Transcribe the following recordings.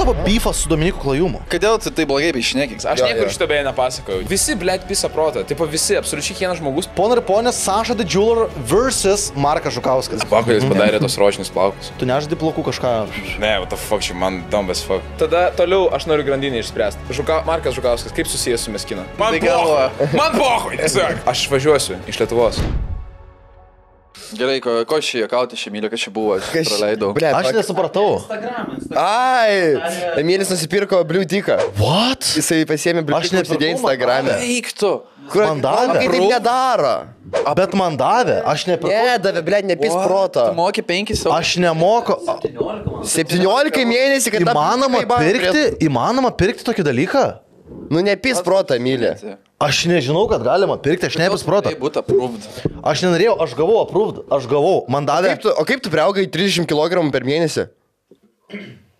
tavo beefas su Dominiku Klajumu? Kodėl tu tai blogai beišnekink? Aš Jo, niekur jo. šito beje nepasakojau. Visi, blėt, pisa protą. Taip, visi, absoliučiai kiekvienas žmogus. Pona ir ponė, Saša the Jeweler versus Markas Žukauskas. Vakar jis padarė tos rožinius plaukus. Tu nežadi plaukų kažką. Ne, what the fuck, čia man dumbas fuck. Tada toliau aš noriu grandinį išspręsti. Žuka, Markas Žukauskas, kaip susijęs su Meskina? Man Tai pohui. Man pohui, tiesiog. Aš važiuosiu iš Lietuvos. Gerai, ko, ko šį juokauti šį mylį, kad čia buvo, aš Kas- praleidau. Ble, Aš nesupratau. Ai, Emilis nusipirko Blue Ticką. What? Jisai pasiėmė Blue Aš Tick užsidėjo nepirkau, Instagram'e. Eiktų. Kur Man davė. Kai taip nedaro. Bet man davė, aš nepirkau. Nedavė, ble, nepis proto. Tu moki 5 eurų. Aš nemoku. 17 mėnesių, kad Įmanoma pirkti, įmanoma pirkti tokį dalyką? Nu, nepis proto, Emilė. Aš nežinau, kad galima pirkti, aš nepis protą. Tai būtų approved. Aš nenorėjau, aš gavau approved, aš gavau, man davė. Kaip tu, o kaip tu priaugai 30 kg per mėnesį?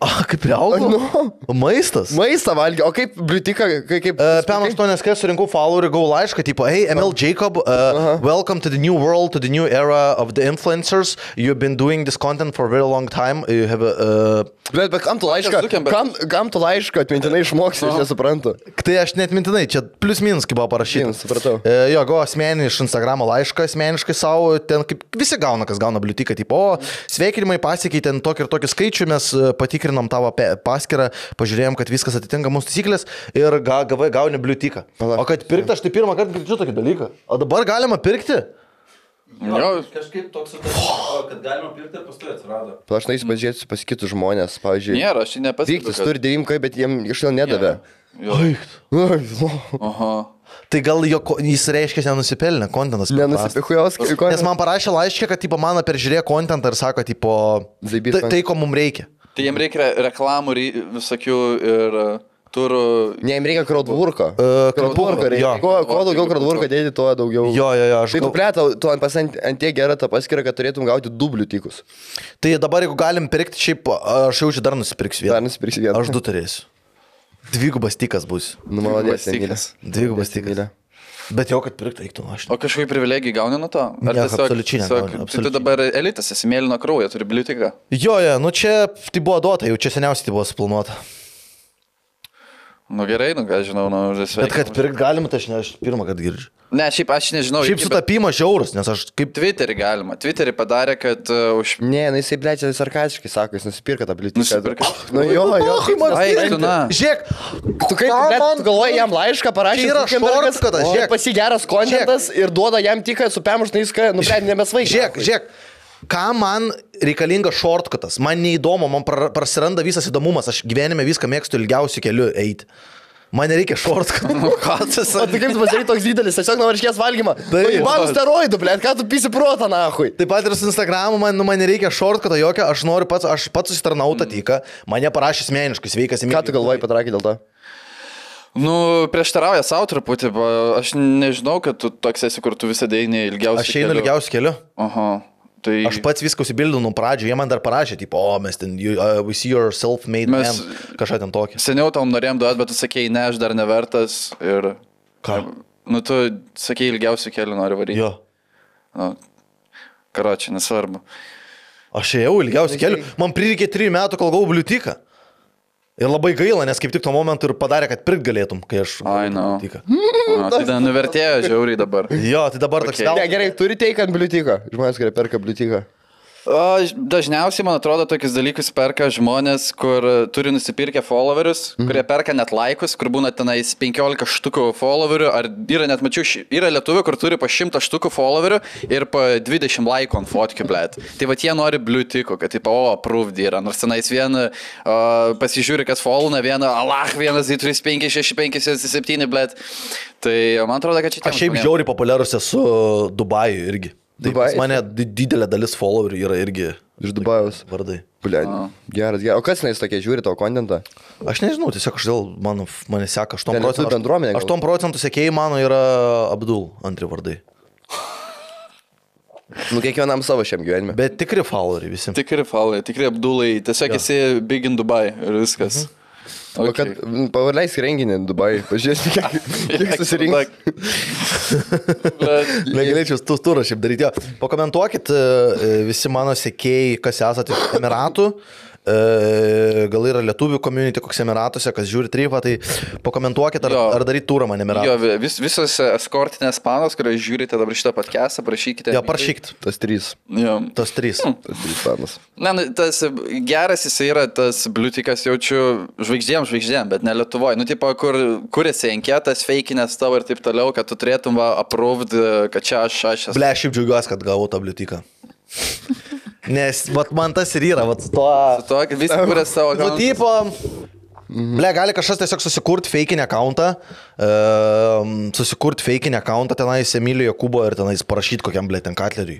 A, kaip priaugau? Nu, Maistas. maistą valgy, o kaip bliutika, kaip... kaip Uh, Pem 8K surinkau followerį, gavau laišką, tipo, hey, ML Jacob, uh, welcome to the new world, to the new era of the influencers. You've been doing this content for a very long time. You have a, uh, Bet, bet kam tu laišką? Kam, kam tu laišką atmintinai išmoksi, aš nesuprantu. tai aš net mintinai, čia plius minus, kaip buvo parašyta. Minus, supratau. E, jo, gavau asmeninį iš Instagramo laišką, asmeniškai savo, ten kaip visi gauna, kas gauna bliutiką, tipo, o, sveikinimai pasikeitė ten tokį ir tokį skaičių, mes e, patikrinom tavo paskyrą, pažiūrėjom, kad viskas atitinka mūsų taisyklės ir ga, gavai gauni bliutiką. O kad pirkti, aš tai pirmą kartą girdžiu tokį dalyką. O dabar galima pirkti? Jo, Kažkaip toks sutarimas, kad galima pirkti ir paskui atsirado. Aš nais pažiūrėsiu pas kitus žmonės, pavyzdžiui. nėra, aš nepasakau. Vyktis turi 9K, bet jiem iš to nedavė. Nu, Aha. Tai gal jo, jis reiškia nenusipelnė, kontentas. Nenusipikujos, Nes man parašė laišką, kad tipo, mano peržiūrėjo kontentą ir sako, tipo, tai, man. tai ko mums reikia. Tai jiems reikia re- reklamų ry- visokių ir uh, turų. Ne, jiem reikia crowdworko. Uh, Crowdworko reikia. Kuo, kuo daugiau crowdworko dėti, tuo daugiau. Jo, jo, jo, aš Tai tu gal- plėtau, tu ant pasant ant tiek gerą tą paskirą, kad turėtum gauti dublių tikus. Tai dabar, jeigu galim pirkti, šiaip aš jaučiu dar nusipirksiu vieną. Dar nusipirksi vieną. Aš du turėsiu. Dvigubas tikas bus. Nu, malodės, Dvigubas Emilė. Dvigubas tikas. Bet jau, kad pirktų, eiktų nu aš. O kažkokių privilegijų gauni nuo to? Ar Ne, tiesiog- absoliučiai tiesiog- negauni, Tai tu absoliučiai. dabar elitas, esi mėlyno kraujo, turi bliutiką. Jo, jo, nu čia tai buvo duota, jau čia seniausiai tai buvo suplanuota. Nu gerai, nu ką žinau, nu žinai. Bet kad pirkti galima, tai aš, ne, aš pirmą kartą girdžiu. Ne, šiaip aš nežinau. Šiaip sutapimas žiaurus, nes aš kaip... Twitterį galima. Twitterį padarė, kad uh, už... Ne, nu jisai blėčia sarkastiškai sako, jis nusipirka tą bliutiką. Nusipirkai? Nu jo, jo. Ai, man Ai, tu na. Žiūrėk, Tu kaip, man- tu galvoji jam laišką Čia yra shortcutas, žiūrėk. Pasi geras kontentas ir duoda jam tik su pemušnais, nu, blėt, nebesvaigia. žiūrėk, žiūrėk. Ką man reikalinga shortcutas? Man neįdomu, man pra- prasiranda visas įdomumas, aš gyvenime viską mėgstu ilgiausiu keliu eiti. Man nereikia shortcutų. Nu, ką tu O sakai? tu kaip tu pasidarai toks didelis, tiesiog nuo varškės valgymą. Tai man steroidų, blėt, ką tu pisi protą, nahui. Taip pat ir su Instagramu, man, nu, man nereikia shortcuto jokio, aš noriu pats, aš pats susitarnau tą tiką, mane parašė asmeniškai, sveikas, Ką tu galvoji patrakį dėl to? Nu, prieštarauja savo truputį, aš nežinau, kad tu toks esi, kur tu visada eini ilgiausiai. Aš einu ilgiausiu keliu. Aha. Tai Aš pats viską užsibildau nuo pradžio, jie man dar parašė, tipo, o mes ten, you, uh, we see your self-made Mes- man, kažką ten tokį. Seniau tam norėjom duoti, bet tu sakėjai, ne, aš dar nevertas ir... Ką? Nu, tu sakėjai, ilgiausių kelių nori varyti. Jo. Nu, karočiui, nesvarbu. Aš ėjau ilgiausiu keliu, man prireikė trijų metų, kol gavau bliutiką. Ir labai gaila, nes kaip tik tuo momentu ir padarė, kad pirkt galėtum, kai aš... Ai, no. bliutiką. A, tai ten nuvertėjo žiauriai dabar. Jo, tai dabar toks... Okay. Okay. Ne, gerai, turi teiką ant bliutiką. Žmonės, kurie perka bliutiką. A, dažniausiai, man atrodo, tokius dalykus perka žmonės, kur turi nusipirkę followerius, mhm. kurie perka net laikus, kur būna tenais 15 štukų followerių, ar yra net, mačiau, yra lietuvių, kur turi po 100 štukų followerių ir po 20 laikų ant fotkių, blėt. Tai va tie nori bliutikų, kad, tipo, o, approved yra, nors tenais vieną pasižiūri, kas followna, vieną, Allah, vienas, 2, 3, 5, 6, 5, 7, blėt. Tai man atrodo, kad čia Aš šiaip žiauriai populiarus esu Dubajui irgi. Taip, Dubajus? pas mane di- didelė dalis followerių yra irgi Iš Dubajaus. vardai. Ble, geras, geras. O kas nes tokie žiūri tavo kontentą? Aš nežinau, tiesiog aš dėl mano, mane seka 8 Ten lietuvių procentų. bendruomenė gal? 8 procentų sekėjai mano yra Abdul, antri vardai. Nu, kiekvienam savo šiam gyvenime. Bet tikri followeriai visi. Tikri falai, tikri abdulai, tiesiog esi big in Dubai ir viskas. Mhm. O kad Okay. pavaleis renginį Dubai, pažiūrėsi, kiek, kiek susirinks. Negalėčiau tų turą šiaip daryti. Pakomentuokit e, e, visi mano sekėjai, kas esate iš Emiratų. E, gal yra lietuvių community koks Emiratuose, kas žiūri trypą, tai pakomentuokit, ar, Jo. ar daryti turą man Jo, Emiratuose. vis, visos eskortinės panos, kurios žiūrite dabar šitą podcastą, prašykite. Jo, parašykit. Tas trys. Jo. Tas trys. Tas trys panas. Na, nu, tas geras jis yra, tas bliutikas jaučiu žvaigždėm, žvaigždėm, bet ne Lietuvoje. Nu, tipo, kur, kur esi anketas, feikinės tavo ir taip toliau, kad tu turėtum va, approved, kad čia aš, aš esu. Ble, aš šiaip džiaugiuosi, kad gavau tą bliutiką. Nes, vat man tas ir yra, vat su tuo... Su tuo, kad visi kuria savo Nu, tipo, Ble, gali kažkas tiesiog susikurti fakinį akantą, uh, susikurti fakinį akantą tenais Emilio Kubo ir tenais parašyti kokiam ble ten katleriui.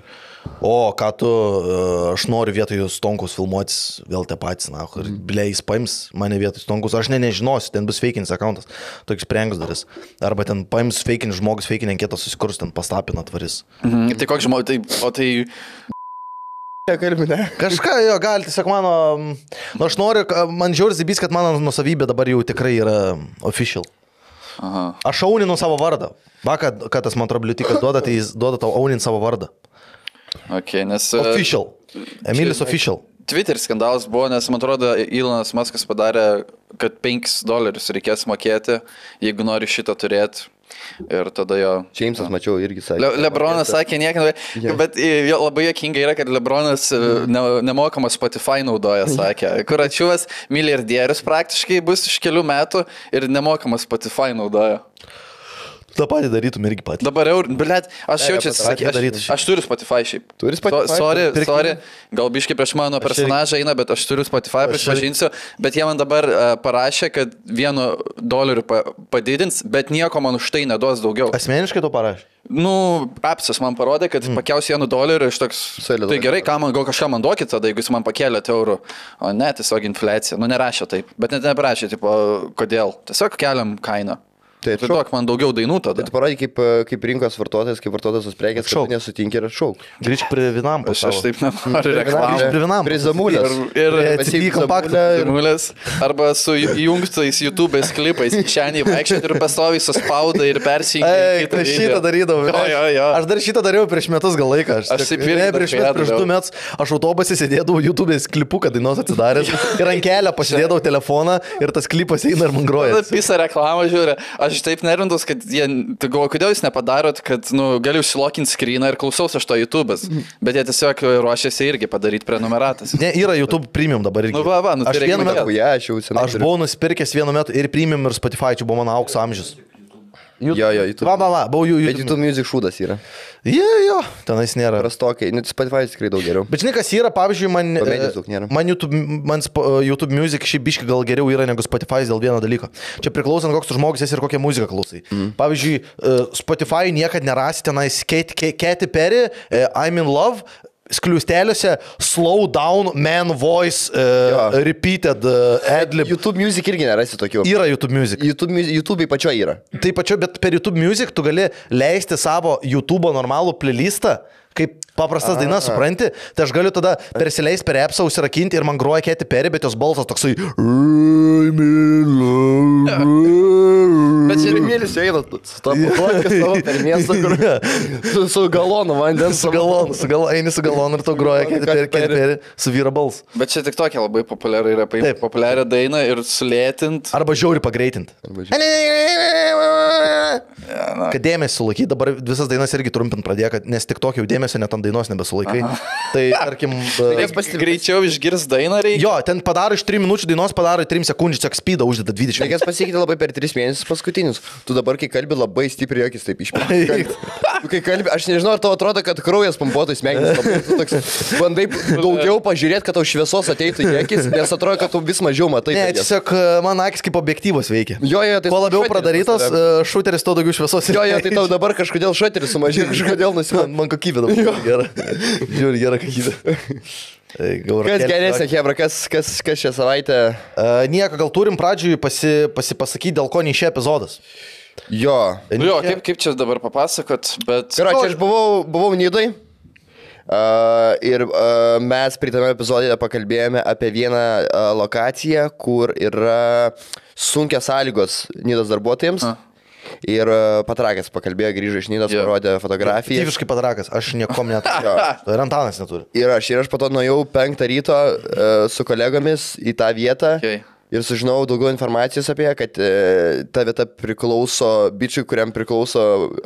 O, ką tu, uh, aš noriu vietoj stonkus filmuotis, vėl te patys, na, ir ble, jis paims mane vietoj stonkus, aš ne nežinosiu, ten bus fakinis akantas, toks prengus darys. Arba ten paims fakinis žmogus, fakinį anketą susikurs, ten pastapina tvaris. Mhm. Tai koks žmogus, tai, o tai Ne? Kažką jo, gali tiesiog mano, nu, aš noriu, man žiauri zibys, kad mano nusavybė dabar jau tikrai yra official. Aha. Aš auninu savo vardą. Va, kad, kad tas man trabliutikas duoda, tai jis duoda tau aunint savo vardą. Okay, nes... e, Official. Emilis čia- official. Twitter skandalas buvo, nes man atrodo, Ilonas Maskas padarė, kad 5 dolerius reikės mokėti, jeigu nori šitą turėti. Ir tada jo... Džeimsas mačiau irgi sakė. Le Lebronas sakė niekieno, Jo. bet e, jo labai jokinga yra, kad Lebronas e, ne, nemokamą Spotify naudoja, sakė. Kur ačiūvas milijardierius praktiškai bus iš kelių metų ir nemokamą Spotify naudoja. Ta patį darytum irgi patį. Dabar jau, blėt, aš Ne, jaučiu, apie tą sakė, darytų aš, aš turiu Spotify šiaip. Turi Spotify? So, sorry, Pirkti? sorry, gal biškai prieš mano personažą eina, bet aš turiu Spotify, Aš prisipažinsiu, bet jie man dabar uh, parašė, kad vienu doleriu pa, padidins, bet nieko man už tai neduos daugiau. Asmeniškai to parašė. Nu, apsas man parodė, kad mm. pakels vienu doleriu ir aš toks. Suėlė Tai gerai, ką man, gal kažką man duokit tada, jeigu jūs man pakėlėte eurų. O ne, tiesiog infliacija. Nu, nerašė taip, bet net neprašė, tipo, kodėl. Tiesiog keliam kainą. Tai Tai atšauk. duok man daugiau dainų tada. Tai tu parodai, kaip, kaip rinkos vartotojas, kaip vartotojas tos prekės, kad nesutinki ir atšauk. Grįžk prie vienam. Aš, aš taip nenoriu reklamų. Grįžk prie vienam. Prie zamulės. Ir- ir CD kompaktą. zamulę ir- Mulės, arba su įjungtais YouTube'ais klipais, šiandien vaikščioti ir pastoviai suspauda ir persijungia. Ei, aš šitą darydavau. Jo, jo, jo. Aš dar šitą dariau prieš metus gal laiką. Aš tik- taip irgi ne, prieš, metus, prieš du metus aš autobusė sėdėdavau YouTube'ais klipuką dainos atsidaręs ir ant kelio pasidėdavau telefoną ir tas klipas eina ir man groja. Tada visą reklamą žiūri. Aš taip nervintus, kad jie, tai galvoju, kodėl jūs nepadarot, kad, nu, galiu užsilokinti skryną ir klausaus aš to YouTube'as. Bet jie tiesiog ruošiasi irgi padaryti prenumeratas. Ne, yra YouTube premium dabar irgi. Nu, va, va, nu, tai aš reikia vienu metu. Ja, aš jau senai. aš buvau nusipirkęs vienu metu ir premium ir Spotify, čia buvo mano aukso amžius. Jo, jo, YouTube. Va, va, va, buvau jų Bet YouTube Music šūdas yra. Jo, jo, tenais nėra. Prastokiai. Nu, Spotify tikrai daug geriau. Bet žinai, kas yra, pavyzdžiui, man, man YouTube, man YouTube Music šiaip biški gal geriau yra negu Spotify dėl vieno dalyko. Čia priklausant, koks tu žmogus esi ir kokią muziką klausai. Mm. Pavyzdžiui, Spotify niekada nerasi tenais Katy Perry, I'm in love. Skliusteliuose slow down man voice uh, Jo. repeated uh, adlib. YouTube Music irgi nerasi tokių. Yra YouTube Music. YouTube, YouTube pačio yra. Taip pačiu, bet per YouTube Music tu gali leisti savo YouTube normalų playlistą, kaip paprastas dainas, supranti? Tai aš galiu tada persileis per appsą, užsirakinti ir man groja Keti Peri, bet jos balsas toksai... Bet čia Remėlis eina su to savo per miestą, kur su, su galonu vandens. Su galonu, su galonu, eini su galonu ir tu groja Keti Peri su vyra balsu. Bet čia tik tokia labai populiari yra paimti populiarią dainą ir sulėtinti. Arba žiauri pagreitinti. Kad dėmesį sulaikyti, dabar visas dainas irgi trumpint pradėjo, kad- nes tik tokio jau dėmesio net ant dainos nebesulaikai. Tai, tarkim... e, Greičiau išgirs dainą reikia. Jo, ten padaro iš 3 minučių dainos, padaro 3 sekundžių, tiesiog spydą uždeda 20. Reikės pasikeiti labai per 3 mėnesius paskutinius. Tu dabar, kai kalbi, labai stipriai akis taip išpildai. Kai kalbi, aš nežinau, ar tau atrodo, kad kraujas pumpuotų į smegenis. labai. Tu toks Bandai daugiau pažiūrėti, kad tau šviesos ateitų į akis, nes atrodo, kad tu vis mažiau matai. Ne, tiesiog e, man akis kaip objektyvas veikia. Jo, jo, tai Kuo labiau šuteris pradarytas, e, šuteris, tuo daugiau šviesos. Jo, jo, tai tau dabar kažkodėl šoteris sumažėjo, kažkodėl nusimano. Man, man kokybė dabar gera. Žiūri, gera kokybė. Tai Kas geresnė, Hebra, kas, kas, kas šią savaitę? E, Nieko, gal turim pradžiui pasi, pasipasakyti, dėl ko neišėjo epizodas. Jo. Nu jo, kaip, kaip čia dabar papasakot, bet... Gerai, čia aš buvau, buvau Nidai. Uh, ir uh, mes pritame epizodėje pakalbėjome apie vieną uh, lokaciją, kur yra sunkios sąlygos Nidos darbuotojams. A. Ir e, Patrakės pakalbėjo, grįžo iš Nydos, Jo. parodė fotografiją. Tyviškai padrakas, aš niekom neturiu. Ir Antanas neturi. Ir aš, ir aš po to nuėjau penktą ryto e, su kolegomis į tą vietą. Okay. Ir sužinojau daugiau informacijos apie ją, kad e, ta vieta priklauso bičiui, kuriam priklauso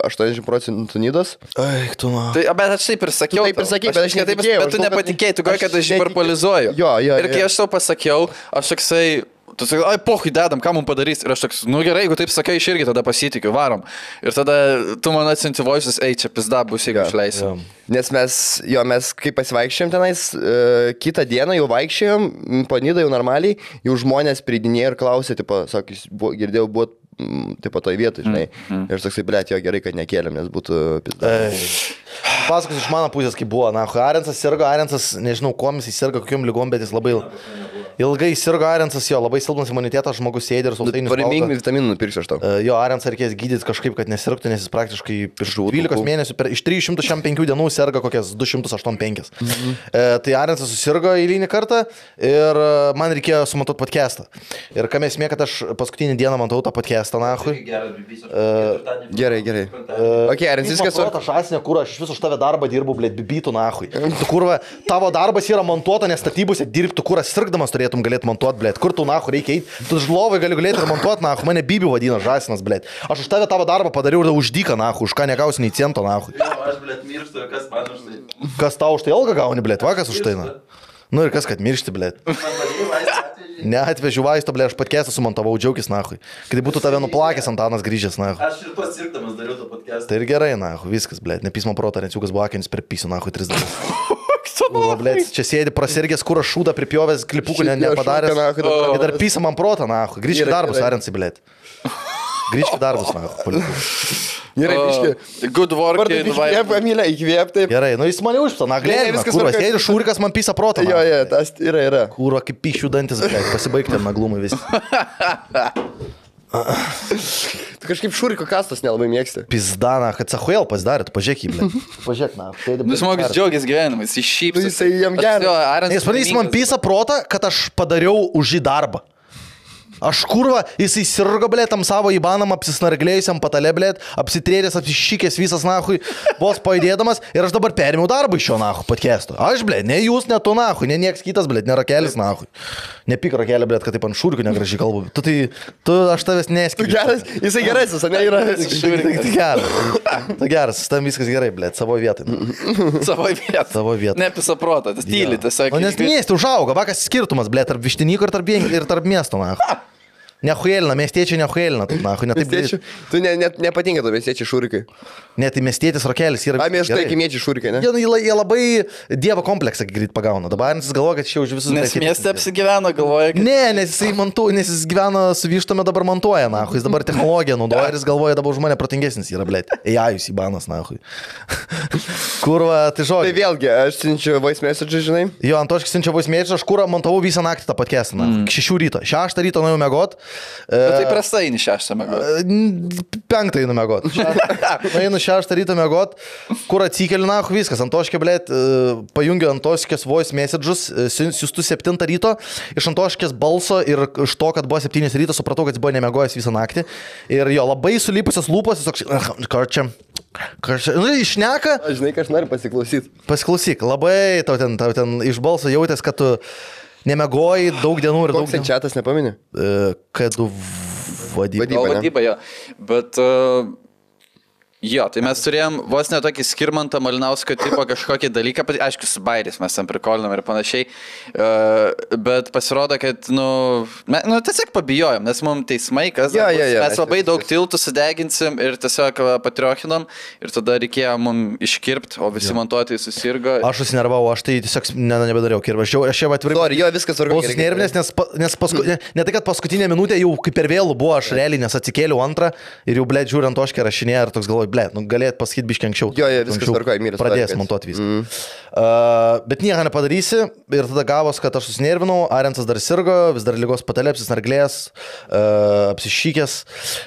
80 procentų Nydos. Eik, tu na. Tai, bet aš taip ir sakiau. Tu taip ir sakei, bet aš taip, netikėjau, Bet tu nepatikėjai, tu galvoji, kad aš hiperbolizuoju. Jo, jo, Ir kai jo. aš tau pasakiau, aš toksai... Tu sakai, ai, pohui dedam, ką mums padarys. Ir aš toks, nu gerai, jeigu taip sakai, aš irgi tada pasitikiu, varom. Ir tada tu man atsiunti voices, ei, čia pizda bus, jeigu Jo, išleisi. jo. Nes mes, jo, mes kai pasivaikščiojom tenais, e, kitą dieną jau vaikščiojom, Nydą jau normaliai, jau žmonės pridinėjo ir klausė, tipo, sakys, buvo, girdėjau, buvo, tipo, toj vietoj, žinai. Mm, mm. Ir aš toksai, blėt, jo gerai, kad nekėlėm, nes būtų pizda. Pasakos iš mano pusės, kaip buvo. Na, Arensas sirgo, Arensas, nežinau, kuom jis sirgo, kokiam lygom, bet jis labai ilgai sirgo Arensas, jo, labai silpnas imunitetas, žmogus sėdi ir sausainius. Parimink valgo. vitaminų nupirksiu aš tau. E, Jo, Arensą reikės gydyti kažkaip, kad nesirgtų, nes jis praktiškai per 12 mėnesių, per, iš 305 dienų serga kokias 285. Mhm. E, tai Arensas susirgo eilinį kartą ir e, man reikėjo sumontuoti podcastą. Ir kam esmė, kad aš paskutinį dieną matau tą podcastą, na, hui. Aš Gerai, gerai. Ok, Arens, viskas Aš šasinė, kur aš iš viso už tave darbą dirbu, blėt, bibytų nahui. Tu kurva, tavo darbas yra montuota, nes statybose dirbtų, kur aš sirgdamas turėtum galėti montuoti, blėt. Kur tu nahui reikia eiti? Tu žlovai gali galėti ir montuoti nahui, mane bibių vadina žasinas, blėt. Aš už tave tavo darbą padariau ir uždyką nahui, už ką negausi nei cento nahui. Aš, blėt, mirštu ir kas man už tai. Kas tau už tai ilgą gauni, blėt, vakas už tai, na. Nu ir kas, kad miršti, blėt. Man padėjo vaistą blėt, aš patkėsą sumontavau, džiaugis nahui. Kad būtų tave nuplakęs Antanas grįžęs nahui. Aš ir pasirkdamas dariau tą podcastą. Tai ir gerai, na, viskas, blė, nepismo proto, nenciukas blakinis per pisų, na, tris dienas. Blė, čia sėdi prasirgęs, kur aš šūdą pripjovęs, klipukų ne, nepadaręs. Ir dar pisa man protą, na, grįžk į Gerai, darbus, gerai. Arensai, blė. Grįžk į darbus, na. Gerai, biški. Good work. Įkvėp, Emilė, įkvėp, taip. Gerai, nu jis mane užpsta, na, glėdė, viskas tvarkoj. sėdi šūrikas, man pisa protą. Jo, jo, tas yra, yra. Kurva, kaip pišių dantis, blė, pasibaigti naglumai visi. Tu kažkaip šuriko kastas nelabai mėgsti. Pizdana, kad sahuel pasidarė, tu pažiūrėk, blė. Pažiūrėk, na, sėdi. Nu, žmogus džiaugiasi gyvenimu, jis iššypsi. Nu, jisai jam geras. Nes manys man pisa protą, kad aš padariau už jį darbą. Aš kurva, jisai sirgo, blė, tam savo įbanam apsisnarglėjusiam patalė, blė, apsitrėdęs, apsišykęs visas nahui, vos pajudėdamas ir aš dabar perėmiau darbą iš šio nahui podcast'o. Aš, blė, ne jūs, ne tu nahui, ne nieks kitas, blė, ne rakelis nahui. Ne pik rakelė, blė, kad taip ant šūrkių negražiai kalbu. Tu tai, tu, aš tavęs Tu neskiriu. geras, jisai gerasis, ar ne, yra. Tai geras. Tai geras, su tam viskas gerai, blė, savo vietoj. Savo vietą. Savo vietą. Nepisa protą, tas tyli tiesiog. O nes miestai užauga, vakas skirtumas, blė, tarp vištinyko ir tarp, ir tarp miesto, na. Nehuelina, miestiečiai nehuelina, taip, na, ne taip Miestiečių. greit. Tu ne, ne, nepatinka to miestiečių šūrikai. Ne, tai miestietis rokelis yra. A, miestai kimiečiai šūrikai, ne? Jie, jie, labai dievo kompleksą greit pagauna. Dabar jis galvoja, kad čia už visus. Nes mieste apsigyveno, galvoja, kad... Ne, nes jisai montuoja, nes jis gyvena su vištome dabar montuoja, na, jis dabar technologiją naudoja ir jis galvoja, dabar už mane protingesnis yra, blė. Ejajus į banas, na, Kurva, tai Tai žodžiu. vėlgi, aš siunčiu voice message, žinai. Jo, ant to aš siunčiau vaismėčių, aš kurą montavau visą naktį tą podcastą. Mm. Šešių ryto. Šeštą ryto nuėjau mėgot. Bet tai prastai į šeštą mėgą. Penktą einu mėgot. Einu šeštą ryto mėgot, kur atsikeliu, na, viskas. Ant to aš keblėt, pajungiu ant toškės voice messages, e, siųstų septintą ryto. Iš ant toškės balso ir iš to, kad buvo septynės ryto, supratau, kad jis buvo nemėgojęs visą naktį. Ir jo, labai sulipusios lūpos, jis toks, "Ach, ką čia. Čia. Nu, išneka. Aš žinai, ką aš noriu pasiklausyti. Pasiklausyk, labai tau ten, tau ten iš balso jautės, kad tu nemegoji daug dienų ir daug Koks ten dienų. čia tas nepamini? E, Kad tu vadyba. Vadyba. Vadyba, jo. Bet... Uh, Jo, tai mes turėjom vos ne tokį skirmantą Malinausko tipo kažkokį dalyką, aišku, su bairis mes tam prikolinam ir panašiai, uh, bet pasirodo, kad, nu, me, nu, tiesiog pabijojom, nes mums teismai, kas, Jo, jo, jo, mes aš labai daug tiltų sudeginsim ir tiesiog patriochinom ir tada reikėjo mums iškirpti, o visi montuotojai susirgo. Aš susinervau, aš tai tiesiog ne, nebedariau. Ir važiavau, aš čia atvirai. Sorry, jo, viskas tvarkoje. Buvau susinervinęs, nes, pa- nes pasku, ne, ne tai, kad paskutinė minutė jau kaip per vėlų buvo, aš realiai nes atsikėliau antrą ir jau, blė, žiūrint toškę rašinėje ir toks galvoju, ble, nu, galėt pasakyti biškiai anksčiau. Jo, jo, viskas Anksčiau tvarkoj, Emilis Pradės kad- montuoti viską. Mm. Uh, bet nieko nepadarysi ir tada gavos, kad aš susinervinau, Arensas dar sirgo, vis dar lygos patelė, apsisnarglės, uh, apsišykęs.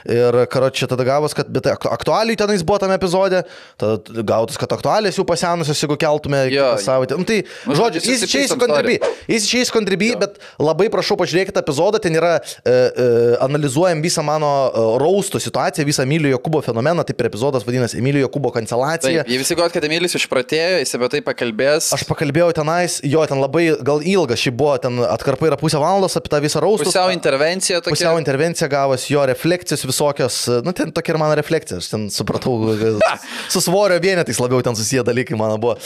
Ir karočią tada gavos, kad bet aktu- aktualijų tenais buvo tame epizode, tada gautas, kad aktualės jau pasenusios, jeigu keltume Jo. savaitę. Nu, tai, Nu, žodžiu, jis išeis kontribį. Jis išeis kontribį, bet labai prašau pažiūrėkite epizodą, ten yra e, e, analizuojam visą mano e, rausto situaciją, visą Emilio Jokubo fenomeną, taip ir epizodas vadinasi Emilio Jokubo kancelacija. Taip, jie visi galvoja, kad Emilis išpratėjo, jis apie tai pakalbės. Aš pakalbėjau tenais, jo, ten labai gal ilgas, šį buvo, ten atkarpa yra pusę valandos apie tą visą raustų. Pusiau intervencija tokia. Pusiau intervencija gavos, jo refleksijos visokios, nu ten tokia ir mano refleksija, aš ten supratau, su svorio vienetais labiau ten susiję dalykai mano buvo.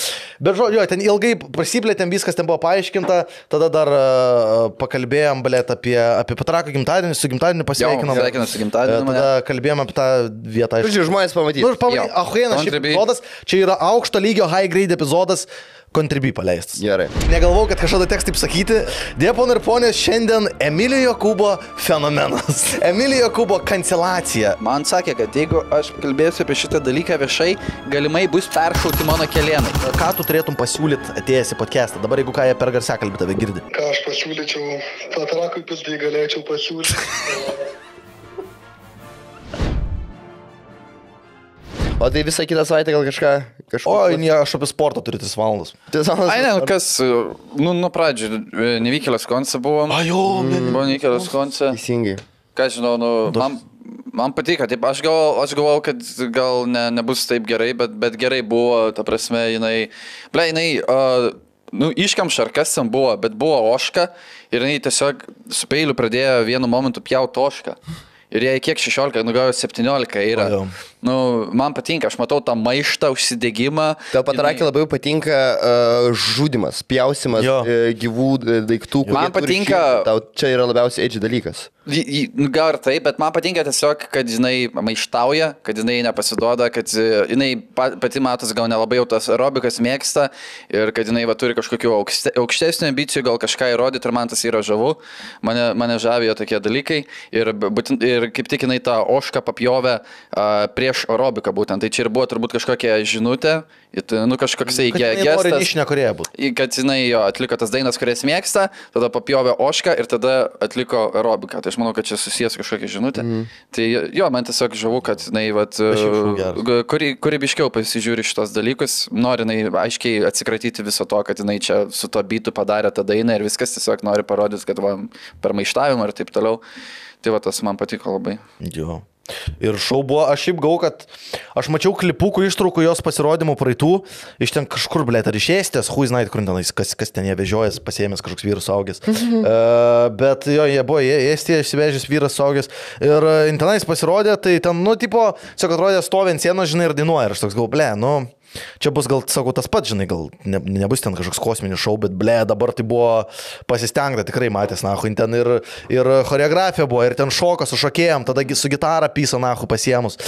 Bet žodžiu, jo, ten ilgai prasiplėtėm, viskas ten buvo paaiškinta, tada dar uh, pakalbėjom, blėt, apie, apie Petrako gimtadienį, su gimtadieniu pasveikinom. sveikinu su gimtadieniu E. Tada kalbėjom apie tą vietą. Žodžiu, žmonės pamatys. Nu, ir Jo. ahuenas Contribui. epizodas, čia yra aukšto lygio high grade epizodas, kontribui paleistas. Gerai. Negalvau, kad kažkada teks taip sakyti. Dėpon ir ponės, šiandien Emilio Kubo fenomenas. Emilio Kubo kancelacija. Man sakė, kad jeigu aš kalbėsiu apie šitą dalyką viešai, galimai bus peršauti mano kelienai. Ką tu turėtum pasiūlyti atėjęs į podcastą? Dabar jeigu ką jie per garsę kalbė tave girdi. ką aš pasiūlyčiau, Tatrakui pizdai galėčiau pasiūlyti. O tai visą kitą savaitę gal kažką... kažką O, ne, aš apie sportą turiu 3 valandas. Ai, ne, nu kas, nu, nuo pradžių, e, nevykėlės konce buvom. Ajo, Buvo nevykėlės konce. Teisingai. Ką žinau, nu, man, man patiko, taip, aš galvojau, aš galvojau kad gal ne, nebus taip gerai, bet, bet gerai buvo, ta prasme, jinai, ble, jinai, uh, nu, iškam šarkas ten buvo, bet buvo oška ir jinai tiesiog su peiliu pradėjo vienu momentu pjauti ošką. Ir jai kiek 16, nu gal 17 yra. O, jo. Nu, man patinka, aš matau tą maištą, užsidėgymą. Tau patrakė labiau patinka uh, žudimas, pjausimas Jo. uh, gyvų uh, daiktų. kurie Man patinka- širdį. Tau čia yra labiausiai edži dalykas. Nu, Gal ir taip, bet man patinka tiesiog, kad jinai maištauja, kad jinai nepasiduoda, kad e, jinai pa- pati matos gal nelabai jau tas aerobikas mėgsta ir kad jinai va, turi kažkokių aukšte, aukštesnių ambicijų, gal kažką įrodyti ir man tas yra žavu. Mane, mane žavėjo tokie dalykai ir, būtent, ir kaip tik jinai tą ošką papjovė a, prieš aerobiką būtent. Tai čia ir buvo turbūt kažkokia žinutė, nu kažkoksai gestas į- kad jinai jo atliko tas dainas, kurias mėgsta, tada papjovė ošką ir tada atliko aerobiką. Tai aš manau, kad čia susijęs kažkokia žinutė. Mm. Tai jo, man tiesiog žavu, kad jinai vat, kuri, kūrybiškiau pasižiūri šitos dalykus, nori jinai aiškiai atsikratyti viso to, kad jinai čia su to bytu padarė tą dainą ir viskas tiesiog nori parodyti, kad va, per maištavimą ir taip toliau. Tai va tas man patiko labai. Jo. Ir šau buvo, aš šiaip gau, kad aš mačiau klipukų ištraukų jos pasirodymų praeitų, iš ten kažkur, blėt, ar iš Estijos, hui znait, kur tenais, kas, kas ten jie vežiojas, pasiėmęs kažkoks vyras saugęs. uh, bet jo, jie buvo į Estiją išsivežęs vyras saugęs. Ir uh, tenais pasirodė, tai ten, nu, tipo, tiesiog atrodė stovi ant sienos, žinai, ir dainuoja. Ir aš toks gal, ble, nu. Čia bus gal, sakau, tas pats, žinai, gal ne, nebus ten kažkoks kosminis šou, bet ble, dabar tai buvo pasistengta, tikrai matęs, nahu, ten ir, ir choreografija buvo, ir ten šokas su šokėjom, tada su gitara pysa, nahu, pasiemus.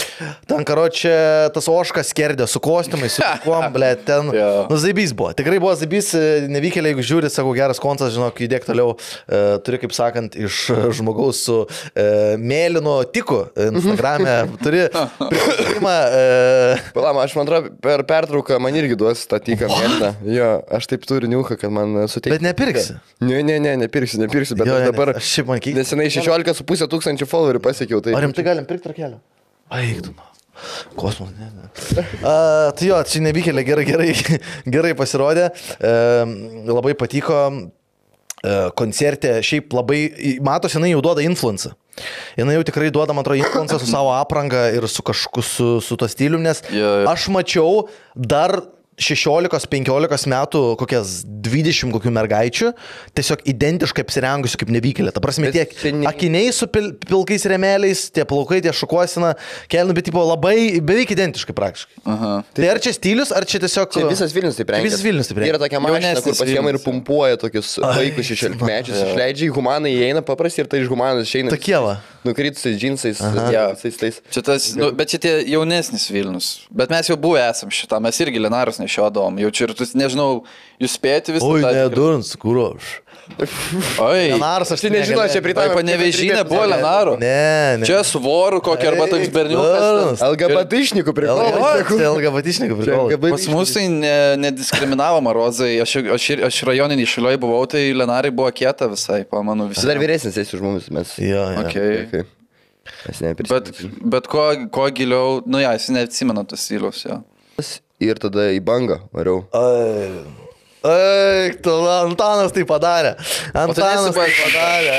Ten, karo, čia tas oškas skerdė su kostiumais, su kuom, ble, ten, Jo. nu, zaibys buvo. Tikrai buvo zaibys, nevykėliai, jeigu žiūri, sakau, geras koncas, žinok, judėk toliau, e, turi, kaip sakant, iš žmogaus su e, mėlynu tiku Instagram'e, turi pristatymą. E, Palam, aš man atrodo, per pertrauką man irgi duos tą tyką mėlyną. Jo, aš taip turiu niuką, kad man suteikia. Bet nepirksi. Ne, ne, ne, nepirksiu, nepirksiu, bet Jo, jo, dabar... ne, aš šiaip man keista. Nesenai 16,5 tūkstančių followerių pasiekiau. Tai... Ar rimtai galim pirkti rakelę? Baigtų. Kosmos, ne, ne. A, tai jo, čia nevykėlė gerai, gerai, gerai pasirodė. E, labai patiko e, koncerte, šiaip labai, matosi, jinai jau duoda influencą. Jinai jau tikrai duoda, man atrodo, influencą su savo apranga ir su kažkokiu, su, su to stiliumi, nes Jo, jo. aš mačiau dar 16-15 metų kokias 20 kokių mergaičių, tiesiog identiškai apsirengusių kaip nevykėlė. Ta prasme, tiek akiniai su pil, pilkais remeliais, tie plaukai, tie šukuosina, kelnių, bet tipo labai, beveik identiškai praktiškai. Aha. Tai ar čia stilius, ar čia tiesiog... Čia visas Vilnius taip rengia. Visas Vilnius taip rengia. Yra tokia mašina, kur pasiema ir pumpuoja tokius vaikus šešiolikmečius, išleidžia į humaną, įeina paprastai ir tai iš humanos išeina. Tokie va. nukritusiais džinsais, Jo. visais tais. Čia tas, nu, bet čia tie jaunesnis Vilnius. Bet mes jau buvę esam šitą, mes irgi Lenarus nešiodom. Jau čia ir tu, nežinau, jūs spėti visą Oi, tą- ne, durns, kur aš. Oi. Lenaras, aš Tai nežinau, čia Tai pritaikiau. panevežinė buvo Lenarų. Ne, ne. Čia svoru kokį arba toks berniukas. LGBT išnikų priklauso. LGBT priklauso. Pas mus tai ne, nediskriminavo Marozai. Aš, aš, aš rajoninį šilioj buvau, tai Lenarai buvo kieta visai, pamanu, Jis visai. dar vyresnis esi už mumis, mes. Jo, jo. Okay. Okay. Mes Bet, bet kuo, kuo giliau, nu ja, jis neatsimena tos stilius, jo. Ir tada į bangą variau. Ai. Ai, tu, Antanas tai padarė. Antanas tai padarė.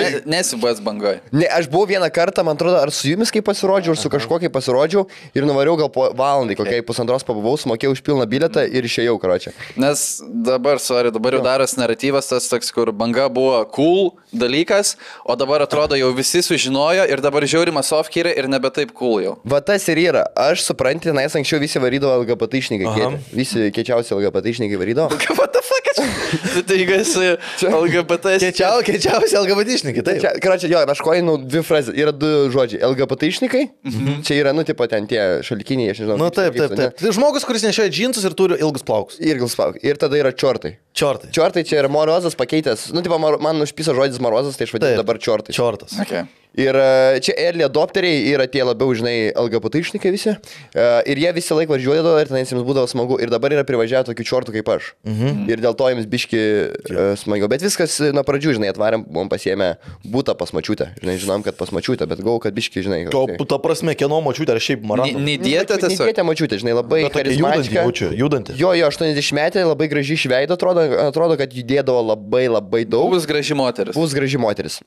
Ne, Nesibuvęs bangoje. Ne, aš buvau vieną kartą, man atrodo, ar su jumis kaip pasirodžiau, ar su kažkuo kaip pasirodžiau ir nuvariau gal po valandai, kokiai pusantros pabuvau, sumokėjau už pilną bilietą ir išėjau, karočią. Nes dabar, sorry, dabar jau daras naratyvas tas toks, kur banga buvo cool dalykas, o dabar atrodo jau visi sužinojo ir dabar žiaurimas sofkyrė ir nebe taip cool jau. Va tas ir yra. Aš suprantu, nais anksčiau visi varydavo LGBT išnykai. Visi kiečiausi LGBT išnykai varydavo. What the fuck? Tai tai esi LGBT. Kečiau, kečiausiai LGBT išnykai, taip. Čia, karočią, jo, aš koinu dvi frazės. Yra du žodžiai. LGBT išnykai. Mhm. Čia yra, nu, tipo, ten tie šalkiniai, aš nežinau. Nu kaip taip, taip, taip. Tai žmogus, kuris nešioja džinsus ir turi ilgus plaukus. Ir gilspauk. Ir tada yra čiortai. Čiortai. Čiortai čia yra morozas pakeitęs. Nu, tipo, man užpisa žodis morozas, tai aš vadinu Taip. dabar čiortai. Čiortas. Okay. Ir e, čia early adopteriai yra tie labiau, žinai, LGBT išnikai visi. E, Ir jie visą laiką važiuodavo ir tenais jiems būdavo smagu. Ir dabar yra privažiavę tokių čiortų kaip aš. Mhm. Ir dėl to jiems biški e, smagiau. Bet viskas nuo pradžių, žinai, atvarėm, buvom pasiemę būtą pas mačiutę. Žinai, žinom, kad pas mačiutę, bet gau, kad biški, žinai. To, ta prasme, kieno mačiutė ar šiaip marano. Nidėtė tiesiog. Neįdėtė mačiutė, žinai, labai judanti judanti. Jo, jo, 80 metė, labai gražiai išveido, atrodo, atrodo, kad judėdavo labai labai daug. Bus graži moteris. Bus graži moteris.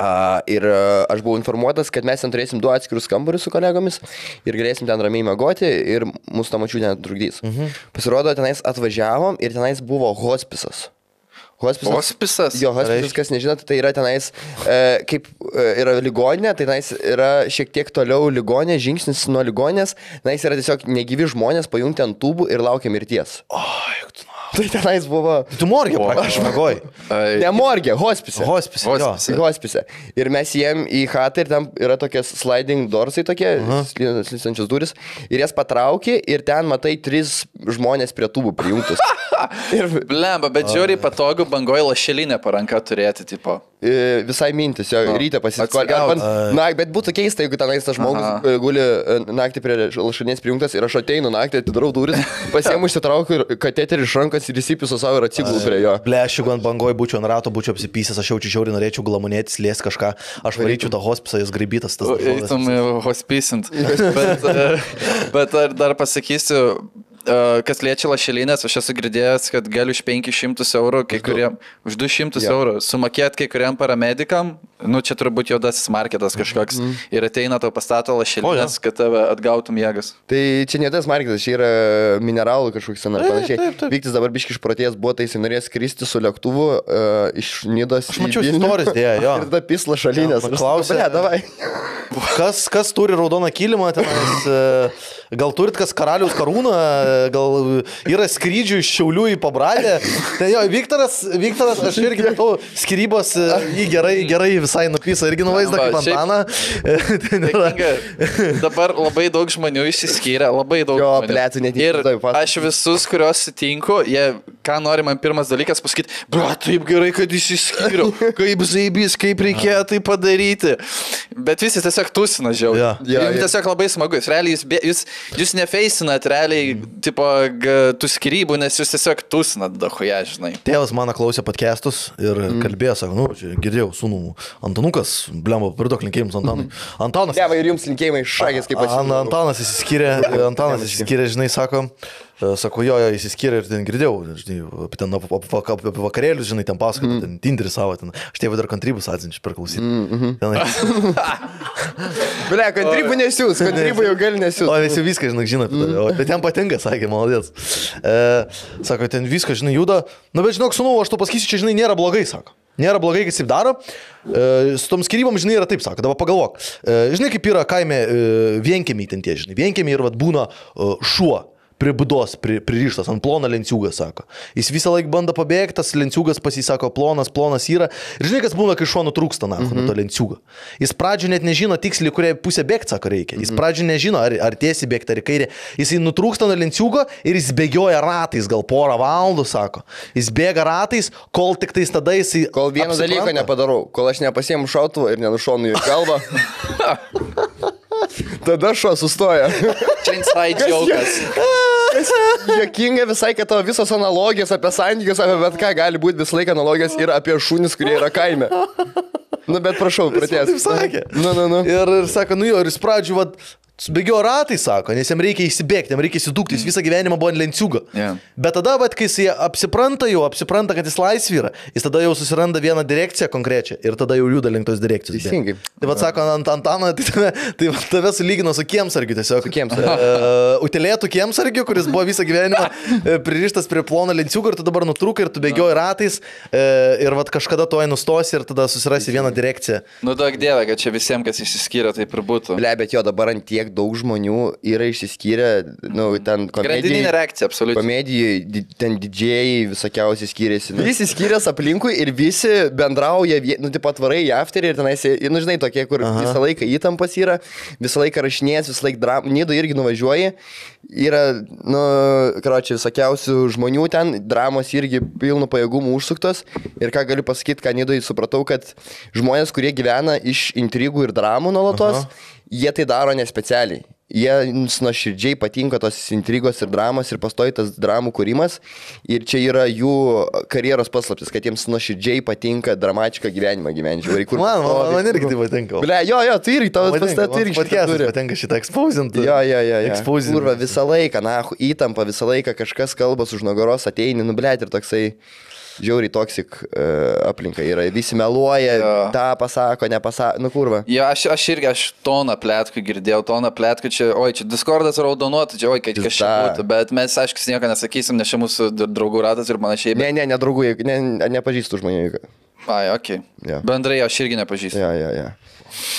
A, ir a, aš buvau informuotas, kad mes ten turėsim du atskirus kambarius su kolegomis ir galėsim ten ramiai mėgoti ir mūsų tamačių netrukdys. Mhm. Pasirodo, tenais atvažiavom ir tenais buvo hospisas. Hospisas. Hospisas? Jo, hospisas, kas nežinot, tai yra tenais, e, kaip e, yra ligoninė, tai tenais yra šiek tiek toliau ligoninė, žingsnis nuo ligoninės, tenais yra tiesiog negyvi žmonės pajungti ant tūbų ir laukia mirties. Ai, tu, Tai tenais buvo... tu morgė, aš mėgoju. Ai, Ne morgė, hospise. Hospis. Hospise. Į hospise. Ir mes jiem į chatą ir ten yra tokie sliding doorsai tokie, slystančios duris. Ir jas patraukė ir ten matai tris žmonės prie tubų prijungtus. ir Blemba, bet žiauriai patogu bangoje lašelinę paranką turėti, tipo. E, visai mintis, jo, ryte pasiskolinti. Na, bet būtų keista, jeigu tenais tas žmogus Aha. e, guli e, naktį prie lašinės prijungtas ir aš ateinu naktį, atidarau duris, pasiemu išsitraukiu ir kateterį iš rankos ir įsipisu savo ir atsigulu prie jo. Blešiu, ant bangoj būčiau ant rato, būčiau apsipysęs, aš jaučiu žiauriai, norėčiau glamonėtis, lės kažką, aš varyčiau tą hospisą, jis graibytas tas. Eitum hospicint. Bet, bet ar dar pasakysiu, kas liečia lašelinės, aš esu girdėjęs, kad galiu už 500 eurų, kai kuriem, už 200 Jo. eurų sumokėti kai kuriam paramedikam, nu čia turbūt juodasis marketas kažkoks, Mhm. ir ateina tau pastato lašelinės, kad tave atgautum jėgas. Tai čia ne tas marketas, čia yra mineralų kažkoks ten ar panašiai. Vyktis dabar biški išprotėjęs buvo, tai jis norės skristi su lėktuvu uh, iš Nidos. Aš mačiau istorijas, dėja, jo. Ir tada pisla šalinės. Jo, paklausė- Ne, davai. Kas, kas turi raudoną kilimą, tenais, e, gal turit kas karaliaus karūną, e, gal yra skrydžių iš Šiaulių į Pabradę. Tai jo, Viktoras, Viktoras, aš irgi matau, skirybos jį gerai, gerai visai nupisa, irgi nuvaizda Va, kaip Antaną. Dėkinga. Dabar labai daug žmonių išsiskyrė, labai daug. Jo, tu net Ir neįsivaizduoji, pas- aš visus, kuriuos sutinku, jie, ką nori man pirmas dalykas pasakyti, bro, taip gerai, kad išsiskyriau, kaip zaibys, kaip reikėjo tai padaryti. Bet visi tiesiog tusina žiau. Jo. Jo, Jums tiesiog labai smagu. Jūs, realiai, jūs, jūs, jūs nefeisinat realiai, tipo, g, tų skirybų, nes jūs tiesiog tusinat dahoje, žinai. Tėvas mano klausė podcastus ir mm. kalbėjo, sako, nu, čia girdėjau, sūnų, Antanukas, blemba, pridok linkėjimus Antanui. Antanas. Ne, ir jums linkėjimai šakės kaip pasakė. Antanas įsiskyrė, Antanas įsiskyrė, žinai, sako, sako, jo, jo, įsiskyrė ir ten girdėjau, žinai, apie, ten, apie, apie, apie vakarėlius, žinai, ten pasako, mm. ten Tinderį savo, ten, aš tėvui dar kantrybus atsinčiu perklausyti. Mm -hmm. Ble, kantrybų nesiūs, kantrybų jau gali nesiūs. O visi viską, žinai, žino, apie tave. O, bet jam patinka, sakė, maladės. E, sako, ten viskas, žinai, juda. Na, bet žinok, sunu, aš to pasakysiu, čia, žinai, nėra blogai, sako. Nėra blogai, kas taip daro. E, su tom skirybom, žinai, yra taip, sako, dabar pagalvok. E, žinai, kaip yra kaime e, vienkėmiai ten tie, žinai, vienkėmiai ir vad būna šuo. Prie būdos pri, pririštas ant plono lenciūgą, sako. Jis visą laiką bando pabėgti, tas lenciūgas pasisako plonas, plonas yra. Ir žinai, kas būna, kai šuo nutrūksta, na, Mhm. nuo to lenciūgo. Jis pradžio net nežino tiksliai, kuriai pusė bėgti, sako, reikia. Mhm. Jis pradžio nežino, ar, ar tiesiai bėgti, ar į kairę. Jis nutrūksta nuo lenciūgo ir jis bėgioja ratais, gal porą valandų, sako. Jis bėga ratais, kol tik tais tada jis... Kol vieno dalyko nepadarau, kol aš nepasiemu šautuvą ir nenušonu į galvą. Tada šuo sustoja. Čia inside jokas. Jokinga visai, kad tavo visos analogijos apie santykius, apie bet ką gali būti visą laiką analogijos ir apie šunis, kurie yra kaime. Nu, bet prašau, pratęs. Taip sakė. Nu, nu, nu. Ir, ir sako, nu jo, ir iš pradžių, vad, Subėgio ratai, sako, nes jam reikia įsibėgti, jam reikia įsidūkti, jis visą gyvenimą buvo ant lenciūgo. Yeah. Bet tada, bet kai jis apsipranta jau, apsipranta, kad jis laisvė yra, jis tada jau susiranda vieną direkciją konkrečią ir tada jau juda link tos direkcijos. Teisingai. Tai vad sako, ant Antano, tai tave, tai tave sulygino su kiemsargiu tiesiog. Kiemsargiu. Uh, utelėtų kiemsargiu, kuris buvo visą gyvenimą e, pririštas prie plono lenciūgo ir tu dabar nutrūkai ir tu bėgioji ratais uh, ir vad kažkada toje nustosi ir tada susirasi vieną direkciją. Nu, daug dievė, kad čia visiems, kas išsiskyrė, taip ir būtų. Ble, bet jo dabar ant tiek daug žmonių yra išsiskyrę, nu, ten Grandininė komedijai. reakcija, absoliučiai. Komedijai, di- ten didžiai visokiausiai skiriasi. Nu. Visi skiriasi aplinkui ir visi bendrauja, nu, taip pat varai afterį ir tenais, nu, žinai, tokie, kur Aha. visą laiką įtampas yra, visą laiką rašinės, visą laiką dram, nido irgi nuvažiuoji. Yra, nu, karočiui, visokiausių žmonių ten, dramos irgi pilnu pajėgumų užsuktos. Ir ką galiu pasakyti, ką nidoj supratau, kad žmonės, kurie gyvena iš intrigų ir dramų nuolatos, Aha. Jie tai daro nespecialiai. Jiems nuoširdžiai patinka tos intrigos ir dramos ir pastoji tas dramų kūrimas. Ir čia yra jų karjeros paslaptis, kad jiems nuoširdžiai patinka dramatišką gyvenimą gyventi. Kur Man, man, man irgi tai patinka. Ble, jo, jo, tu irgi tavo pastatė, tu irgi podcastas turi. patinka šitą ekspozinti. Jo, jo, jo. jo. Exposing. Kurva, visą laiką, na, įtampa, visą laiką kažkas kalba už nugaros, ateini, nublėt ir toksai žiauriai toksik uh, aplinka yra. Visi meluoja, Jo. tą pasako, nepasako, nu kurva. Jo, aš, aš irgi, aš toną plėtkų girdėjau, toną plėtkų čia, oi, čia Discordas raudonuotų, čia, oi, kad kažkas čia būtų, bet mes, aišku, nieko nesakysim, nes čia mūsų draugų ratas ir panašiai. Bet... Ne, ne, ne, ne, nepažįstu žmonių. Ai, okei. Jo. Bendrai aš irgi nepažįstu. Ja, ja, ja.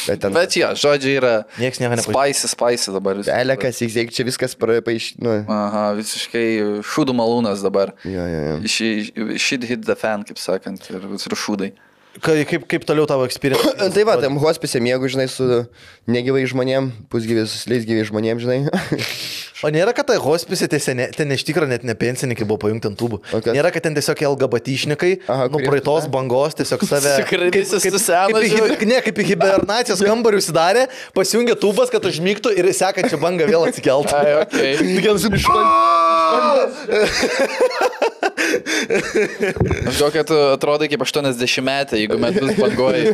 Bet ten... Bet jo, žodžiai yra. Nieks nieko nepažįsta. Spaisi, spaisi dabar. Elekas, įsiek, čia viskas paaiš... Nu, Aha, visiškai šūdų malūnas dabar. ja, ja, ja. Shit hit the fan, kaip sakant, ir, ir šūdai. Kaip, kaip, kaip toliau tavo experience? Tai va, tam hospise mėgau, žinai, su negyvai žmonėm, pusgyviai, su sleisgyviai žmonėm, žinai. O nėra, kad tai hospise ten, ten iš tikrųjų net ne pensininkai buvo pajungti ant tubų. O kas? Nėra, kad ten tiesiog LGBTšnikai, Aha, nu praeitos bangos tiesiog save... Kaip, kaip, hiber- ne, kaip į hibernacijos kambarių užsidarė, pasijungė tubas, kad užmygtų ir sekančią bangą vėl atsikeltų. Ai, okei. Tokiam su Aš žinau, kad tu atrodai kaip 80 metai, jeigu metus banguoji.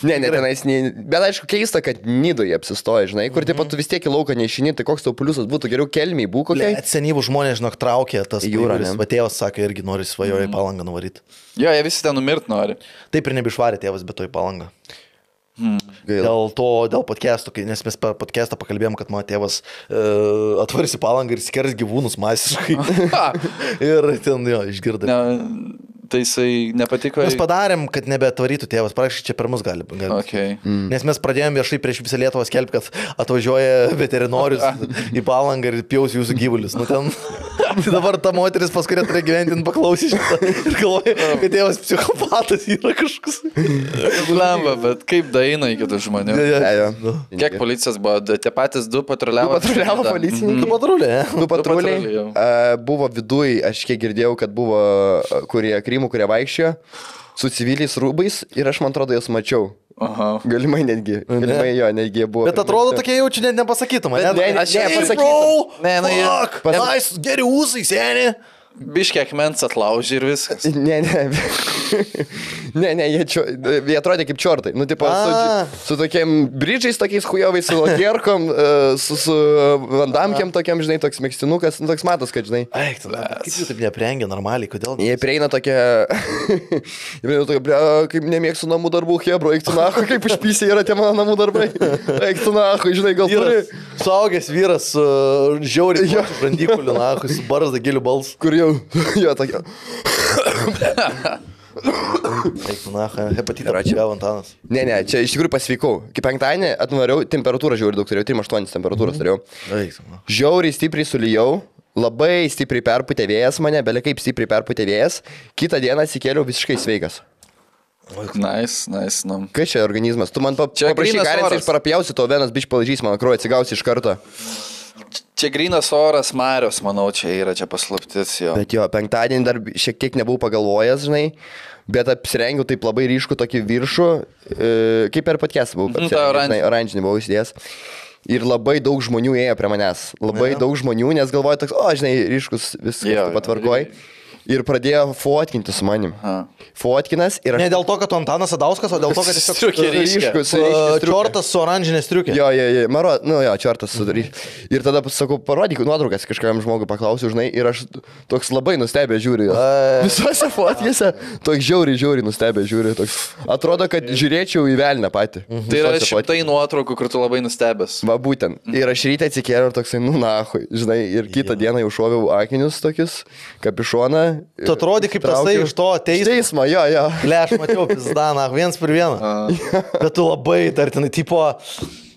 Ne, ne, tenais, ne, bet aišku, keista, kad nidoje apsistoja, žinai, kur taip pat tu vis tiek į lauką neišini, tai koks tau pliusas būtų geriau kelmiai būk kokiai. Net senyvų žmonės, žinok, traukė tas Jūra, jūras. Vatėvas sakė, irgi nori svajoja į palangą nuvaryti. Jo, jie visi ten numirt nori. Taip ir nebeišvarė tėvas, bet to į palangą. Gaila. Dėl to, dėl podcast'o, nes mes per podcast'ą pakalbėjom, kad mano tėvas uh, atvaris į palangą ir skers gyvūnus masiškai. ir ten jo, išgirdai. Tai jisai nepatiko. Mes padarėm, kad nebeatvarytų tėvas, praktiškai čia per mus gali. gali. Okay. Mm. Nes mes pradėjome viešai prieš visą Lietuvą skelbti, kad atvažiuoja veterinorius į palangą ir pjaus jūsų gyvulius. Nu, ten, tai dabar ta moteris, pas kurią turi gyventi, jin paklausė šitą ir galvoja, kad tėvas psichopatas yra kažkoks. Lemba, bet kaip daina iki tų žmonių. Ne, jo. Nu. Kiek policijos buvo? Tie patys du patruliavo. Patruliavo Da. policininkai. Du patruliai. patruliai, jau. Uh, buvo viduj, aš kiek girdėjau, kad buvo kurie krymų, kurie vaikščiojo su civiliais rūbais ir aš man atrodo juos mačiau. Aha. Galimai netgi. Galimai jo, netgi buvo. Bet atrodo tokie jaučiu net nepasakytum, ne? ne, ne, Aš- ne, Hey, pasakytum. Ne, nu, jie- Fuck, nice, geri ūsai, seniai. Biškiai akmens atlaužė ir viskas. Ne, ne. ne, ne, jie, čio, jie atrodė kaip čiortai. Nu, tipo, A. su, su tokiam bridžiais, tokiais hujovais, su lokierkom, e, su, su vandamkiam tokiam, žinai, toks mėgstinukas, nu, toks matas, kad, žinai. Eik, tu, kaip jų taip neprengia normaliai, kodėl? Jie prieina tokia... Jie prieina tokia, ble, kaip nemėgstu namų darbų, hebro, eik tu nahu, kaip išpysė yra tie mano namų darbai. Eik tu nahu, žinai, gal turi. Vyras, suaugęs vyras, žiauriai, Jo. brandykuliu, na, su barzda giliu balsu. Kur jau, jo, tokia. Eik, na, hepatitą Yra čia. gavo Antanas. Ne, ne, čia iš tikrųjų pasveikau. Kaip penktadienį atnuvariau, temperatūrą žiauriai daug turėjau, 3,8 temperatūros turėjau. Eik, na. Žiauriai stipriai sulyjau, labai stipriai perputė vėjas mane, belia kaip stipriai perputė vėjas. Kitą dieną atsikėliau visiškai sveikas. Nice, nice, nu. Kas čia organizmas? Tu man pa- Čia paprašyk, galinti oras. išparapjausi, to vienas bič palažys, mano kraujas atsigausi iš karto. Čia grinas oras Marios, manau, čia yra čia paslaptis jo. Bet jo, penktadienį dar šiek tiek nebuvau pagalvojęs, žinai, bet apsirengiau taip labai ryškų tokį viršų, e, kaip per patkės buvau. Apsirengęs, oranžinį. Oranžinį buvau įsidėjęs. Ir labai daug žmonių ėjo prie manęs. Labai daug žmonių, nes galvoju, toks, o, žinai, ryškus viskas jo, patvarkoj. Ir pradėjo fotkinti su manim. Aha. Fotkinas ir aš... Ne dėl to, kad tu Antanas Sadauskas, o dėl to, kad tiesiog Striukė ryškia. ryškus, ryškus. Čiortas su oranžinė striukė. Jo, jo, jo, maro, nu jo, čartas sudarys. Ir tada sakau, parodyk nuotraukas kažkam žmogui paklausiu, žinai, ir aš toks labai nustebę žiūriu. Visose fotkėse toks žiauriai, žiauriai nustebę žiūriu. Toks. Atrodo, kad žiūrėčiau į velnę patį. Tai yra šimtai nuotraukų, kur tu labai nustebęs. Va būtent. Ir aš ryte atsikėliau ir toksai, nu nahui, žinai, ir kitą dieną jau šoviau akinius tokius, kapišoną. Tu atrodai kaip tasai iš to teismo. Teismo, jo, jo. Le, aš mačiau pizdaną, viens per vieną. Bet tu labai tartinai, tipo,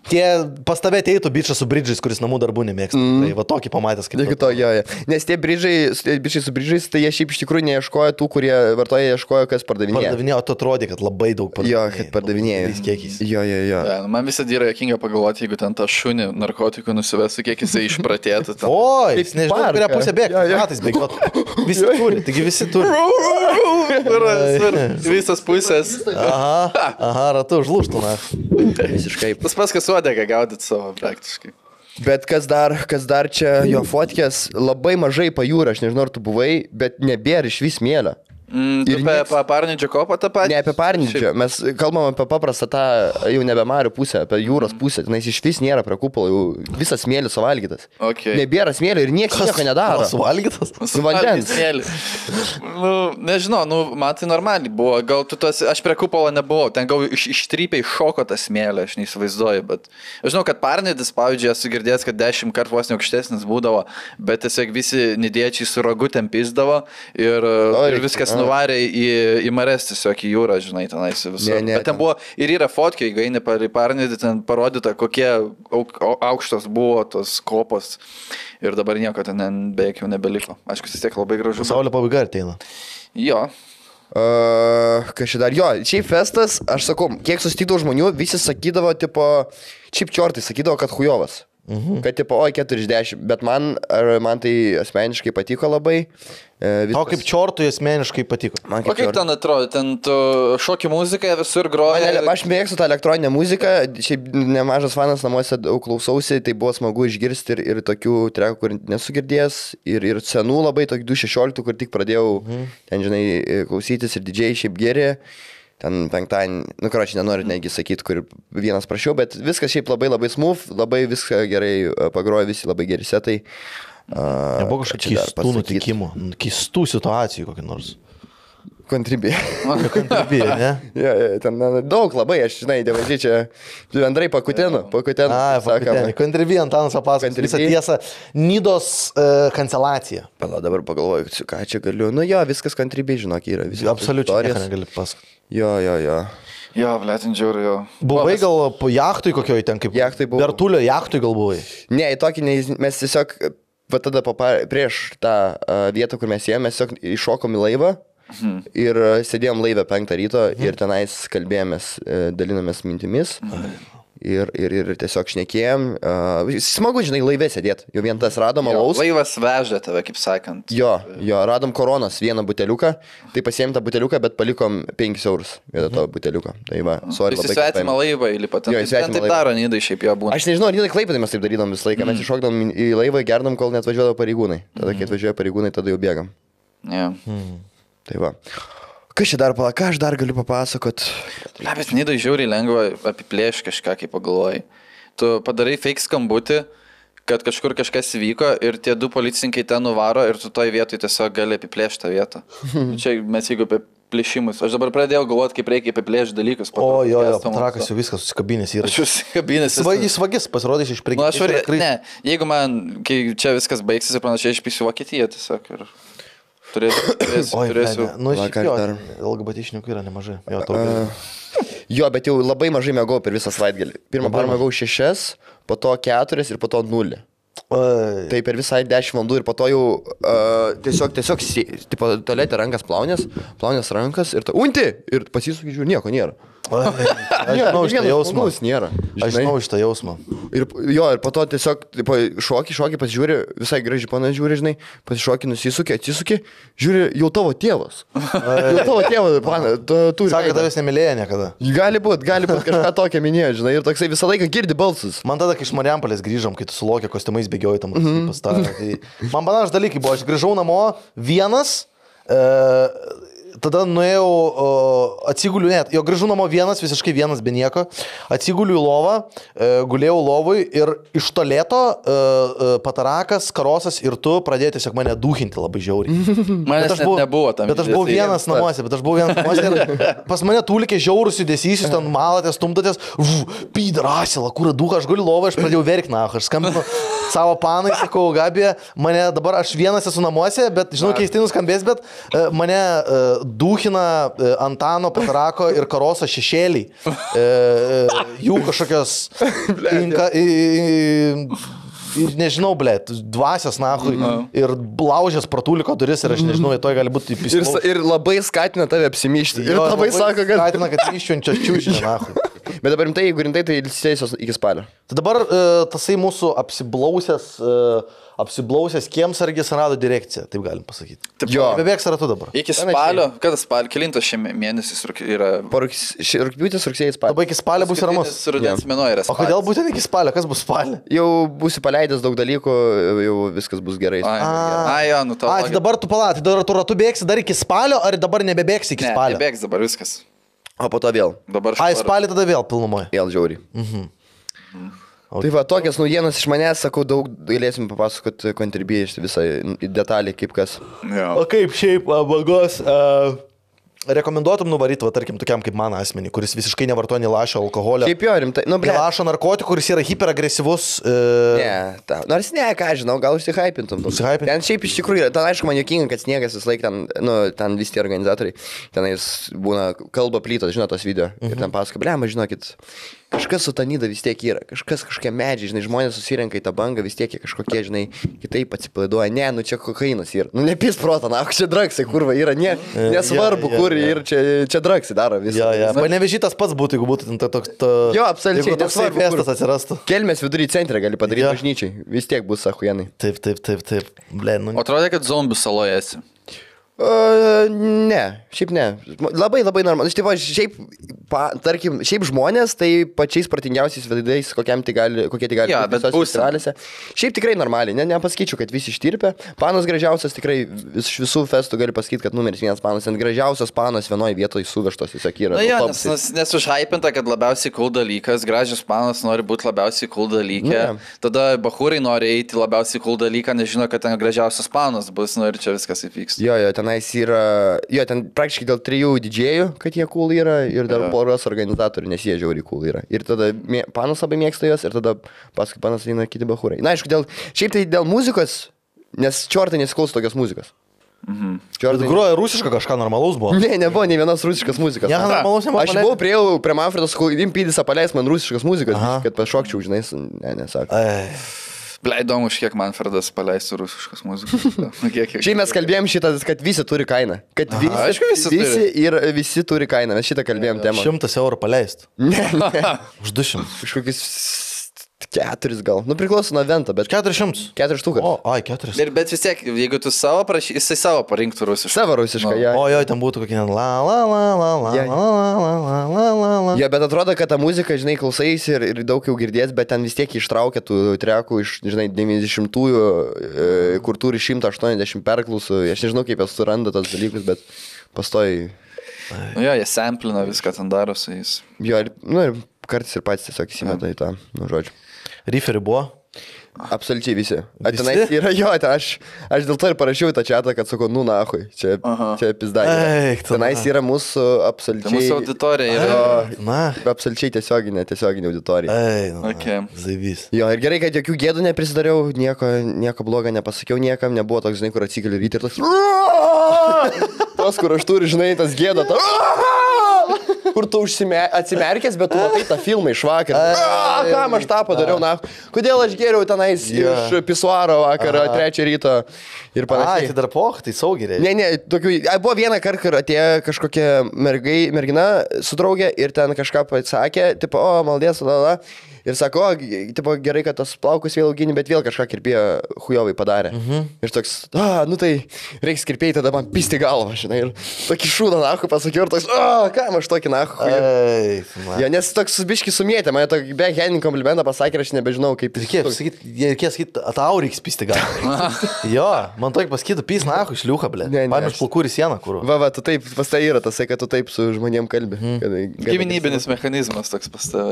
tie pas tave ateitų bičias su bridžais, kuris namų darbų nemėgsta. Mm. Tai va tokį pamatęs kaip Tik to, jo, jo. Nes tie bridžai, tie bičiai su bridžais, tai jie šiaip iš tikrųjų neieškojo tų, kurie vartoja, ieškojo, kas pardavinėja. Pardavinėjo, tu atrodė, kad labai daug Jo, kad pardavinėjo. Tais kiekiais. Jo, jo, jo. Ja, nu, man visą yra jokinga pagalvoti, jeigu ten tą šunį narkotikų nusivestų, kiek jisai išpratėtų. ten. Oi, Kaip jis nežinau, parką. kurią pusę bėga. Jo, jo. Metais bėga. Visi turi, taigi visi turi. Visas pusės. Aha, aha, ratu užlūštų, na. Visiškai. Tas pas kas uodega gaudyt savo praktiškai. Bet kas dar, kas dar čia, jo fotkės labai mažai pajūra, aš nežinau, ar tu buvai, bet nebėra iš vis mėlio. Mm, Ir apie nieks- paparnidžio kopą tą patį? Ne apie parnidžio, mes kalbam apie paprastą tą jau nebe marių pusę, apie jūros pusę, tenais iš vis nėra prie kupolo, jau visas smėlis suvalgytas. Okay. Nebėra smėlio ir niekas nieko nedaro. Suvalgytas. Su vandens. Nu, nežinau, nu, man tai normaliai buvo. Gal tu tas, aš prie kupolo nebuvau, ten gal iš, ištrypiai šoko tas smėlį, aš neįsivaizduoju, bet aš žinau, kad parnidis, pavyzdžiui, esu girdėjęs, kad dešimt kartų vos neaukštesnis būdavo, bet tiesiog visi nidiečiai su ragu tempizdavo ir, O, ir viskas a. nuvarė į, į mares tiesiog į jūrą, žinai, tenais visur. Ne, ne, bet ten ten- buvo ir yra fotkė, jeigu eini par- į parnidį, ten parodyta, kokie auk, au- aukštos buvo tos kopos ir dabar nieko ten beveik jau nebeliko. Aišku, vis tiek labai gražu. Pasaulio pabaiga ateina. Jo, Uh, kas čia dar? Jo, šiaip festas, aš sakau, kiek susitikdavau žmonių, visi sakydavo, tipo, šiaip čiortai sakydavo, kad hujovas. Mhm. Kad, tipo, oi, 40, bet man, ar, man tai asmeniškai patiko labai. E, Tau kaip čiortui asmeniškai patiko. Man O kaip čiortai. ten atrodo, ten tu šoki muziką visur groja. Man, aš mėgstu tą elektroninę muziką, šiaip nemažas fanas namuose klausausi, tai buvo smagu išgirsti ir, ir tokių trekų, kur nesu girdėjęs, ir, ir senų labai, tokių 216, kur tik pradėjau, mhm. ten žinai, klausytis ir didžiai šiaip geri. Ten penktadienį, nu, karočiui, nenoriu negi sakyti, kur vienas prašiau, bet viskas šiaip labai labai smooth, labai viską gerai e, pagrojo, visi labai geri setai. Nebuvo kažkokių keistų nutikimų, keistų situacijų kokį nors. Kontribė. Kantrybė, ne? Ja, ja, ten daug labai, aš žinai, dievažiai čia bendrai pakutenu, pakutenu. A, sakoma. kantrybė, Antanas papasakos visą tiesą. Nidos uh, kanceliacija. Pala, dabar pagalvoju, ką čia galiu. Nu jo, viskas kantrybė, žinok, yra. Viskas Absoliučiai negali pasakoti. Jo, jo, jo. Jo, blėtin žiūriu, jo. Buvai gal po jachtui kokioj ten kaip? Jachtoj buvau. Bertulio jachtui gal buvai. Ne, į tokį mes tiesiog, va tada papa, prieš tą uh, vietą, kur mes ėjome, mes tiesiog iššokom į laivą. Mhm. Ir sėdėjom laivę penktą ryto mhm. ir tenais kalbėjomės, uh, dalinomės mintimis. Mhm. Ir, ir, ir tiesiog šnekėjom. Uh, smagu, žinai, laivė sėdėti. Jau vien tas radom alaus. Laivas vežė tave, kaip sakant. Jo, jo, radom koronos vieną buteliuką, tai pasiėmėm tą buteliuką, bet palikom 5 eurus vietoj to buteliuko. Tai va, sorry. Jis svetimą laivą įlipa. Ten, Jo, į ten svetimą taip laivą. daro, nydai šiaip jo būna. Aš nežinau, ar jinai klaipėdai mes taip darydavom visą laiką, mes iššokdavom į laivą, gerdom, kol net važiuodavo pareigūnai. Tada, kai atvažiuoja pareigūnai, tada jau bėgam. Jo. Tai va. Kas čia dar, pala, ką aš dar galiu papasakot? Le, bet nydai žiauriai lengva apiplėšti kažką, kaip pagalvojai. Tu padarai fake skambutį, kad kažkur kažkas įvyko ir tie du policininkai ten nuvaro ir tu toj vietoj tiesiog gali apiplėšti tą vietą. Čia mes jeigu apie plėšimus. Aš dabar pradėjau galvoti, kaip reikia apiplėšti dalykus. O, jo, jo, trakas jau viskas susikabinės yra. Aš užsikabinęs. Sva- Jis vagis pasirodys iš Nu, priekio. aš var... Ne, jeigu man, kai čia viskas baigsis ir panašiai, aš pysiu Vokietiją tiesiog. Ir... Turėsiu, turėsiu, Oi, turėsiu. ne, nu, Vakar šiaip jo, dar. LGBT yra nemažai. Jo, tau. Jo, bet jau labai mažai mėgau per visą savaitgalį. Pirmą parą mėgau šešias, po to keturias ir po to nulį. Oi. Tai per visai 10 valandų ir po to jau uh, tiesiog, tiesiog, si- tipo, tolėti rankas plaunės, plaunės rankas ir ta, unti! Ir pasisukai, žiūri, nieko nėra. Oi, Aš žinau vieno jausmą. žmogaus Nėra. Aš žinau šitą jausmą. Ir jo, ir po to tiesiog, tipo, šokį, šokį pasižiūri, visai gražiai pana žiūri, žinai, pasišokį, nusisukė, atsisukė, žiūri, jau tavo tėvas. jau tavo tėvas, pana, tu turi. Sako, tavęs nemylėjo niekada. Gali būti, gali būti kažką tokio minėjo, žinai, ir toksai visą laiką girdi balsus. Man tada, kai iš Mariampolės grįžom, kai tu sulokė kostiumais bėgiojai tam mm -hmm. pas tą. Tai man panašus dalykai buvo, aš grįžau namo vienas, e, tada nuėjau, o, atsiguliu, net, jo grįžau namo vienas, visiškai vienas be nieko, atsiguliu į lovą, e, gulėjau lovui ir iš tolėto e, e, patarakas, karosas ir tu pradėjai tiesiog mane duhinti labai žiauriai. Manęs aš buvau- nebuvo tam. Bet aš buvau vienas namuose, bet aš buvau vienas namuose pas mane tūlikė žiaurus judesys, jūs ten malatės, stumdatės, pydrasila, kur duha, aš guliu lovą, aš pradėjau verkti, na, aš skambinu savo panai, sakau, Gabė, mane dabar aš vienas esu namuose, bet žinau, keistai nuskambės, bet e, mane e, duhina e, Antano Patarako ir Karoso šešėliai. Jų kažkokios... Inka, i, i, Ir nežinau, ble, dvasios, na, ir laužęs pratuliko duris ir aš nežinau, toj gali būti Ir, įpistas. sa- ir labai skatina tave apsimyšti. Ir labai sako, kad... Skatina, kad išsiunčias čiūžinį, na. Bet dabar rimtai, jeigu rimtai, tai ilsėsios iki spalio. Tai dabar e, tasai mūsų apsiblausęs, e, apsiblausęs kiemsargis rado direkciją, taip galim pasakyti. Jo. Bebėgs ratu dabar. Iki spalio, kada spalio, kilintas šiame mėnesis yra. Rugpjūtis, rugsėjai spalio. Dabar iki spalio bus ramus. Rudens mėnuo yra. O kodėl būtent iki spalio? Kas bus spalio? Jau būsi paleidęs daug dalykų, jau viskas bus gerai. Ai, ai, jo, nu tau. A, tai dabar tu palat, tai dar tu ratu bėgsi dar iki spalio, ar dabar nebebėgsi iki Ne, spalio? bėgs dabar viskas. O po to vėl. Dabar Ai, švar- spalį tada vėl pilnumoje. Vėl žiauri. Mhm. Tai va, tokias naujienas iš manęs, sakau, daug galėsim papasakoti kontribijai visą detalį, kaip kas. Jo. O kaip šiaip, vagos, uh, rekomenduotum nuvaryti, va, tarkim, tokiam kaip man asmenį, kuris visiškai nevartoja nei lašo alkoholio. Šiaip jo, rimtai. Nu, ble. lašo narkotikų, kuris yra hiperagresyvus. Uh, Ne, ta, nors ne, ką žinau, gal užsihypintum. Užsihypint? Ten šiaip iš tikrųjų, ten aišku, man jokinga, kad sniegas vis laik ten, nu, ten visi tie organizatoriai, tenais būna kalba plytos, žinot, tos video. Mhm. Ir ten pasako, blema, žinokit, kažkas su tanida vis tiek yra, kažkas kažkokie medžiai, žinai, žmonės susirenka į tą bangą, vis tiek kažkokie, žinai, kitaip atsipalaiduoja. Ne, nu čia kokainas yra. Nu, nepis protą, na, čia draksai, kurva yra, ne, nesvarbu, jo, kur jo. ir čia, čia draksai daro visą. Ja, ja. Panevežytas pats būtų, jeigu būtų ta toks... Ta... Jo, absoliučiai, toks festas atsirastų. Kelmės vidury centre gali padaryti Jo. bažnyčiai, vis tiek bus ahujenai. Taip, taip, taip, taip. Ble, nu. Atrodo, kad zombių saloje esi. Uh, ne, šiaip ne. Labai labai normalu. Iš tikrųjų, šiaip, pa, tarkim, šiaip žmonės tai pačiais pratingiausiais veidais, kokiam tai gali, kokie tai gali Jo, būti festivalėse. Šiaip tikrai normaliai, ne, nepasakyčiau, kad visi ištirpę. Panas gražiausias tikrai vis, iš visų festų gali pasakyti, kad numeris vienas panas, ant gražiausias panas vienoje vietoje suvežtos, jis yra. Na, jo, top nes, nes, nes užhypinta, kad labiausiai cool dalykas, gražios panas nori būti labiausiai cool dalykė. Ne. Tada bahūrai nori eiti labiausiai cool dalyką, nežino, kad ten gražiausias panas bus, nu ir čia viskas įvyks. Jo, jo, tenais yra, jo, ten praktiškai dėl trijų didžėjų, kad jie cool yra, ir dar Jo. poros organizatorių, nes jie žiauri cool yra. Ir tada mė, panas labai mėgsta juos, ir tada paskui panas eina kiti bahūrai. Na, aišku, dėl, šiaip tai dėl muzikos, nes čiortai nesiklauso tokios muzikos. Mhm. Čiortai... Groja rusišką kažką normalaus buvo. Ne, nebuvo nei vienos rusiškos muzikos. Nieko normalaus nebuvo Aš buvau prie, prie Manfredo, sakau, impydys paleis man rusiškos muzikos, Aha. kad pašokčiau, žinai, ne, nesako. Ai. Ble, įdomu, už kiek Manfredas paleistų rusiškos muzikos. Nu. Šiaip mes kalbėjom šitą, kad visi turi kainą. Kad visi, aišku, visi turi. visi, ir visi turi kainą. Mes šitą kalbėjom temą. Šimtas eurų paleist. Ne, ne. Už du šimtus. Kažkokius keturis gal. Nu priklauso nuo vento, bet Keturis šimtus. keturis štukas. O, ai, keturis. Ir bet vis tiek, jeigu tu savo prašy, jisai savo parinktų rusišką. Savo rusišką, Nu. ja. O, jo, ten būtų kokie la la la la la Ja. la la la la la la. Ja, bet atrodo, kad ta muzika, žinai, klausais ir, ir daug jau girdės, bet ten vis tiek ištraukia tų trekų iš, žinai, 90-ųjų, e, kur turi 180 perklausų. Aš nežinau, kaip jos suranda tos dalykus, bet pastoji. Nu, jo, jie samplina viską ten daro su jais. Jo, ir, nu, ir kartais ir pats tiesiog įsimeta į tą, nu, žodžiu. Riferį buvo. Absoliučiai visi. Atinais yra jo, ten aš, aš dėl to ir parašiau į tą čatą, kad sakau, nu, nahui, čia, Aha. čia pizdai. Eik, tu, Tenais na. yra mūsų Tai absoliučiai. mūsų auditorija yra. Na. Absoliučiai tiesioginė, tiesioginė auditorija. Ei, nu. Okay. Zaivys. Jo, ir gerai, kad jokių gėdų neprisidariau, nieko, nieko blogo nepasakiau niekam, nebuvo toks, žinai, kur atsikeli ryte ir tas... tos, kur aš turiu, žinai, tas gėda. Ta... Kur tu užsime, atsimerkęs, bet tu matai tą filmą iš vakar. A, Kam aš tą padariau, na? Kodėl aš geriau tenais Jo. iš pisuaro vakarą, trečią ryto ir Ai, panašiai. tai dar poch, tai saugiai. Ne, ne, tokių, ai, buvo vieną kartą, kur atėjo kažkokia mergai, mergina su draugė ir ten kažką pasakė, tipo, o, maldės, la, la. Ir sako, o, tipo, gerai, kad tos plaukus vėl augini, bet vėl kažką kirpėjo hujovai padarė. Mhm. Ir toks, a, nu tai reiks kirpėjai, tada man pisti galvą, žinai. Ir tokį šūdą nahu pasakiau ir toks, a, kam aš tokį nahu. Man. Ja, nes toks biški sumėtė, mane tokį beheninį komplimentą pasakė aš nebežinau, kaip Reikėjo pasakyti, jie reikėjo sakyti, tau reikia spisti gal. jo, man tokį pasakytų, pys nahu, išliuha, ble. Ne, ne, Paimė aš- iš plaukų į sieną, kur. Va, va, tu taip, pas tai yra tas, kad tu taip su žmonėm kalbi. Mhm. Gyvynybinis mechanizmas toks pas jo.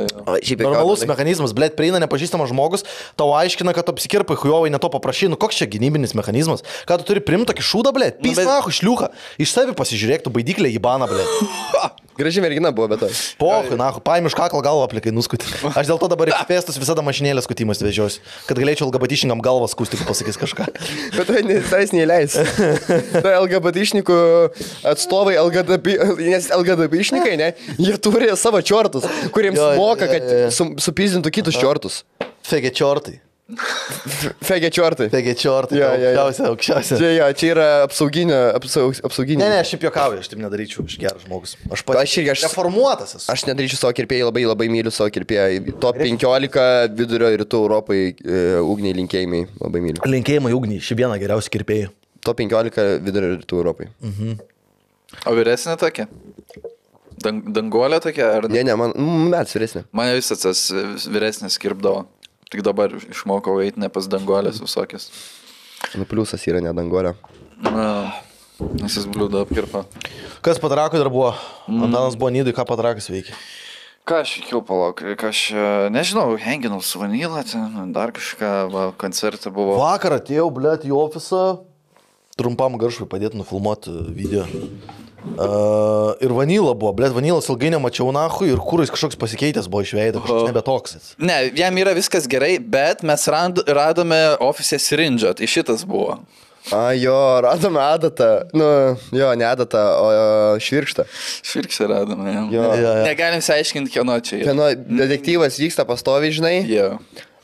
Normalus mechanizmas, blėt, prieina nepažįstamas žmogus, tau aiškina, kad tu apsikirpai hujovai, ne to paprašy, nu koks čia gynybinis mechanizmas, kad tu turi primti tokį šūdą, blėt, nu, nahu, išliuha, iš savi pasižiūrėk, tu baidyklė į baną, blėt. Graži mergina buvo, bet to. Pohui, na, paėmė iš kaklo galvą aplikai nuskuti. Aš dėl to dabar išpėstus visada mašinėlės skutimus vežiausi, kad galėčiau LGBTšininkam galvą skusti, kai pasakys kažką. Bet tai tavęs neįleis. Tai LGBT išnikų atstovai, LGBT, nes LGBT išnikai, ne, jie turi savo čiortus, kuriems Jo, moka, kad jo, jo. su- supizdintų kitus čiortus. Fege čiortai. Fege čiortai. Fege čiortai. Jo, jo, jo. Aukščiausia, aukščiausia. Čia, jo, čia yra apsauginė, apsaug, apsauginė. Ne, ne, aš šiaip juokauju, aš taip nedaryčiau, aš geras žmogus. Aš pats. Aš irgi, aš- Reformuotas esu. Aš nedaryčiau savo kirpėjai, labai labai myliu savo kirpėją. Top 15 vidurio ir rytų Europai e, ugniai linkėjimai labai myliu. Linkėjimai ugnį, šį vieną geriausią kirpėjų. Top 15 vidurio ir rytų Europai. O vyresnė tokia? Dang, danguolė tokia? Ar... Ne, ne, man, mes vyresnė. Mane visas tas vyresnis kirpdavo. Tik dabar išmokau eiti ne pas danguolės visokias. Nu, pliusas yra nedangolė. Na, nes jis bliūdą apkirpa. Kas patarakui dar buvo? Antanas buvo nydui, ką patarakas veikia. Ką aš veikiau palauk, ką aš, e, nežinau, henginau su vanilą, ten dar kažką, va, koncertą buvo. Vakar atėjau, blėt, į ofisą, trumpam garšui padėti nufilmuoti video. Uh, ir vanila buvo, blėt, vanilas ilgai nemačiau nahui ir kur jis kažkoks pasikeitęs buvo iš veido, kažkoks nebetoks. Ne, jam yra viskas gerai, bet mes rand, radome ofise sirinžą, tai šitas buvo. A, jo, radome adatą. Nu, jo, ne adatą, o švirkštą. Švirkščią radome. jam. Jo. Jo, jo. Negalim išsiaiškinti, kieno čia yra. Kieno detektyvas vyksta pastoviai, žinai. Jo.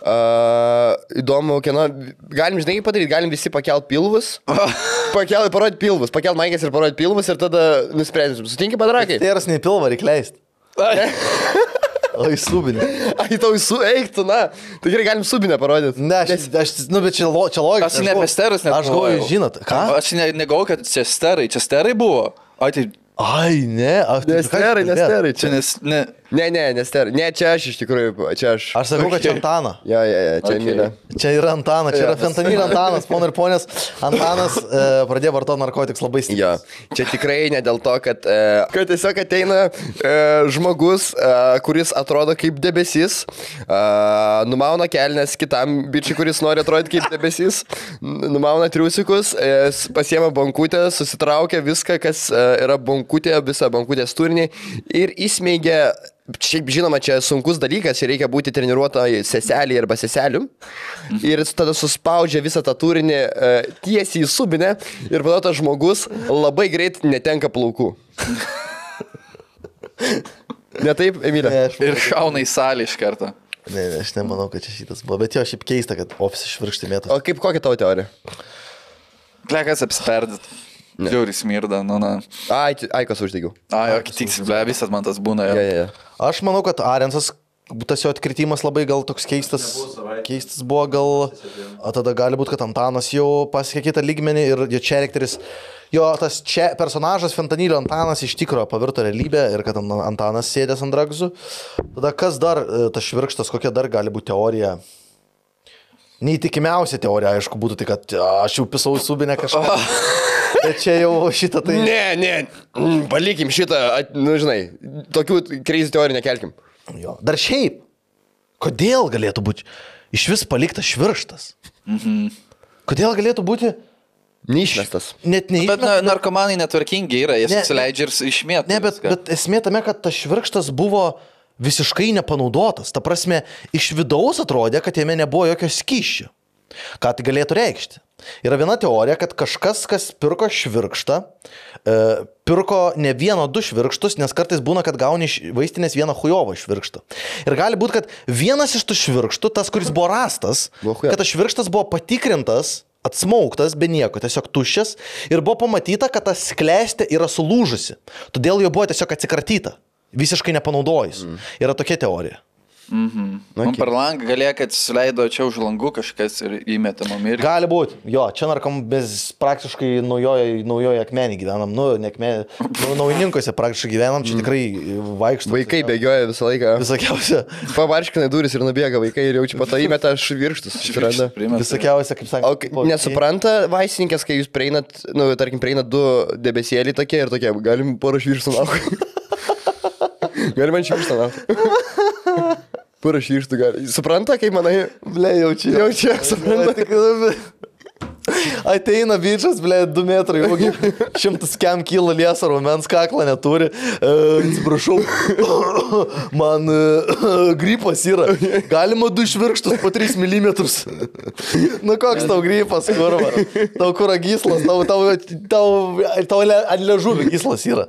Uh, įdomu, kieno. Galim, žinai, padaryti, galim visi pakelt pilvus. Pakelt, parodyti pilvus, pakelt maikės ir parodyti pilvus ir tada nuspręsim. Sutinki padrakai? Tėras nei pilva reikia leisti. O į subinį. Ai, tau su eiktų, na. Tai gerai, galim subinę parodyti. Ne, aš, aš, nu, bet čia, lo, čia logika. Aš ne apie sterus net Aš galvoju, žinot, ką? Aš ne, negau, kad čia sterai, čia sterai buvo. O tai Ai, ne, aš tai Nesterai, nesterai. čia Čia, nes... Ne, ne, ne, nester. Ne, čia aš iš tikrųjų, čia aš. Aš sakau, kad čia Antana. Ja, ja, ja, čia Okay. Emilė. Čia yra Antanas, čia yra fentanilio Antanas, ponai ir ponės. Antanas e, pradėjo vartoti narkotikus labai stipriai. Jo, čia tikrai ne dėl to, kad, e, kad tiesiog ateina e, žmogus, e, kuris atrodo kaip debesis, e, numauna kelnes kitam bičiui, kuris nori atrodyti kaip debesis, numauna triusikus, e, pasiema bankutę, susitraukia viską, kas e, yra bankutė, visą bankutės turinį ir įsmeigia. Šiaip žinoma, čia sunkus dalykas, čia reikia būti treniruotojai seselį arba seselių. Ir jis tada suspaudžia visą tą turinį e, tiesiai į subinę ir tada tas žmogus labai greit netenka plaukų. Ne taip, Emilė? Ne, aš, ir šauna į salę iš karto. ne, ne, aš nemanau, kad čia šitas buvo, bet jo, šiaip keista, kad ofise švirkštai mėtas. O kaip kokia tavo teorija? Plekas apsperdit. Žiauriai smirda, nu, na. Ai, ai kas uždegiau. Ai, o tiks, ble, visas man tas būna. Ja, Jo. ja, ja. Aš manau, kad Arensas, tas jo atkritimas labai gal toks keistas. Keistas buvo gal, o tada gali būti, kad Antanas jau pasiekė kitą lygmenį ir jo charakteris, jo tas čia personažas Fentanilio Antanas iš tikrųjų pavirto realybę ir kad An- Antanas sėdės ant dragzų. Tada kas dar, e, tas švirkštas, kokia dar gali būti teorija? Neįtikimiausia teorija, aišku, būtų tai, kad aš jau pisau į subinę kažką. Bet čia jau šitą tai... Ne, ne, mm, palikim šitą, at- nu žinai, tokių kreizų teorijų nekelkim. Jo. Dar šiaip, kodėl galėtų būti iš vis paliktas švirkštas? Mhm. Kodėl galėtų būti Neišmestas. net Bet neįmanoma? na, narkomanai netvarkingi yra, jie Ne, susileidžia ir išmėto. Ne, bet, bet esmė tame, kad tas švirkštas buvo visiškai nepanaudotas. Ta prasme, iš vidaus atrodė, kad jame nebuvo jokio skyščio. Ką tai galėtų reikšti? Yra viena teorija, kad kažkas, kas pirko švirkštą, e, pirko ne vieną, du švirkštus, nes kartais būna, kad gauni iš vaistinės vieną hujovą švirkštą. Ir gali būti, kad vienas iš tų švirkštų, tas, kuris buvo rastas, kad tas švirkštas buvo patikrintas, atsmauktas, be nieko, tiesiog tuščias ir buvo pamatyta, kad ta sklestė yra sulūžusi. Todėl jo buvo tiesiog atsikratyta, visiškai nepanaudojus. Mm. Yra tokia teorija. Mhm. Man per langą galėjo, kad suleido čia už langų kažkas ir įmetė mum ir... Gali būti, jo, čia narkom mes praktiškai naujoje, naujoje akmenį gyvenam, nu, ne akmenį, nu, naujininkose praktiškai gyvenam, čia tikrai vaikštų. Vaikai bėgioja visą laiką. Visokiausia, Pavarškina duris ir nubėga vaikai ir jaučia po to įmeta švirkštus. Visokiausia, kaip sakė. O kai- nesupranta vaistininkės, kai jūs prieinat, nu, tarkim, prieinat du debesėlį tokie ir tokie, galim porą švirštų naukų. galim man švirštą naukų. Porą švirštų gali. Supranta, kaip manai? Ble, jaučiu. Jaučia, supranta. Ateina bičias, ble, 2 metrai ilgi, šimtas kem kyla liesa, raumens kakla neturi. E, atsiprašau, man e, gripas yra. Galima du švirkštus po 3 mm. Nu koks tau gripas, kurva. Tau kur gyslas, tau, tau, tau, tau le- ant ležuvį gyslas yra.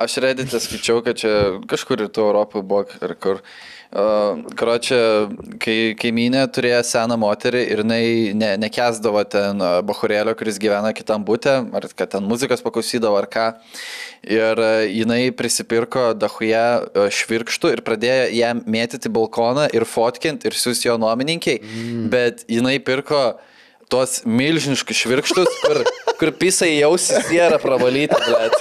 Aš reditę skaičiau, kad čia kažkur rytų Europoje buvo ir kur. Karočią, kai kaimynė turėjo seną moterį ir jinai ne, nekesdavo ten bahurėlio, kuris gyvena kitam būte, ar kad ten muzikos paklausydavo ar ką. Ir jinai prisipirko dahuje švirkštų ir pradėjo jam mėtyti balkoną ir fotkint ir siūsti jo nuomininkiai. Mm. Bet jinai pirko tuos milžiniškus švirkštus, kur, kur pisai jausis yra pravalyti. Blet.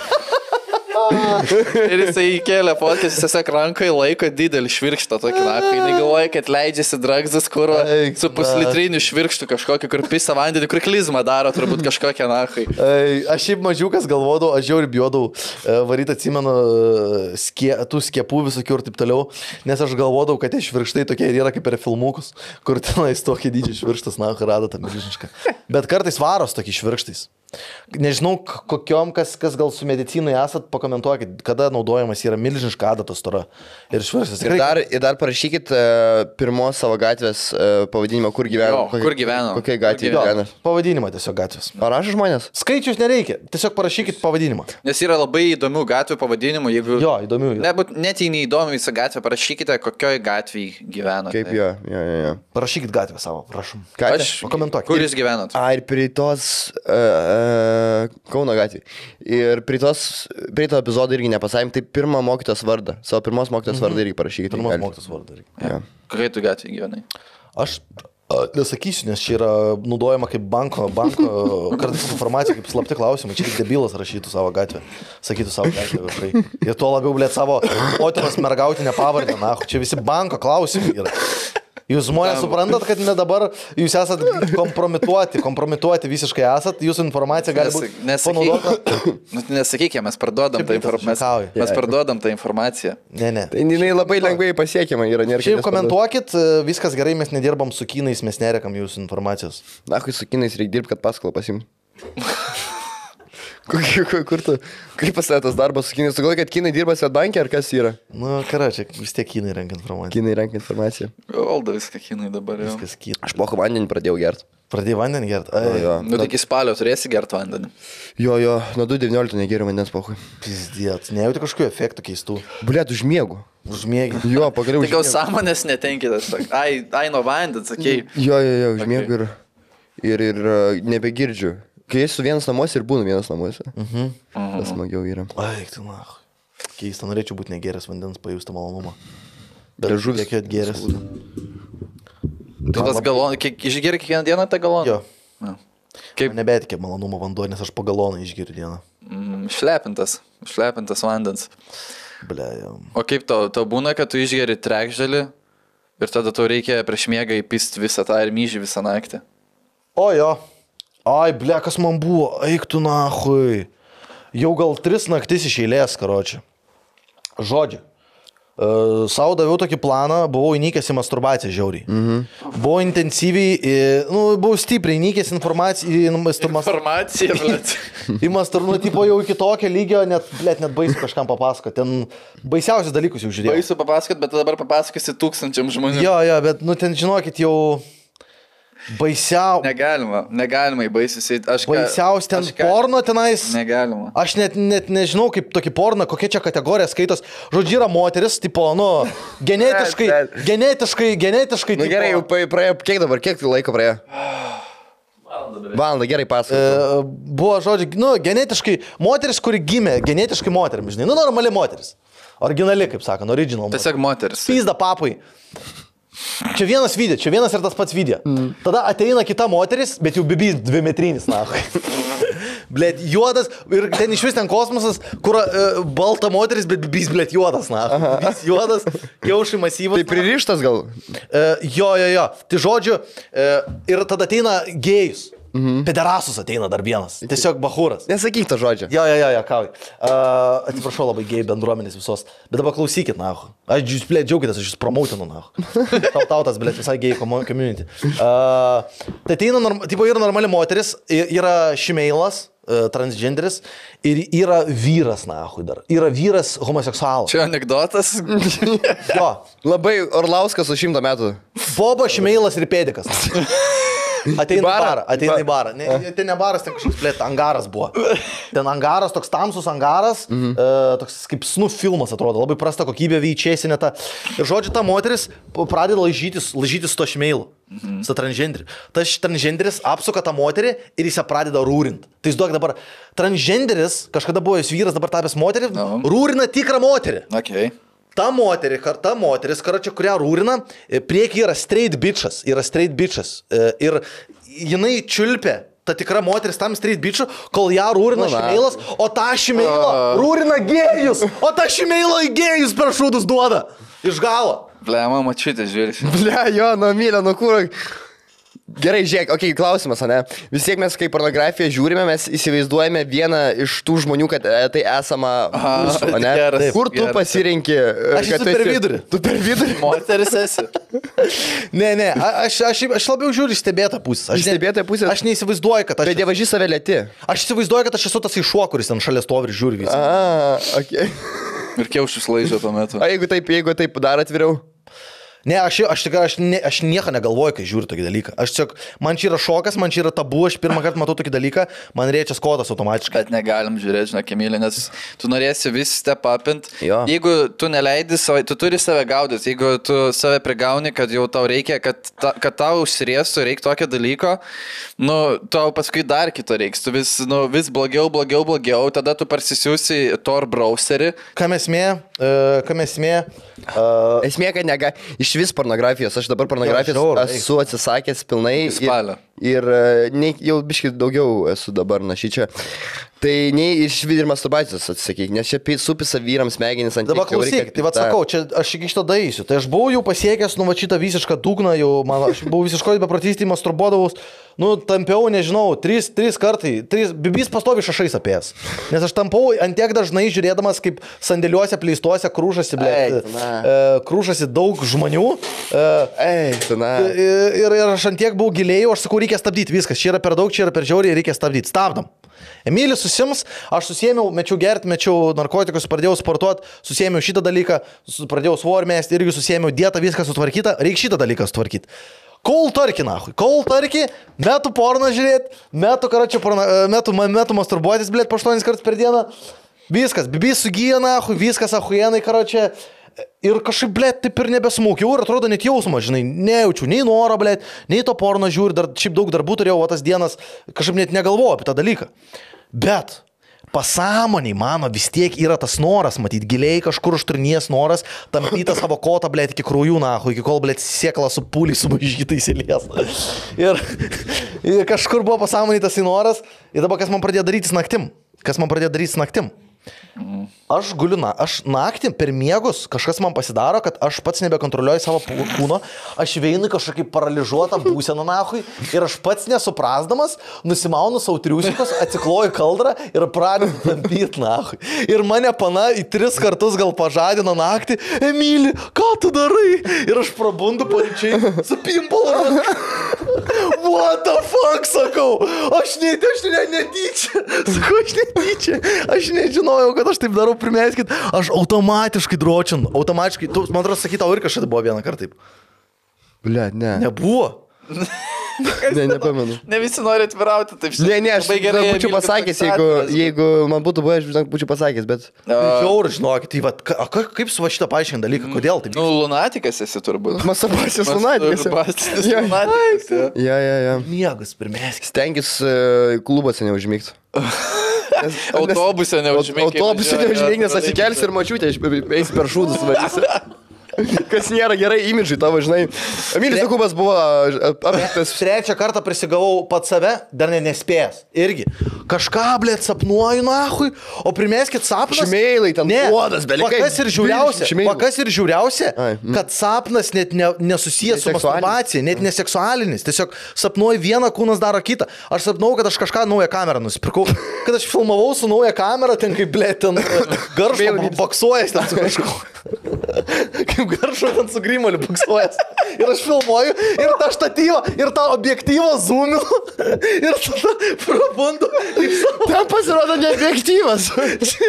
Ir jisai įkėlė fotkę, jis tiesiog rankai laiko didelį švirkštą tokį naką. Jis galvoja, kad leidžiasi dragzas, kur su puslitriniu švirkštu kažkokį, kur pisa vandenį, kur klizmą daro, turbūt kažkokią. Ei, Aš šiaip mažiukas galvodavau, aš žiauriai bijodavau e, varyti, atsimenu, e, skie, tų skiepų visokių ir taip toliau, nes aš galvodavau, kad tie švirkštai tokie ir yra kaip per filmukus, kur tenais tokį dydžią švirkštas, na, rado tą milžinišką. Bet kartais varos tokiais švirkštais. Nežinau, kokiom, kas, kas gal su medicinai esat, pakomentuokit, kada naudojamas yra milžiniška adata stora. Ir švirkštas. Ir dar, ir dar parašykit uh, pirmos savo gatvės uh, pavadinimą, kur gyvena. Jo, kur gyveno. Kokia gatvė Kur gyvena. Pavadinimą tiesiog gatvės. Ar rašo žmonės? Skaičius nereikia, tiesiog parašykit pavadinimą. Nes yra labai įdomių gatvių pavadinimų, jeigu... Jo, įdomių. Nebūt, net jei neįdomi visą gatvę, parašykite, kokioj gatvėje gyvena. Kaip jo, jo, jo. jo. Parašykit gatvę savo, prašom. Ką? Aš Pakomentuokit. Kur jūs gyvenat? A, ir prie tos uh, uh, Kauno gatvė. Ir prie tos, prie to epizodo irgi nepasakėm, tai pirmą mokytos vardą. Savo pirmos mokytos vardą irgi parašykite. Pirmas galit. mokytas vardas. Jo. Kokioj tu gatvėje gyvenai? Aš a, nesakysiu, nes čia yra naudojama kaip banko, banko kartais informacija, kaip slapti klausimai. Čia kaip debilas rašytų savo gatvę, sakytų savo gatvę viešai. Ir tuo labiau, blėt, savo motinos mergautinę pavardę, na, čia visi banko klausimai yra. Jūs žmonės suprantat, kad ne dabar jūs esate kompromituoti, kompromituoti visiškai esat, jūsų informacija gali būti panaudota. Nu, tai Nesakykime, mes parduodam tą Vytas informaciją. Mes, mes parduodam tą informaciją. Ne, ne. Tai jinai labai lengvai pasiekiama yra, Šiaip komentuokit, e, viskas gerai, mes nedirbam su kinais, mes nerekam jūsų informacijos. Na, kai su kinais reikia dirbti, kad paskolą pasim. Kur, kur, tu, kaip pasėtas darbas su kinais? Tu galvoji, kad kinai dirba Svetbankė ar kas yra? Nu, kara, čia vis tiek kinai renka informaciją. Kinai renka informaciją. Valdo viską kinai dabar jau. Viskas kinai. Aš pocho vandenį pradėjau gerti. Pradėjai vandenį gerti. Jo, jo. Nu, tik iki spalio turėsi gerti vandenį. Jo, jo, nuo 2.19 negeriu vandens pohui. Pizdėt, nejauti kažkokių efektų keistų. Blėt, užmiegu. Užmėgi. Jo, pagaliau gal užmiegu. sąmonės netenkite. sak. Ai, ai nuo vandens, sakei. Jo, jo, jo, užmiegu ir, ir, ir uh, nebegirdžiu. Kai esu vienas namuose ir būnu vienas namuose. Mhm. Tas smagiau yra. Ai, tu na. Keista, norėčiau būti negeręs vandens, pajusti malonumą. Bet Liežuvis kiek atgeręs. Tai tas galon, kiek išgeri kiekvieną dieną tą galoną? Jo. Jo. Kaip Nebetikė malonumo vanduo, nes aš po galoną išgeriu dieną. mm, šlepintas, šlepintas vandens. Ble, jau. O kaip tau, tau būna, kad tu išgeri trekždėlį ir tada tau reikia prieš miegą įpist visą tą ir myžį visą naktį. O jo. Ai, ble, kas man buvo, eik tu nahui. Jau gal tris naktis iš eilės, karočią. Žodžiu. Uh, Sau daviau tokį planą, buvau įnikęs į masturbaciją žiauriai. Mhm. Buvau intensyviai, į, nu, buvau stipriai įnikęs informaciją į masturbaciją. Informacija, bet. Į masturbaciją, nu, tipo jau iki tokio lygio, net, blėt, net baisu kažkam papasakoti. Ten baisiausius dalykus jau žiūrėjau. Baisu papasakot, bet dabar papasakosi tūkstančiam žmonių. Jo, jo, bet, nu, ten žinokit, jau... Baisiau, Negalima, negalima į baisius. Aš ką- baisiausia ten aš ką- porno tenais. Negalima. Aš net, net nežinau, kaip tokį porną, kokia čia kategorija skaitos. Žodžiu, yra moteris, tipo, nu, genetiškai, genetiškai, genetiškai. Na tipo, gerai, jau praėjo, kiek dabar, kiek laiko praėjo? Valandą, gerai pasakau. E, buvo žodžiu, nu, genetiškai, moteris, kuri gimė, genetiškai moterim, žinai, nu, normali moteris. Originali, kaip sakant, original. Tiesiog moteris. Pizda papai. Čia vienas video, čia vienas ir tas pats video. Mm. Tada ateina kita moteris, bet jau bibys dvimetrinis, na. Blet, juodas ir ten iš vis ten kosmosas, kur uh, balta moteris, bet bibys, blet, juodas, na. Bibys juodas, kiaušai masyvas. Tai pririštas gal? Uh, jo, jo, jo. Tai žodžiu, uh, ir tada ateina gėjus. Mhm. Pederasus ateina dar vienas. Tiesiog bahūras. Nesakyk to žodžio. Jo, jo, jo, jo kavai. Uh, atsiprašau labai gėjai bendruomenės visos. Bet dabar klausykit, na. Aš jūs, blė, džiaugitės, aš jūs promoutinu, na. Tau tautas, blė, visai komu- community. Uh, tai ateina, norm, tipo, yra normali moteris, yra šimeilas, uh, transgenderis ir yra vyras, na, dar. Yra vyras homoseksualas. Čia anegdotas. Jo, Labai Orlauskas už šimtą metų. Boba šimeilas ir pėdikas. Ateina į Barą. barą, ateina į barą. Ne, ten ne baras, ten kažkoks plėt, angaras buvo. Ten angaras, toks tamsus angaras, mhm. e, toks kaip snu filmas atrodo, labai prasta kokybė, vyčiaisinė ta. Ir žodžiu, ta moteris pradeda lažytis, lažytis su to šmeilu. Mhm. Su transgenderiu. Tas transgenderis apsuka tą moterį ir jis ją pradeda rūrinti. Tai jūs duok dabar, transgenderis, kažkada buvo jos vyras, dabar tapęs moterį, No. rūrina tikrą moterį. Okay. Ta moteris, kar- ta moteris, karočią, kurią rūrina, e, priekyje yra straight bitchas, yra straight bitchas. E, Ir jinai čiulpia, ta tikra moteris tam straight bitchu, kol ją rūrina Nu šimeilas, o tą šimeilą rūrina gėjus, o tą šimeilą į gėjus per šūdus duoda. Iš galo. Blema, mačiutė, žiūri. Ble, jo, nuo mylio, nuo kūro. Gerai, žiūrėk, okei, okay, klausimas, ne? Vis tiek mes, kai pornografiją žiūrime, mes įsivaizduojame vieną iš tų žmonių, kad e, tai esama Aha, mūsų, ne? geras, Kur tu geras. pasirinki? e, Aš kad esu tu per esi- vidurį. Tu per vidurį? Moteris esi. Ne, ne, a- aš, aš, aš labiau žiūriu į stebėtą pusę. Aš stebėtą pusę? Aš neįsivaizduoju, kad aš... Bet dievaži save lėti. Aš įsivaizduoju, kad aš esu tas iššuo, kuris ten šalia stovi ir žiūri visą. A, okei. Ir kiaušus laižė tuo metu. O jeigu taip, jeigu taip dar atviriau? Ne, aš, aš tikrai, aš, ne, aš nieko negalvoju, kai žiūriu tokį dalyką. Aš tiesiog, man čia yra šokas, man čia yra tabu, aš pirmą kartą matau tokį dalyką, man reikia skotas automatiškai. Bet negalim žiūrėti, žinok, Emilė, nes tu norėsi vis step upint. Jo. Jeigu tu neleidi savo, tu turi save gaudyti, jeigu tu save prigauni, kad jau tau reikia, kad, ta, kad tau užsiriestų, reikia tokio dalyko, nu, tau paskui dar kito reiks, tu vis, nu, vis blogiau, blogiau, blogiau, tada tu parsisiųsi Tor browserį. Kam esmė, uh, kam esmė, uh, Esmė, kad nega, iš vis pornografijos, aš dabar pornografijos Jo, žiauru, esu atsisakęs pilnai. Spalio. Ir, e, nei, jau biškai daugiau esu dabar našyčia. Tai nei iš ir masturbacijos atsisakyk, nes čia pi- supisa vyrams smegenis ant dabar tiek, jau reikia klausyk, tai vad tą- sakau, čia aš iki šito daeisiu. Tai aš buvau jau pasiekęs, nu, va šitą visišką dugną, jau, man, aš buvau visiškai beprotystį, masturbuodavus, nu, tampiau, nežinau, trys, trys kartai, trys, bibis pastovi šašais apės. Nes aš tampau ant tiek dažnai žiūrėdamas, kaip sandėliuose, pleistuose krūžasi, ble, uh, krūžasi daug žmonių. Uh, Ei, ir, ir aš ant tiek buvau giliai, aš sakau, reikia stabdyti viskas, čia yra per daug, čia yra per žiauriai, reikia stabdyti. Stabdom. Emilis susims, aš susėmiau, mečiau gerti, mečiau narkotikus, pradėjau sportuoti, susėmiau šitą dalyką, pradėjau svorį mesti, irgi susėmiau dietą, viskas sutvarkyta, reikia šitą dalyką sutvarkyti. Kol tarki, na, kol tarki, metų porną žiūrėti, metų porno, e, metų, metų masturbuotis, blėt, po 8 kartus per dieną. Viskas, bibis sugyja, na, viskas, ahujenai, karačią. Ir kažkaip, blėt, taip ir nebesmūkiau ir atrodo net jausmo, žinai, nejaučiu nei noro, blėt, nei to porno žiūri, dar šiaip daug darbų turėjau, o tas dienas kažkaip net negalvojau apie tą dalyką. Bet pasąmoniai mano vis tiek yra tas noras, matyti giliai kažkur užtrinės noras, tampytas savo kotą, blėt, iki krūjų, na, iki kol, blėt, sėkla su pūliai sumaišyta įsilies. Ir, ir kažkur buvo pasąmoniai tas noras, ir dabar kas man pradėjo darytis naktim? Kas man pradėjo darytis naktim? Aš guliu, na, aš naktį per miegus kažkas man pasidaro, kad aš pats nebekontroliuoju savo kūno, aš veinu kažkokį paralyžiuotą būseną nahui ir aš pats nesuprasdamas nusimaunu savo triusikus, atsikloju kaldrą ir pradedu tampyti nahui. Ir mane pana į tris kartus gal pažadino naktį, Emilį, ką tu darai? Ir aš prabundu paryčiai su pimpalu. What the fuck, sakau, aš ne, aš ne, netyčia, sakau, aš netyčia, aš nežinojau, kad aš taip darau, primeskit, aš automatiškai dročinu, automatiškai, tu, man atrodo, sakytau ir kažkada buvo vieną kartą taip. Ble, ne. Nebuvo. Ne, nepamenu. Ne visi nori atvirauti, taip Ne, ne, aš gerai būčiau pasakęs, jeigu, jeigu man būtų buvę, aš žinok, būčiau pasakęs, bet... Žiaur, žinokit, tai va, ka- a ka- kaip su va šitą paaiškinti dalyką, kodėl taip? Nu, lunatikas esi turbūt. Masturbacijos lunatikas. Jo. lunatikas. Ja, ja, ja. Miegas pirmės. Stengis e, klubuose neužmygti. Autobuse neužmink. Autobuse neužmygti, nes atsikelsi ir mačiutė, eisi per šūdus varysi. Kas nėra gerai imidžai tavo, žinai. Emilis Jokubas buvo aptiktas. Trečią kartą prisigavau pat save, dar ne nespėjęs. Irgi. Kažką, blėt, sapnuoju, nahui, o primeskit sapną. Šmeilai ten, Ne, uodas, belikai. Kas ir žiūriausia, Šmeilų. va, kas ir žiūriausia, Ai, mm. kad sapnas net ne, nesusijęs su masturbacija, net neseksualinis. Tiesiog sapnuoju vieną, kūnas daro kitą. Aš sapnau, kad aš kažką naują kamerą nusipirkau. Kad aš filmavau su nauja kamera, ten kaip, blėt, ten garžo baksuojas ten su kažkuo. Kaip garžo ten su grimoliu baksuojas. Ir aš filmuoju, ir tą štatyvą, ir tą objektyvą zoominu. Ir tada prabundu. Ten pasirodo neobjektyvas.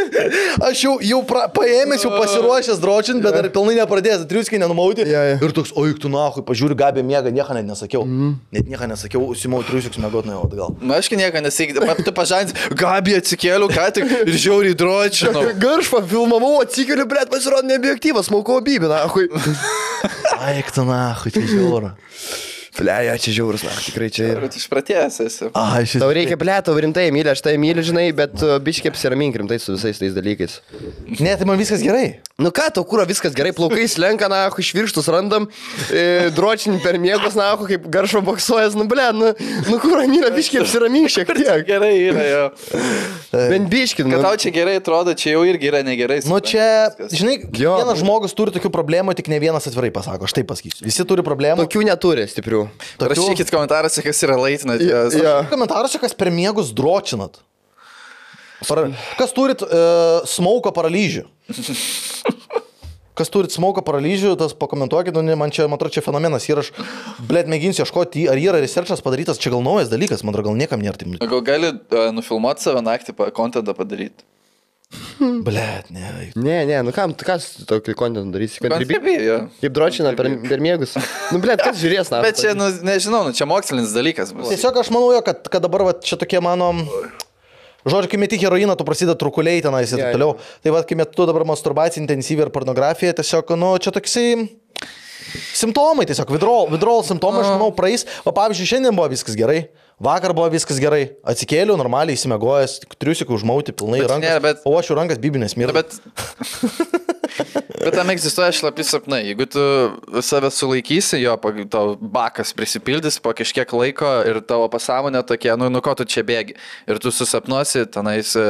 Aš jau, jau pra, paėmęs, jau pasiruošęs dročinti, bet dar pilnai nepradėjęs, triuskai nenumauti. Jo, jo. Ir toks, oi, tu nahui, pažiūri, gabė miega, nieko net nesakiau. Mm. Net nieko nesakiau, užsimau triusius mėgot nuėjau atgal. Na, aš nieko nesakyti, tu pažadins, Gabi atsikėliau ką tik ir žiauriai dročinau. Garšpą filmavau, atsikeliu, blėt, pasirodo neobjektyvas, smauko bybį, na, hui. Aik, tu nahui, tai žiaura. Bleja, čia žiaurus, na, tikrai čia. Ir išpratėjęs esi. Ai, šis. Tau reikia, tau rimtai myli, aš tai myliu, žinai, bet uh, biškiai apsiramink rimtai su visais tais dalykais. Ne, tai man viskas gerai. Nu ką, tau kūro viskas gerai, plaukai slenka, na, išvirštus randam, e, dročinį per mėgus, na, kaip garšo boksuojas, nu, ble, nu, nu kūro myli, biškiai apsiramink šiek tiek. Gerai yra jo. Bent biškiai, nu. Kad tau čia gerai atrodo, čia jau irgi yra negerai. Nu čia, Viskas. žinai, Jo. vienas žmogus turi tokių problemų, tik ne vienas atvirai pasako, aš taip pasakysiu. Visi turi problemų. Tokių neturi stiprių. Rašykit komentaruose, kas yra laitinat. Ja, ja. Komentaruose, kas per miegus dročinat. Para... Kas turit uh, smauko paralyžių? Kas turit smauko paralyžių, tas pakomentuokit, nu, ne, man čia, man atrodo, čia fenomenas yra, aš, blėt, mėginsiu ieškoti, ar yra researchas padarytas, čia gal naujas dalykas, man atrodo, gal niekam nėra. Gal gali uh, nufilmuoti save naktį, kontentą padaryti. Blėt, ne. Ne, ne, nu kam, kas tokį kontentą darysi? Jo. Kaip dročina per, per mėgus. Nu, ble, kas žiūrės, na. Bet čia, nu, nežinau, nu, čia mokslinis dalykas bus. Tiesiog aš manau, kad, kad dabar va, čia tokie mano... Žodžiu, kai meti heroiną, tu prasideda trukuliai tenais ir taip toliau. Tai va, kai metu dabar masturbacija intensyvi ir pornografija, tiesiog, nu, čia toksai... Simptomai, tiesiog withdrawal, withdrawal simptomai, aš manau, praeis. O pavyzdžiui, šiandien buvo viskas gerai. Vakar buvo viskas gerai. Atsikėliau, normaliai įsimegojęs, triusikų užmauti pilnai Bet rankas. ne, bet- O aš jų rankas bibinės mirė. Bet, bet tam egzistuoja šlapi sapnai. Jeigu tu save sulaikysi, jo, tau bakas prisipildys po kažkiek laiko ir tavo pasąmonė tokia, nu, nu ko tu čia bėgi. Ir tu susapnuosi, tenais e,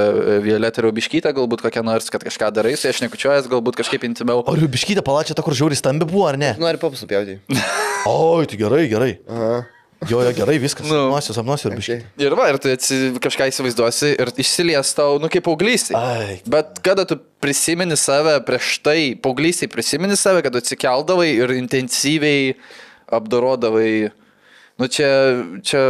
violetą raubiškytę, galbūt kokią nors, kad kažką darai, su aš nekučiuojas, galbūt kažkaip intimiau. O riubiškytė palačia ta, kur žiūri stambi buvo, ar ne? Nori papasupjauti. Oi, tai gerai, gerai. Aha. Jo, jo, gerai, viskas. Nu. Sapnuosiu, sapnuosiu riubiškytė. Ir va, ir tu atsi, kažką įsivaizduosi ir išsilies tau, nu kaip paauglystė. Ai. Bet kada tu prisimeni save prieš tai, paauglystėje prisimeni save, kad atsikeldavai ir intensyviai apdorodavai. Nu čia, čia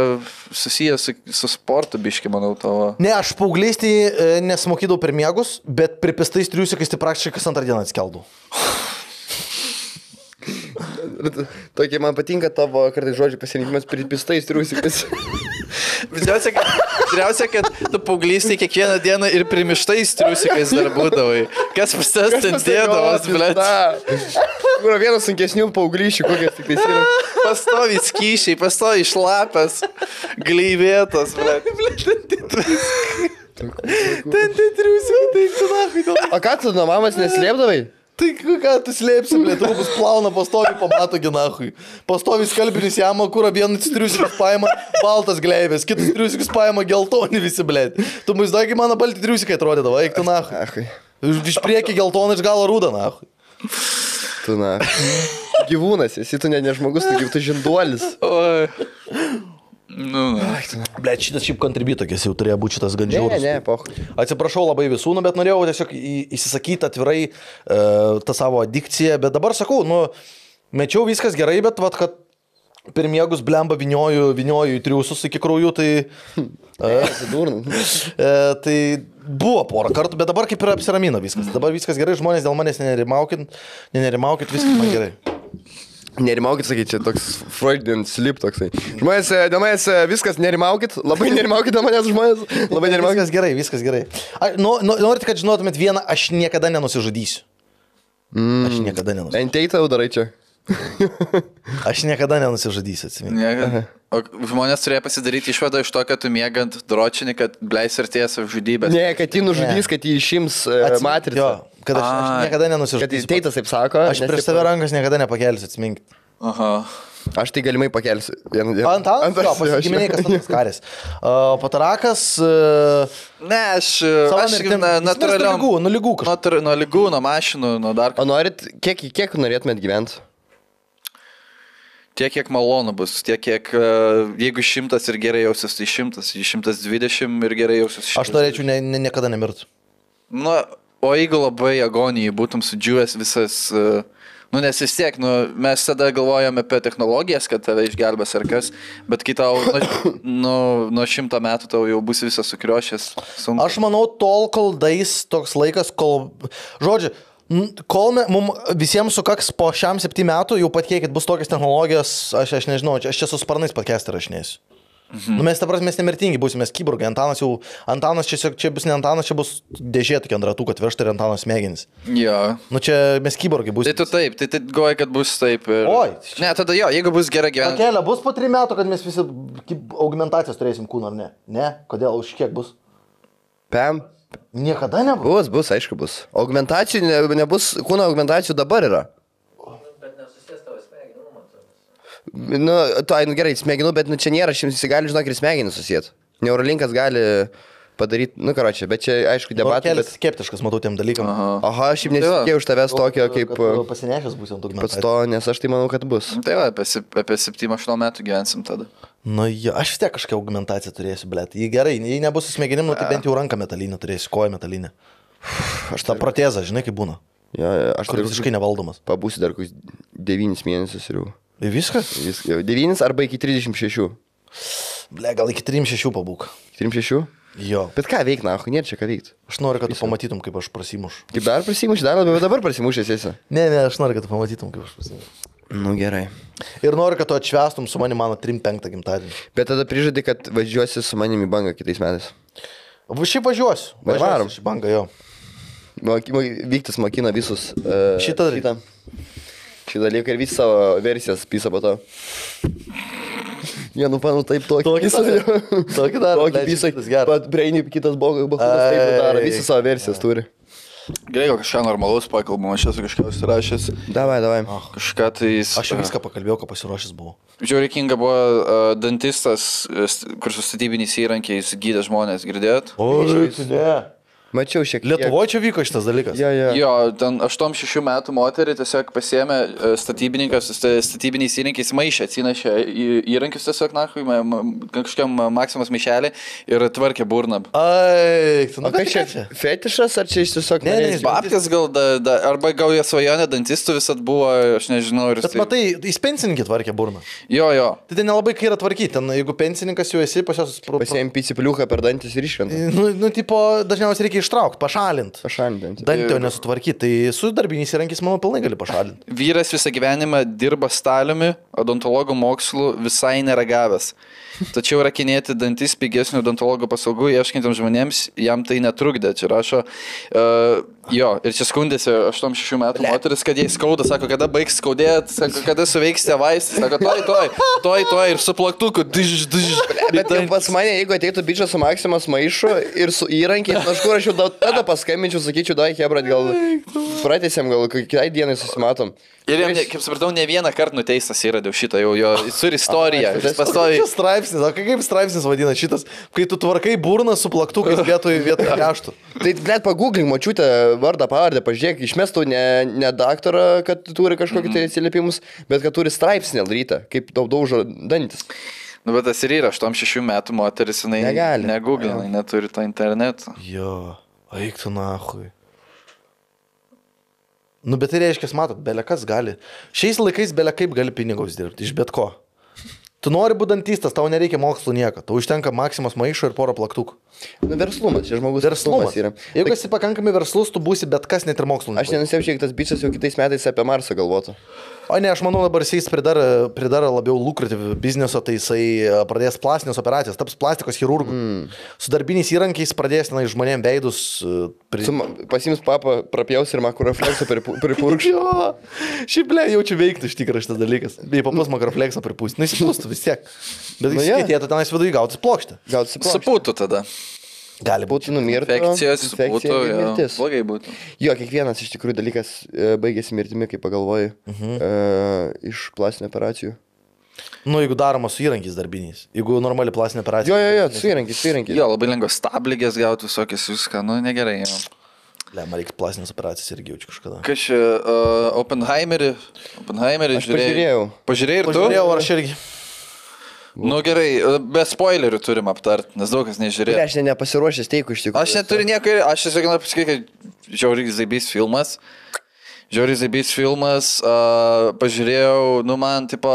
susijęs su, su sportu biški, manau, tavo. Ne, aš paauglystėje e, nesmokydavau per miegus, bet pripistais triusikais tai praktiškai kas antrą dieną atskeldavau. Tokie man patinka tavo kartais žodžių pasirinkimas pripistais triusikas. Didžiausia, kad, didžiausia, kad tu paauglystėje kiekvieną dieną ir primištais triusikais dar būdavai. Kas pas tas ten dėdavos, blėt. Kur vienas sunkesnių paauglysčių, kokias tik tai yra. Pastovi skyšiai, pastovi šlapas, gleivėtas, blėt. Ten tai triusikai, tai tu nakai. O ką tu nuo mamos neslėpdavai? Tai ką tu slėpsi, blė, tu bus plauna, pastovi pamato ginahui. Pastovi skalbinis jama, kur vienas triusikas paima baltas gleivės, kitas triusikas paima geltoni visi, blė. Tu mus daigi mano balti triusikai atrodydavo, eik tu nahui. Iš priekį geltoną, iš galo rūdą, nahui. tu na. Gyvūnas, esi tu ne, ne žmogus, tu kaip tu žinduolis. Oi. Nu, nu. Ble, šitas šiaip kontribitokas jau turėjo būti šitas Ne, gandžiūras. ne, poch. Atsiprašau labai visų, nu, bet norėjau tiesiog įsisakyti atvirai e, tą savo adikciją, bet dabar sakau, nu, mečiau viskas gerai, bet vat, kad per miegus blemba vinioju, vinioju į triusus iki kraujų, tai... Atsidurnu. e, tai buvo porą kartų, bet dabar kaip ir apsiramina viskas. Dabar viskas gerai, žmonės dėl manęs nenerimaukit, nenerimaukit, viskas man gerai. Nerimaukit, sakyt, čia toks Freudian slip toksai. Žmonės, manęs e, viskas nerimaukit, labai nerimaukit manęs žmonės, labai nerimaukit. Viskas gerai, viskas gerai. A, nu, nu, norit, kad žinotumėt vieną, aš niekada nenusižudysiu. Mm. Aš niekada nenusižudysiu. Enteitą jau darai čia. Aš niekada nenusižudysiu, atsimink. Nieka. O žmonės turėjo pasidaryti išvadą iš to, kad tu mėgant dročinį, kad bleis ir tiesa žudybės. Ne, kad jį nužudys, kad jį išims uh, matricą. Kad aš, aš niekada Kad nenusižudysiu. teitas taip sako. Aš prieš tave rankas niekada nepakelsiu, atsimink. Aha. Aš tai galimai pakelsiu. Vien, vien, Antanas, jo, pasigiminiai, kas tas karis. Uh, Patarakas, uh, Ne, aš, Savo aš mirtim- na, natūraliom. nuo kažko. Nuo, tur- nuo lygų, nuo mašinų, nuo dar O norit, kiek, kiek norėtumėt gyventi? tiek, kiek malonu bus, tiek, kiek e, jeigu šimtas ir gerai jausis, tai šimtas, šimtas dvidešimt ir gerai jausis. aš norėčiau ne, ne, niekada nemirti. Na, o jeigu labai agonijai būtum sudžiūvęs visas, e, nu nes vis tiek, nu, mes tada galvojame apie technologijas, kad tave išgelbės ar kas, bet kai tau nuo nu, nuo šimto metų tau jau bus visas sukriošęs. Sunku. Aš manau, tol, kol dais toks laikas, kol... Žodžiu, kol me- mum visiems sukaks po šiam septynių metų, jau patikėkit, bus tokios technologijos, aš, aš nežinau, aš čia su sparnais pakesti rašinėsiu. Mhm. Nu, mes, ta prasme, mes nemirtingi būsime, mes kyburgai. Antanas jau, Antanas čia, čia bus ne Antanas, čia bus dėžė tokia ant ratų, kad vežta ir Antanas smegenys. Jo. Nu, čia mes kyburgai Tai būsime. tu taip, tai tai goji, kad bus taip. Ir... Oi. Ne, tada jo, jeigu bus gera gyvenimo. Kelia bus po trijų metų, kad mes visi augmentacijas turėsim kūną, ar ne? Ne? Kodėl? Už kiek bus? Pem. Niekada nebus. Bus, bus, aišku, bus. Augmentacijų ne, nebus, kūno augmentacijų dabar yra. Bet nesusės tavo smegenų, man atrodo. Nu, tai, nu gerai, smegenų, bet nu, čia nėra, šims jis gali, žinok, ir smegenys susijęti. Neurolinkas gali padaryti, nu, karočią, bet čia, aišku, debatai. Bet... skeptiškas, matau, tiem dalykam. Aha. Aha, aš šiaip Tai va. nesitikėjau iš tavęs tokio, kaip Pasinešęs būsim tų pats to, nes aš tai manau, kad bus. Tai va, apie, apie 7-8 metų gyvensim tada. Nu, jo, aš vis tiek kažkokią augmentaciją turėsiu, blėt. Jį gerai, jei nebus su smegenim, nu, tai bent jau ranką metalinę turėsiu, koją metalinę. Aš tą protezą, žinai, kaip būna. Ja, ja, aš visiškai nevaldomas. Pabūsiu dar kokius 9 mėnesius ir jau. Viskas? Vis, jau 9 arba iki 36. Ble, gal iki 3-6 pabūk. 36? Jo. Bet ką veik, na, nėra čia ką veikti. Aš noriu, kad tu pamatytum, kaip aš prasimušu. Kaip dar prasimuši, dar labiau dabar prasimušęs esi. Ne, ne, aš noriu, kad tu pamatytum, kaip aš prasimušu. Nu gerai. Ir noriu, kad tu atšvestum su manimi mano 3-5 gimtadienį. Bet tada prižadai, kad važiuosi su manimi į bangą kitais metais. Šiaip važiuosiu. Varom. Iš bangą jo. Vyktis mokina visus. Uh, Šitą dalyką. Šitą dalyką ir visą savo versijas pisa po to. Jie, nu, panu, taip tokį. Tokį jo. Tokį daro, Tokį visą. Bet prieini kitas bogas, bogas taip daro. Ai. Visi savo versijas turi. Gerai, kažką normalaus pakalbam, aš esu kažką užsirašęs. Davai, davai. Kažką tai... Aš jau viską pakalbėjau, ką pasiruošęs buvau. Žiūrėkinga buvo uh, dantistas, st- kur su statybiniais įrankiais gydė žmonės, girdėt? O, ne. Mačiau šiek tiek. Lietuvoje čia vyko šitas dalykas. Jo, jo. Jo, ten 8-6 metų moterį tiesiog pasėmė e, statybininkas, statybiniais įrankiais maišę, atsinešė į- įrankius tiesiog, na, kažkokiam maksimas maišelį ir tvarkė burną. Ai, tu O kas čia? Fetišas ar čia iš tiesiog... Ne, ne, Babkės gal, da, da, arba gal jie svajonė dantistų visat buvo, aš nežinau. Bet jisai- matai, jis pensininkį tvarkė burną. Jo, jo. Tai ten nelabai kai yra tvarkyti, ten jeigu pensininkas jau esi, pas jos... Pro... Pasiemi pisipliuką per dantis ir iškrenta. Nu, nu, tipo, dažniausiai reikia ištraukti, pašalinti. Pašalinti. Dantį jo nesutvarkyti, tai su darbiniais įrankiais, manau, pilnai gali pašalinti. Vyras visą gyvenimą dirba staliumi, odontologo mokslų visai neragavęs. Tačiau rakinėti dantis pigesnių odontologo paslaugų ieškantiems žmonėms jam tai netrukdė. Čia rašo, uh, jo, ir čia skundėsi 8-6 metų moteris, kad jai skauda, sako, kada baigs skaudėti, sako, kada suveiks tie vaistai, sako, toj, toj, toj, toj, ir su plaktuku, diž, diž. Bet jau pas mane, jeigu ateitų bičias su Maksimas maišu ir su įrankiais, aš kur aš jau da- tada paskambinčiau, sakyčiau, dai, Hebra, gal pratęsėm, gal kitai dienai susimatom. Ir jam, kaip supratau, ne vieną kartą nuteistas yra dėl šito, jau jo, jis turi istoriją, jis pastovi. Čia straipsnis, o kaip straipsnis vadina šitas, kai tu tvarkai burną su plaktukais vietoj, vietoj raštų. Tai, net pagūglink, mačiute vardą, pavardę, pažiūrėk, išmestų ne, ne daktarą, kad turi kažkokį tai atsiliepimus, bet kad turi straipsnį rytą, kaip daug daužo dantis. Nu, bet tas ir yra, 86 metų moteris, jinai Negali. negooglina, neturi to interneto. Jo, eik tu nahui. Nu, bet tai reiškia, matot, belekas gali. Šiais laikais belekaip gali pinigus dirbti, iš bet ko. Tu nori būti dantistas, tau nereikia mokslo nieko, tau užtenka maksimos maišo ir poro plaktukų. Nu, verslumas, čia žmogus Verslumas. yra. Jeigu Tai, esi pakankamai verslus, tu būsi bet kas net ir mokslininkas. aš nenustebčiau, jeigu tas bičias jau kitais metais apie Marsą galvotų. O ne, aš manau dabar jis pridara, pridara labiau lukratyvų bizneso, tai jisai e, pradės plastinės operacijas, taps plastikos chirurgu. Mm. Su darbiniais įrankiais pradės tenai žmonėm veidus. e, Pri... Su, ma- pasiims papą, prapjaus ir makurofleksą pripurkš. Jo, šiaip ble, jaučiu veikti iš tikrųjų šitas dalykas. Bei papus makrofleksą pripūsti. Nu, įsipūstų vis tiek. Bet Nu, nu, jo. ja. tu tenais viduje gautis plokštę. Gal susiplauks. Supūtų tada. Gali būti. Būtų numirtų. Infekcijos infekcija supūtų. ir jo. mirtis. Blogai būtų. Jo, kiekvienas iš tikrųjų dalykas e, baigėsi mirtimi, kai pagalvoji, mhm. e, iš plastinių operacijų. Nu, jeigu daroma su įrankiais darbiniais. Jeigu normali plastinė operacija. Jo, jo, jo, su įrankiais, su įrankiais. Jo, labai lengva stabligės gauti visokias viską, nu negerai. Jo. Le, man reikia plastinės operacijos irgi jaučiu kažkada. Čia, uh, Oppenheimerį? Oppenheimerį Aš pažiūrėjau. Pažiūrėjai ir tu? Pažiūrėjau, ar aš irgi. Nu gerai, be spoilerių turim aptart, nes daug kas nežiūrėjo. aš ne, nepasiruošęs teikų iš tikrųjų. Aš neturiu nieko, aš tiesiog noriu pasakyti, kad žiauriai zaibys filmas. Žiauriai zaibys filmas, uh, pažiūrėjau, nu man, tipo,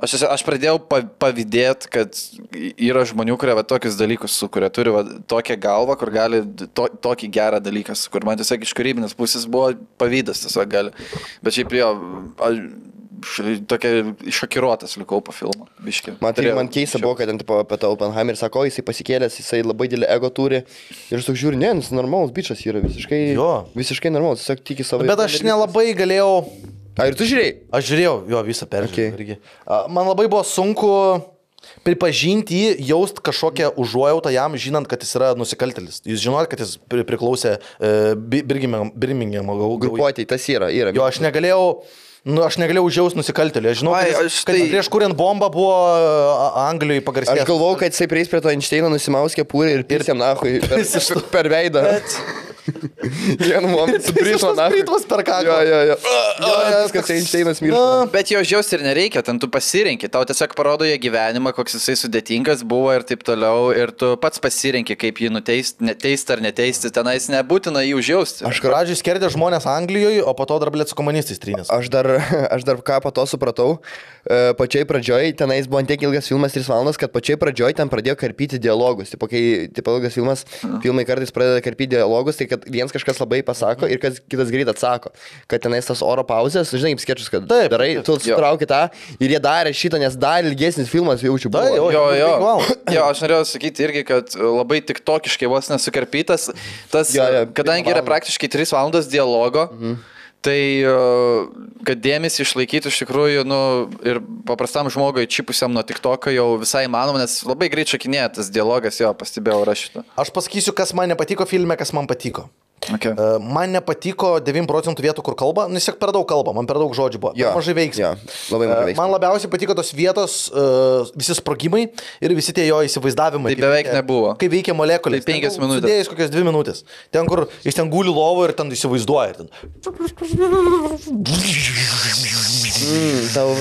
aš, aš pradėjau pa, pavydėti, kad yra žmonių, kurie va, tokius dalykus sukuria, turi va, tokią galvą, kur gali to, tokį gerą dalyką sukurti. Man tiesiog iš kūrybinės pusės buvo pavydas tiesiog gali. Bet šiaip jo, aš tokia šokiruotas likau po filmo. Biški. Man tai man keista buvo, kad ten tipo, apie tą Oppenheimer sako, jisai pasikėlęs, jisai labai didelį ego turi. Ir aš toks žiūriu, ne, jis normalus bičias yra, visiškai, Jo. visiškai normalus, tiesiog tiki savo. Bet aš nelabai galėjau. A, ir tu žiūrėjai? Aš žiūrėjau jo visą peržiūrą. Okay. Okay. Irgi. A, Man labai buvo sunku pripažinti jį, jaust kažkokią užuojautą jam, žinant, kad jis yra nusikaltelis. Jūs žinot, kad jis pri- priklausė Birmingham- Birminghamo gau- gau- Grupuotė, tas yra, yra. Jo, aš negalėjau. Nu, aš negalėjau užjaus nusikaltelį. Aš žinau, Ai, kad, aš jis, kad tai- prieš kuriant bombą buvo a, Anglijoje pagarsėjęs. Aš galvojau, kad jisai prieis prie to Einšteino, nusimauskė pūrį ir pirsiam nahui per, per, per veidą. Vienu momentu subrito nahui. Pritmas per ką. Jo, jo, jo. Jo, Viskas Einšteinas miršta. Bet jo žiaus ir nereikia, ten tu pasirenki, tau tiesiog parodo jo gyvenimą, koks jisai sudėtingas buvo ir taip toliau, ir tu pats pasirenki, kaip jį nuteisti, neteisti ar neteisti, tenais nebūtina jį užjausti. Aš pradžiui skerdė žmonės Anglijoje, o po to dar blėt su komunistais trynės. Aš dar, aš dar ką po to supratau, e, pačioj pradžioj, tenais buvo tiek ilgas filmas 3 valandas, kad pačioj pradžioj ten pradėjo karpyti dialogus. Tipo, kai tipo, ilgas filmas, filmai kartais pradeda karpyti dialogus, tai kad vienas kažkas labai pasako ir kas kitas greit atsako. Kad tenais tas oro pauzės, žinai, kaip skiečius, kad Taip, darai, taip, tu sutrauki tą ir jie darė šitą, nes dar ilgesnis filmas jaučiu. Buvo. jo. Jo, jo. penkių valandų. jo, aš norėjau sakyti irgi, kad labai tik tokiškai vos nesukarpytas, tas, Jo, jo, kadangi yra praktiškai 3 valandos dialogo. Mhm. Tai, uh, kad dėmesį išlaikyti iš tikrųjų, nu, ir paprastam žmogui čipusiam nuo tik toko jau visai įmanoma, nes labai greit šakinėja tas dialogas, jo, pastebėjau rašytą. Aš pasakysiu, kas man nepatiko filme, kas man patiko. Okay. E, Man nepatiko 9 procentų vietų, kur kalba, nu, vis tiek per daug kalba, man per daug žodžių buvo. Per mažai veiksmo. jo, labai mažai veiksmo. Man labiausiai patiko tos vietos, uh, visi sprogimai ir visi tie jo įsivaizdavimai. Tai beveik veikia- nebuvo. Kaip veikia molekulės. Tai penkias Ten gal minutės. Sudėjus kokias 2 minutės. Ten, kur jis ten guli lovo ir ten įsivaizduoja. ir Ten.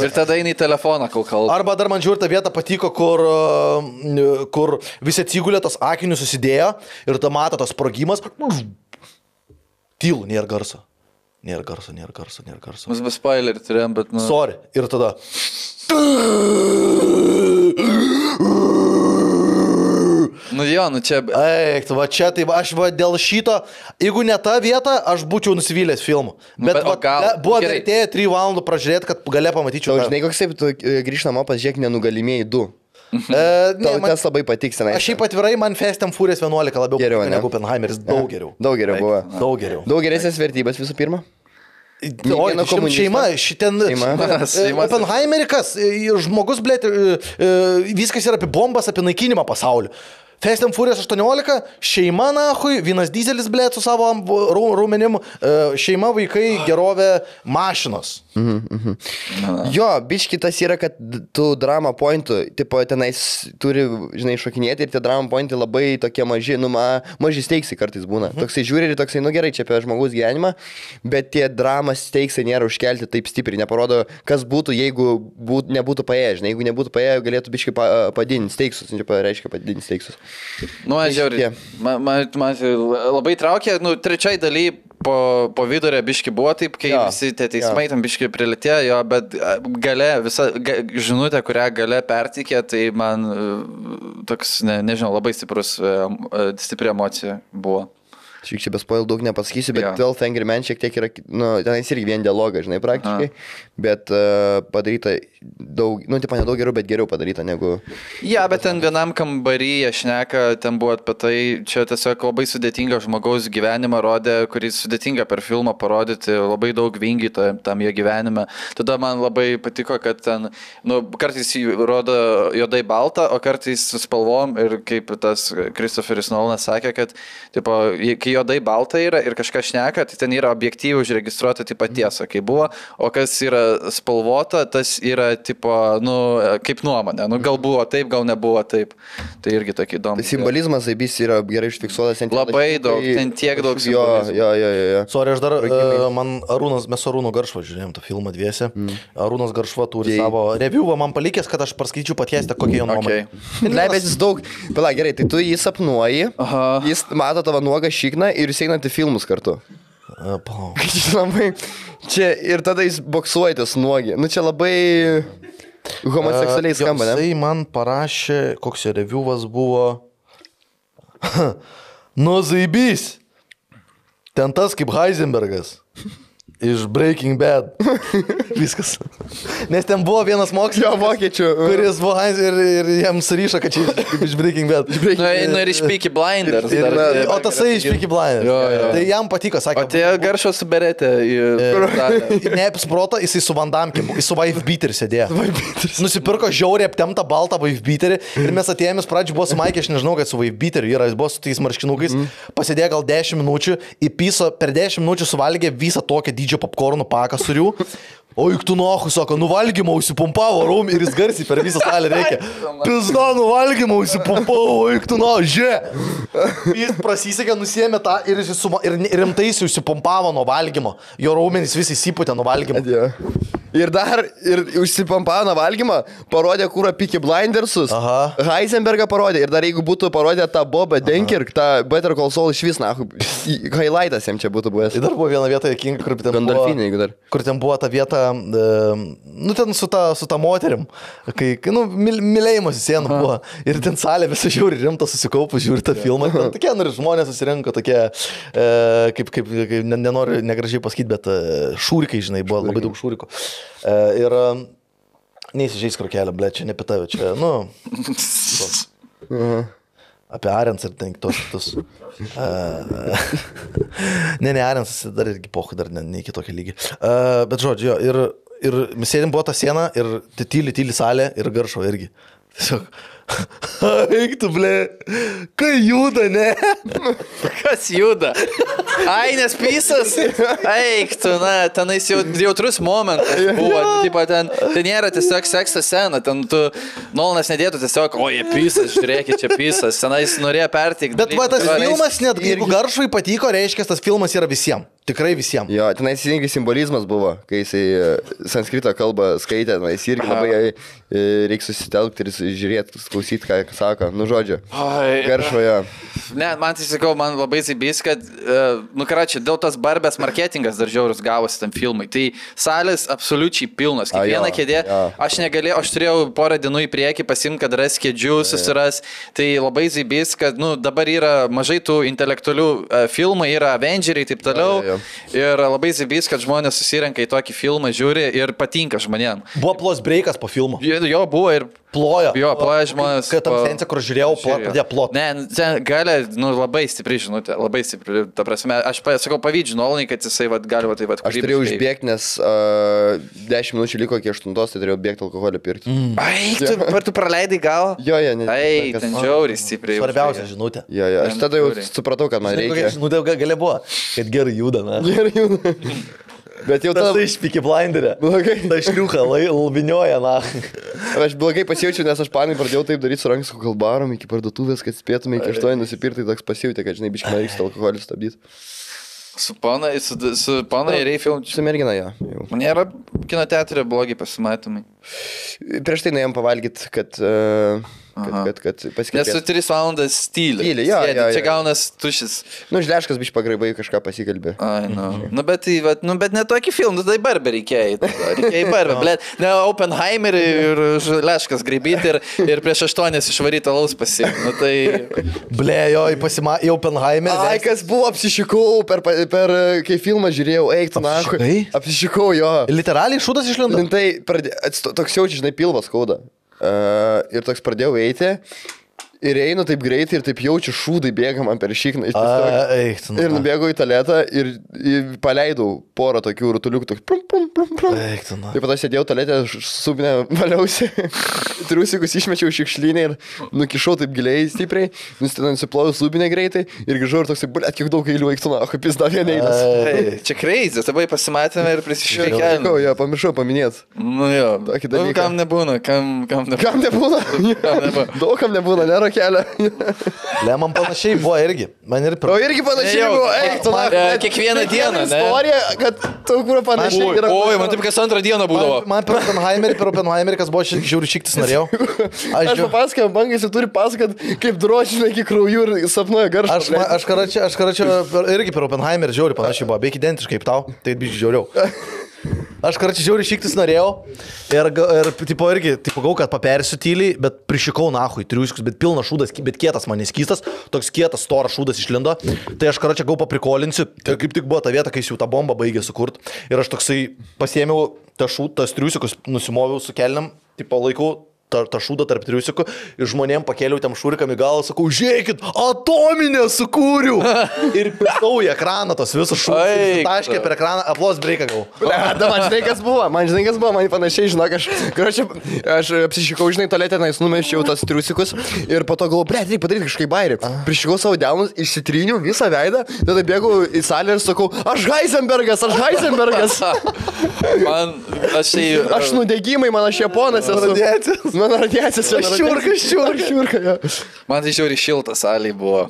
Ir tada eina į telefoną, kol kalba. Arba dar man žiūri tą vietą patiko, kur, uh, kur visi atsigulė, tos akinius susidėjo ir ta mato tas sprogimas. Tylu, nėra garso. Nėra garso, nėra garso, nėra garso. Mus be spoilerį turėjom, bet, nu. Sorry. Ir tada. Nu jo, nu čia. Eik, tu va čia, tai va, aš va dėl šito, jeigu ne ta vieta, aš būčiau nusivylęs filmu. Nu, Bet, bet o va, gal- ne, buvo vertėję 3 valandų pražiūrėti, kad gale pamatyčiau. Tą- žinai, koks taip, tu e, grįžti namo, pasižiūrėk, nenugalimieji du. E, ne, Tau man, tas labai patiks, senai. aš šiaip atvirai, man Fast and Furious 11 labiau Geriau, ne? negu Oppenheimeris. Daug geriau. Daug geriau buvo. Daug geriau. Daug geresnės vertybės visų pirma. O, šeima, šeima, šiten. Šeima. Šeima. Oppenheimerikas, e, žmogus, blėt, e, e, viskas yra apie bombas, apie naikinimą pasaulio. Fast and Furious 18, šeima, nahui, vienas dizelis, blėt, su savo rau- raumenim, e, šeima, vaikai, gerovė, mašinos. Jo, biški tas yra, kad tų drama pointų, tipo, tenais turi, žinai, šokinėti ir tie drama pointai labai tokie maži, nu, ma, maži steiksai kartais būna. Toksai žiūri ir toksai, nu gerai, čia apie žmogaus gyvenimą, bet tie dramas steiksai nėra užkelti taip stipriai, neparodo, kas būtų, jeigu būt, nebūtų paėję, žinai, jeigu nebūtų paėję, galėtų biški pa, padidinti steiksus, čia reiškia padidinti steiksus. Nu, aš žiauriai. Man, man, man labai traukė, nu, trečiai daly po, po vidurio biški buvo taip, kai Jo, visi tie teismai tam biški prilėtėjo, jo, bet gale, visa ga, žinutė, kurią gale pertikė, tai man e, toks, ne, nežinau, labai stiprus, e, e, stipri emocija buvo. Šiek tiek be spoil daug nepasakysiu, bet Jo. 12 Angry Men šiek tiek yra, nu, tenais irgi vien dialogas, žinai, praktiškai, bet uh, padaryta daug, nu, tipo, nedaug geriau, bet geriau padaryta negu... Ja, bet ten vienam kambarį aš šneka, ten buvo apie tai, čia tiesiog labai sudėtinga žmogaus gyvenimą rodė, kurį sudėtinga per filmą parodyti, labai daug vingių ta- tam jo gyvenime. Tada man labai patiko, kad ten, nu, kartais jį rodo juodai baltą, o kartais su spalvom ir kaip tas Kristoferis Nolanas sakė, kad, tipo, kai juodai balta yra ir kažką šneka, tai ten yra objektyviai užregistruota taip pat tiesa, kai buvo, o kas yra spalvota, tas yra, tipo, nu, kaip nuomonė. Nu, gal buvo taip, gal nebuvo taip. Tai irgi tokį įdomų. Tai simbolizmas, aibys yra gerai užfiksuotas. ten Labai dalykai- daug, ten tiek daug Jo, simbolizmo. jo, jo, jo. jo. Sorry, aš dar, uh, man Arūnas, mes su Arūnu Garšva žiūrėjom tą filmą dviese. Mm. Arūnas Garšva turi Jei. savo reviewą man palikęs, kad aš paskaičiu patiestę, kokie jo nuomonė. Okay. Leibės daug. Pala, gerai, tai tu jį sapnuoji, Aha. jis mato tavo nuogą šikną ir jūs einate filmus kartu. Čia labai. Čia ir tada jis boksuojatės nuogi. Nu čia labai homoseksualiai skamba, ne? Jisai man parašė, koks jo reviewas buvo. nu, zaibys. Ten tas kaip Heisenbergas. Iš Breaking Bad. Viskas. Nes ten buvo vienas mokslininkas. Jo, vokiečių. Kuris buvo Heisenbergas ir, ir jam suryšo, kad čia kaip iš Breaking Bad. Nu, nu ir iš Peaky Blinders. Ir, dar. o tasai iš Peaky Blinders. Jo, jo. Tai jam patiko, sakė. O tie garšo suberėte į... Neapsproto, jisai su Vandamkė, jis su Wife Beater sėdėjo. Nusipirko žiauriai aptemtą baltą Wife Beaterį ir mes atėjome iš pradžių buvo su Maikė, aš nežinau, kad su Wife Beateriu yra, jis buvo su tais marškinukais, mm. pasėdėjo gal 10 minučių, įpiso, per 10 minučių suvalgė visą tokią dydžio popkornų paką surių. O juk tu nuohu, sako, nuvalgymą užsipumpavo rum ir jis garsiai per visą salę reikia. Pizda, nuvalgymą užsipumpavo, o juk tu nuohu, žie. Jis prasisekė, nusėmė tą ir, suma, ir rimtai jis užsipumpavo nuo valgymo. Jo raumenys visi įsipūtė nuo valgymo. Ir dar, ir užsipampavo nuo valgymo, parodė kūrą Peaky Blindersus. Aha. Heisenbergą parodė. Ir dar jeigu būtų parodę tą Bobą Denkirk, tą Better Call Saul iš vis, na, highlightas jam čia būtų buvęs. Tai dar buvo viena vieta, jokinga, kur ten Gandalfinė, buvo, jeigu dar. kur ten buvo ta vieta, nu ten su ta, su ta moterim, kai, nu, mylėjimas sienų buvo. Ir ten salė visą žiūri rimta susikaupus, žiūri tą filmą. Ten tokie, nu, žmonės susirinko tokie, e, kaip, kaip, kaip ne- nenoriu negražiai pasakyti, bet šūrikai, žinai, buvo labai daug šūrikų. E, ir neįsižeis krokelio, ble, čia ne apie tave, čia, nu, tos- apie Arens ir ten kitos kitus. Uh, ne, ne, Arens dar irgi pohu, dar ne, ne iki tokio lygio. Uh, bet žodžiu, jo, ir, ir mes sėdim buvo ta siena ir ty- tyli, tyli salė ir garšo irgi. Tiesiog. Eik tu, ble, kai juda, ne? Kas juda? Ai, nes pisas. Eik, tu, na, tenais jau jautrus momentas buvo. Tipo, ten, ten nėra tiesiog sekso scena, ten tu, Nolanas nedėtų tiesiog, o jie pisas, žiūrėkit, čia pisas. Senais norėjo perteikti. Bet va tas filmas, net jeigu garšui patiko, reiškia, tas filmas yra visiems. Tikrai visiems. Jo, tenais irgi simbolizmas buvo, kai jisai e, sanskrito kalbą skaitė, na, jis irgi labai e, reikia susitelkti ir žiūrėti, klausyti, ką sako. Nu, žodžiu. Garšoje. Ne, man tai sakau, man labai zibys, kad, uh, nu karačiai, dėl tos barbės marketingas dar žiaurus gavosi tam filmui. Tai salės absoliučiai pilnos. Kiekviena kėdė. jo. Aš negalėjau, aš turėjau porą dienų į priekį pasimti, kad ras kėdžių, susiras. Tai labai zibys, kad, nu, dabar yra mažai tų intelektualių uh, filmų, yra Avengeriai ir taip toliau. Jo, jo, Ir labai zibys, kad žmonės susirenka į tokį filmą, žiūri ir patinka žmonėm. Buvo plos breikas po filmo. Jo, jo buvo ir Plojo. Jo, ploja žmonės. Kad tam sensė, kur žiūrėjau, plo- Žiūrėjo. pradėjo plot. Ne, ten gali, nu, labai stipri žinutė, labai stipri. Ta prasme, aš sakau, pavydžiu Nolanai, kad jisai vat, gali va, taip pat Aš turėjau užbėgti, nes uh, 10 minučių liko iki 8, tai turėjau bėgti alkoholį pirkti. Mm. Ai, tu, ar tu praleidai gal? Jo, jo, ne. Ai, ten žiauriai stipriai. Svarbiausia žinutė. Jo, jo, aš tada jau supratau, kad man reikia. žinutė ga- galia buvo, kad gerai juda, na. Gerai, jau. Bet jau Tas tada... tai išpiki blinderė. Blogai. Ta šliuha lvinioja, na. Aš blogai pasijaučiau, nes aš panai pradėjau taip daryti su rankų kalbarom iki parduotuvės, kad spėtume iki 8 nusipirkti, tai toks pasijutė, kad, žinai, biškai reiks alkoholį stabdyti. Su pana, su, su pana ir Reifil. Su mergina, jo. jau. Nėra kino teatrė blogi pasimatymai. Prieš tai nuėjom pavalgyti, kad uh, kad, kad, kad Nes su pasikėlė. 3 valandas tyli. Tyli, jo, Sėdi, jo, Čia jo. gaunas tušis. Nu, žleškas biš pagraibai kažką pasikalbė. Ai, nu. nu, bet, tai, vat, nu, bet ne tokį filmą, tai barbę reikėjo. Reikėjo į barbę. Blet, ne Oppenheimerį ir Leškas graibyti ir, ir prieš aštuonės išvaryti alaus pasiimti. Nu, tai... Ble, jo, į, pasima... į Oppenheimer. Ai, kas buvo, apsišikau per, per, kai filmą žiūrėjau, eik tu na. Apsišikau jo. Literaliai šūdas išlindo. Tai pradė, toks jaučiu, žinai, pilvas skauda. Ir toks pradėjau eiti. Ir einu taip greitai ir taip jaučiu šūdai bėga man per šikną. Ir nubėgau į taletą ir, ir paleidau porą tokių rutuliukų, toks prum, prum, prum, prum. Eik, tu. Taip pat aš sėdėjau taletę, subinę valiausi, triusikus išmečiau šiukšlynę ir nukišau taip giliai, stipriai, nusiploviau subinę greitai ir grįžau ir toks, blėt, kiek daug eilių eiktų, na, kaip jis davė neįdas. Čia kreizė, labai pasimatėme ir prisišiūrėjome. Sakau, jo, pamiršau paminėti. Nu jo. Tokį Nu, dalyką. kam nebūna, kam, kam nebūna. Kam nebūna? Kam nebūna. Daug kam nebūna, nėra kelio. Le, man panašiai buvo irgi. Man ir O per... irgi panašiai Nejau, buvo, eik, tu man- na. e, kiekvieną dieną, ne? Istorija, kad tu kur panašiai yra. oi, man taip kas antrą dieną būdavo. Man, man per Oppenheimerį, per Oppenheimerį, kas buvo šiek žiūri šiktis norėjau. Aš Aš, papasakojau, bangai, jis turi pasakot, kaip drožina iki kraujų ir sapnuoja garsą. aš, aš karačią, aš karačią per, irgi per Oppenheimerį žiūri panašiai buvo, beveik identiškai kaip tau, tai biškai žiauriau. Aš karačią žiūri šiktis norėjau ir, ir tipo, irgi, tipo, gau, kad papersiu tyliai, bet prišikau nahui, triuškus, bet pilnas šūdas, bet kietas man neskystas, toks kietas, storas šūdas išlindo. Tai aš karačią gau paprikolinsiu ir kaip tik buvo ta vieta, kai jis jau tą bombą baigė sukurt. Ir aš toksai pasėmiau tą šūdą, tas triusikus nusimoviau su kelniam, tipo laikau tą, tą šūdą tarp triusikų ir žmonėm pakėliau tam šūrikam į galvą, sakau, žiūrėkit, atominę sukūriau. ir pitau į ekraną tos visus. Eik Taškė per ekraną, aplos breiką gau. Da, man žinai, kas buvo, man žinai, kas buvo, man panašiai, žinok, aš, karočią, aš apsišikau, žinai, toletę, nais numeščiau tas triusikus ir po to galvoju, ble, reikia padaryti kažkaip bairį. Prišikau savo delnus, išsitryniau visą veidą, tada bėgau į salę ir sakau, aš Heisenbergas, aš Heisenbergas, Man, aš tai... aš nudegimai, man aš japonas esu. Radiacijos. Mano radiacijos čia. Šiurka, šiurka. šiurka. jo. Man tai žiauri šiltas salė buvo.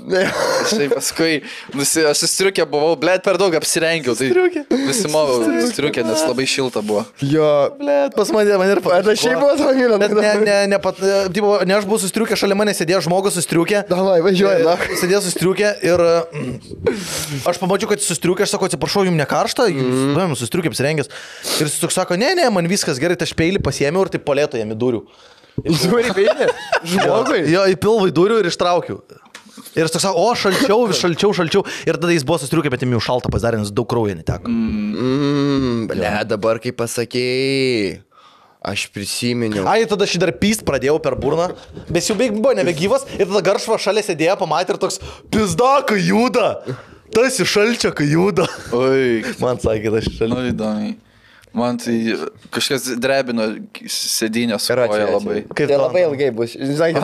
Aš tai paskui, nusi, aš sustriukė buvau, blėt, per daug apsirengiau. Tai striukė, nes labai šilta buvo. Jo, Blet, pas mane, man ir panašiai buvo to myliu. Bet ne, ne, ne, pat, ne, tipo, ne aš buvau sustriukė, šalia mane sėdėjo žmogus sustriukė. Davai, važiuoju, na. Sėdėjo sustriukė ir mm, aš pamačiau, kad sustriukė, aš sakau, atsiprašau, jums nekaršta, jūs mm. sustriukė apsirengęs. Ir jis toks sako, ne, ne, man viskas gerai, tai aš peilį pasiėmiau ir taip palėto jam į durų. Žiūri, beidė. Žmogui. Jo, į pilvą į durų ir ištraukiau. Ir jis toks sako, o šalčiau, šalčiau, šalčiau. Ir tada jis buvo sustriukė, bet jam jau šalta pasidarė, nes daug kraujo neteko. Mmm, ble, dabar kaip pasakėjai. Aš prisiminiau. Ai, tada šį dar pyst pradėjau per burną, bet jau beveik buvo nebegyvas ir tada garšva šalia sėdėjo, pamatė ir toks, pizda, kai juda. Tas iš šalčio, kai juda. Oi, Man sakė, iš šalčio. nu įdomiai. Man tai kažkas drebino Yra čia, koja labai. Kaip Tai labai ilgai bus. Žinai,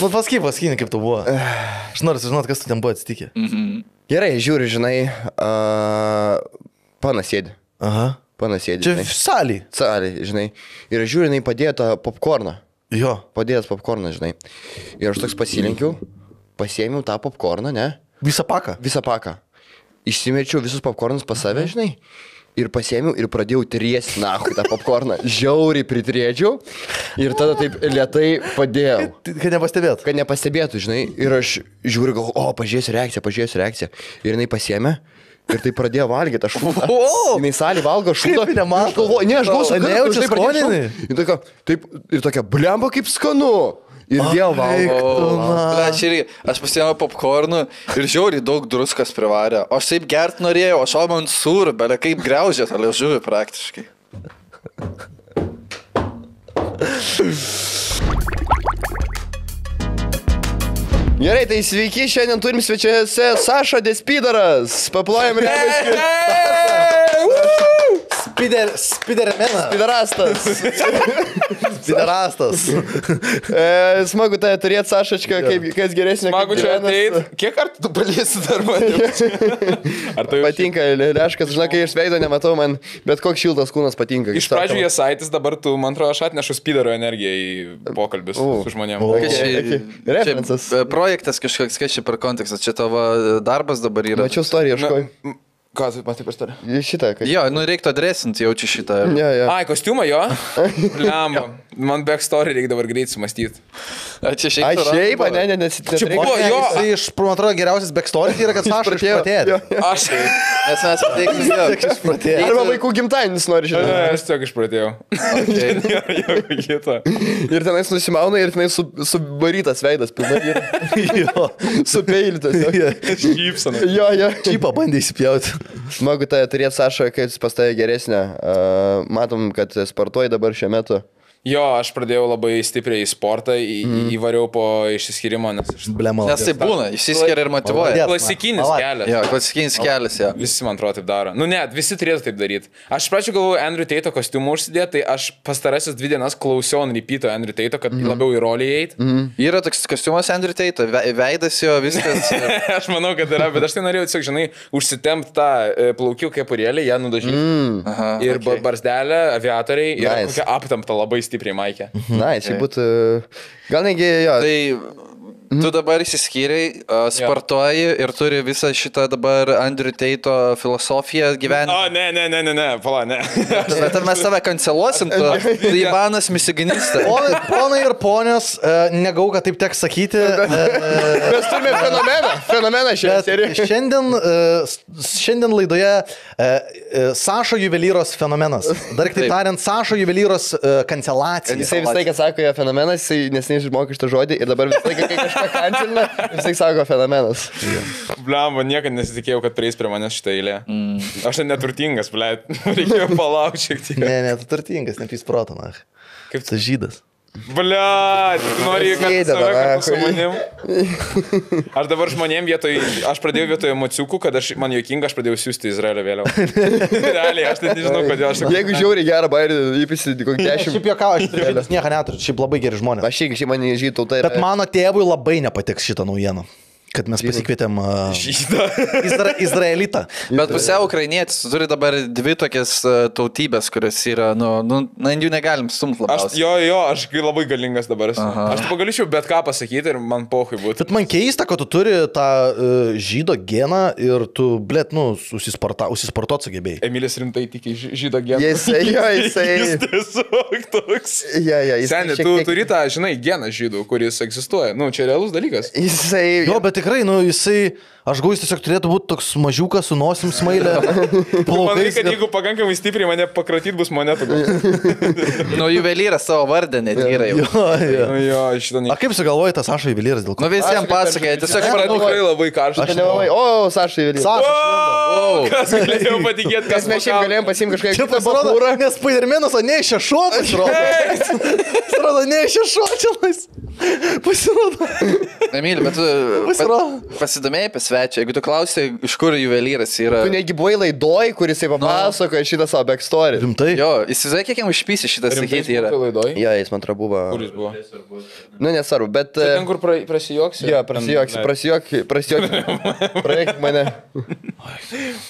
pasakyk, pasakyk, kaip tu buvo. Aš noriu sužinoti, kas tu ten buvo atsitikę. Gerai, žiūri, žinai, uh, panas sėdi. Aha. Panas sėdi. Čia salį. Salė, žinai. Ir aš žiūriu, jinai padėjo tą popkorną. Jo. Padėjęs popkorną, žinai. Ir aš toks pasilenkiau, pasiėmiau tą popkorną, ne? Visą paką. Visą paką. Išsimečiau visus popkornus pas save, žinai. Ir pasiėmiau ir pradėjau triesti nahu tą popkorną. Žiauriai pritrėdžiau. Ir tada taip lietai padėjau. Kad nepastebėt. Kad nepastebėtų, žinai. Ir aš žiūriu, gal, o, pažiūrėsiu reakciją, pažiūrėsiu reakciją. Ir jinai pasiemė. Ir tai pradėjo valgyti, aš šūdą. O! Jinai salį valgo šūdą. Nemato? Aš galvoju, ne, aš galvoju, O, nejaučia skonį? Ir tokia, taip, ir tokia, blemba kaip skanu. Ir vėl čia irgi, aš pasiėmiau popkornų ir žiauriai daug druskas privarė. O aš taip gert norėjau, aš o man sūrų, bet kaip greužė tą liežuvį praktiškai. Gerai, tai sveiki, šiandien turim svečiuose Saša Despidaras. Paplojam realiai. Spider, spidermenas. Spidarastas. Spiderastas. E, smagu tai turėti, Sašačką, kaip, kas geresnė. kaip Smagu čia gyvenas. ateit. Kiek kartų tu paliesi dar mane? Ar tai Patinka, leškas, žinai, kai iš veido nematau, man bet koks šiltas kūnas patinka. Iš pradžių jie saitis, dabar tu, man atrodo, aš atnešu spidero energiją į pokalbius O. su žmonėmis. Čia- okay. e, projektas kažkoks, kas čia per kontekstas, čia tavo e, darbas dabar yra. Mačiau istoriją, ieškojau. Ką tu pati pastarė? Šitą, kad... Jo, nu reiktų adresinti jaučiu šitą. Jo, jo. Ai, kostiumą jo? Lemba. Man backstory reikia dabar greit sumastyti. A, čia šiaip. Ai, yra- šiaip, ne, ne, nes... Čia buvo- ne, jo. iš, man atrodo, geriausias backstory tai yra, kad Saša išpratėjo. Aš. Nes mes pateiksim jo. Išpratėjo. Arba vaikų gimtadienis nori Ne, žinoti. Aš tiesiog išpratėjau. Ir tenais nusimauna ir tenais su, subarytas veidas, pilnai. Jo. supeilytas. Šypsana. Jo, jo. Čipą bandė įsipjauti. Smagu tai turėti Sašą, kad jis pas tave geresnė. Uh, matom, kad sportuoji dabar šiuo metu. Jo, aš pradėjau labai stipriai į sportą, į, Mhm. įvariau po išsiskyrimo, nes aš... Blema. Nes tai būna, išsiskiria ir motivuoja. Klasikinis Malad. kelias. Jo, klasikinis kelias, jo. Visi, man atrodo, taip daro. Nu, net, visi turėtų taip daryti. Aš pradžioje galvojau Andrew Tato kostiumą užsidėti, tai aš pastarasis dvi dienas klausiau ant repeato Andrew Tato, kad Mhm. labiau į rolį eiti. Yra toks kostiumas Andrew Tate, ve- veidas jo, viskas. aš manau, kad yra, bet aš tai norėjau tiesiog, žinai, užsitempti tą e, plaukių kepurėlį, ją nudažyti. Mm. Aha, Ir okay. barzdelę, aviatoriai, ir Nice. kokia aptamta labai stipriai maikė. Na, jis būtų... Gal negi jo. Tai tu dabar įsiskyrei, uh, sportuoji ir turi visą šitą dabar Andrew Tato filosofiją gyvenime. O, ne, ne, ne, ne, ne, pala, ne. Bet mes tave kanceluosim, tu, tu Ivanas misiginista. Ponai, ponai ir ponios, e, negau, kad taip teks sakyti. e, Mes turime fenomeną. Fenomeną šiandien, e, s- šiandien laidoje e, Sašo juvelyros fenomenas. Dar kitaip Taip. tariant, Sašo juvelyros e, kancelacija. Jisai visą laiką sako, jo fenomenas, jisai nesiniai išmokė šitą žodį ir dabar visą laiką, kai kažką kancelina, visą laiką sako fenomenas. Blemba, niekada nesitikėjau, kad prieis prie manęs šitą eilę. Mm. Aš ten neturtingas, ble. Reikėjo palaukti šiek tiek. Ne, ne, tu turtingas, nepys proto, na. Kaip Tu žydas. Ble, nori kad save dabar, kartu su manim. Aš dabar žmonėm vietoj, aš pradėjau vietoj emociukų, kad aš, man juokinga, aš pradėjau siūsti Izraelio vėliau. Realiai, aš net nežinau, kodėl aš. Jeigu žiauri gerą bairį, įpisi kokį Šiaip dešimt. juokauju, aš žydas nieko neturiu, šiaip labai geri žmonės. Aš irgi, šiaip man žydų tauta. Bet mano tėvui labai nepatiks šitą naujieną, kad mes pasikvietėm Žyda. Izra Izraelitą. Bet pusiau ukrainietis tu turi dabar dvi tokias tautybės, kurios yra, nu, nu, na, jų negalim stumti Aš, labiausiai. jo, jo, aš labai galingas dabar esu. Aha. Aš tu pagaliau bet ką pasakyti ir man pohui būtų. Bet man keista, kad tu turi tą uh, žydo geną ir tu, blėt, nu, užsisportuot sugebėjai. Emilis rimtai tiki ži- žydo geną. Jisai, jo, jisai. Jis tiesiog toks. Ja, ja, jisai Seniai, tu tiek- turi tą, žinai, geną žydų, kuris egzistuoja. Nu, čia realus dalykas. Jisai. Jo, bet tikrai, nu, jisai, aš galvoju, jis tiesiog turėtų būti toks mažiukas su nosim smailė. Manai, kad jeigu pakankamai stipriai mane pakratyt bus monetų. Nu, juvelyras savo vardą netgi yra jau. Jo, jo. Nu jo, šitą A kaip sugalvoji tas Sašo juvelieras dėl ko? Nu, visiems pasakoja, tiesiog pradėjau. tikrai labai karštas. Aš nelabai. O, Sašai, vėliau. Sašo. Wow. Kas galėjo patikėti, Kas mes šiaip galėjom pasimti kažkokią Čia pasirodo, nes Spidermanas, o ne iš šešo pasirodo. Ne iš čia. Pasirodo. Emilį, bet tu Pasirodo. pa- pasidomėjai apie svečią. Jeigu tu klausai, iš kur juvelyras yra. Tu negi buvai laidoj, kuris jisai papasakojo šitą savo backstory. Rimtai? Jo, įsivaizduoji, kiek jam užpysi šitą sakyti yra. laidoj. Jo, jis man atrodo buvo. Kur jis buvo? Nu, nesvarbu, bet... Ten, e, kur pra- prasijuoksi. Jo, prasijoksi, prasijoksi, prasijoksi. Praeik mane.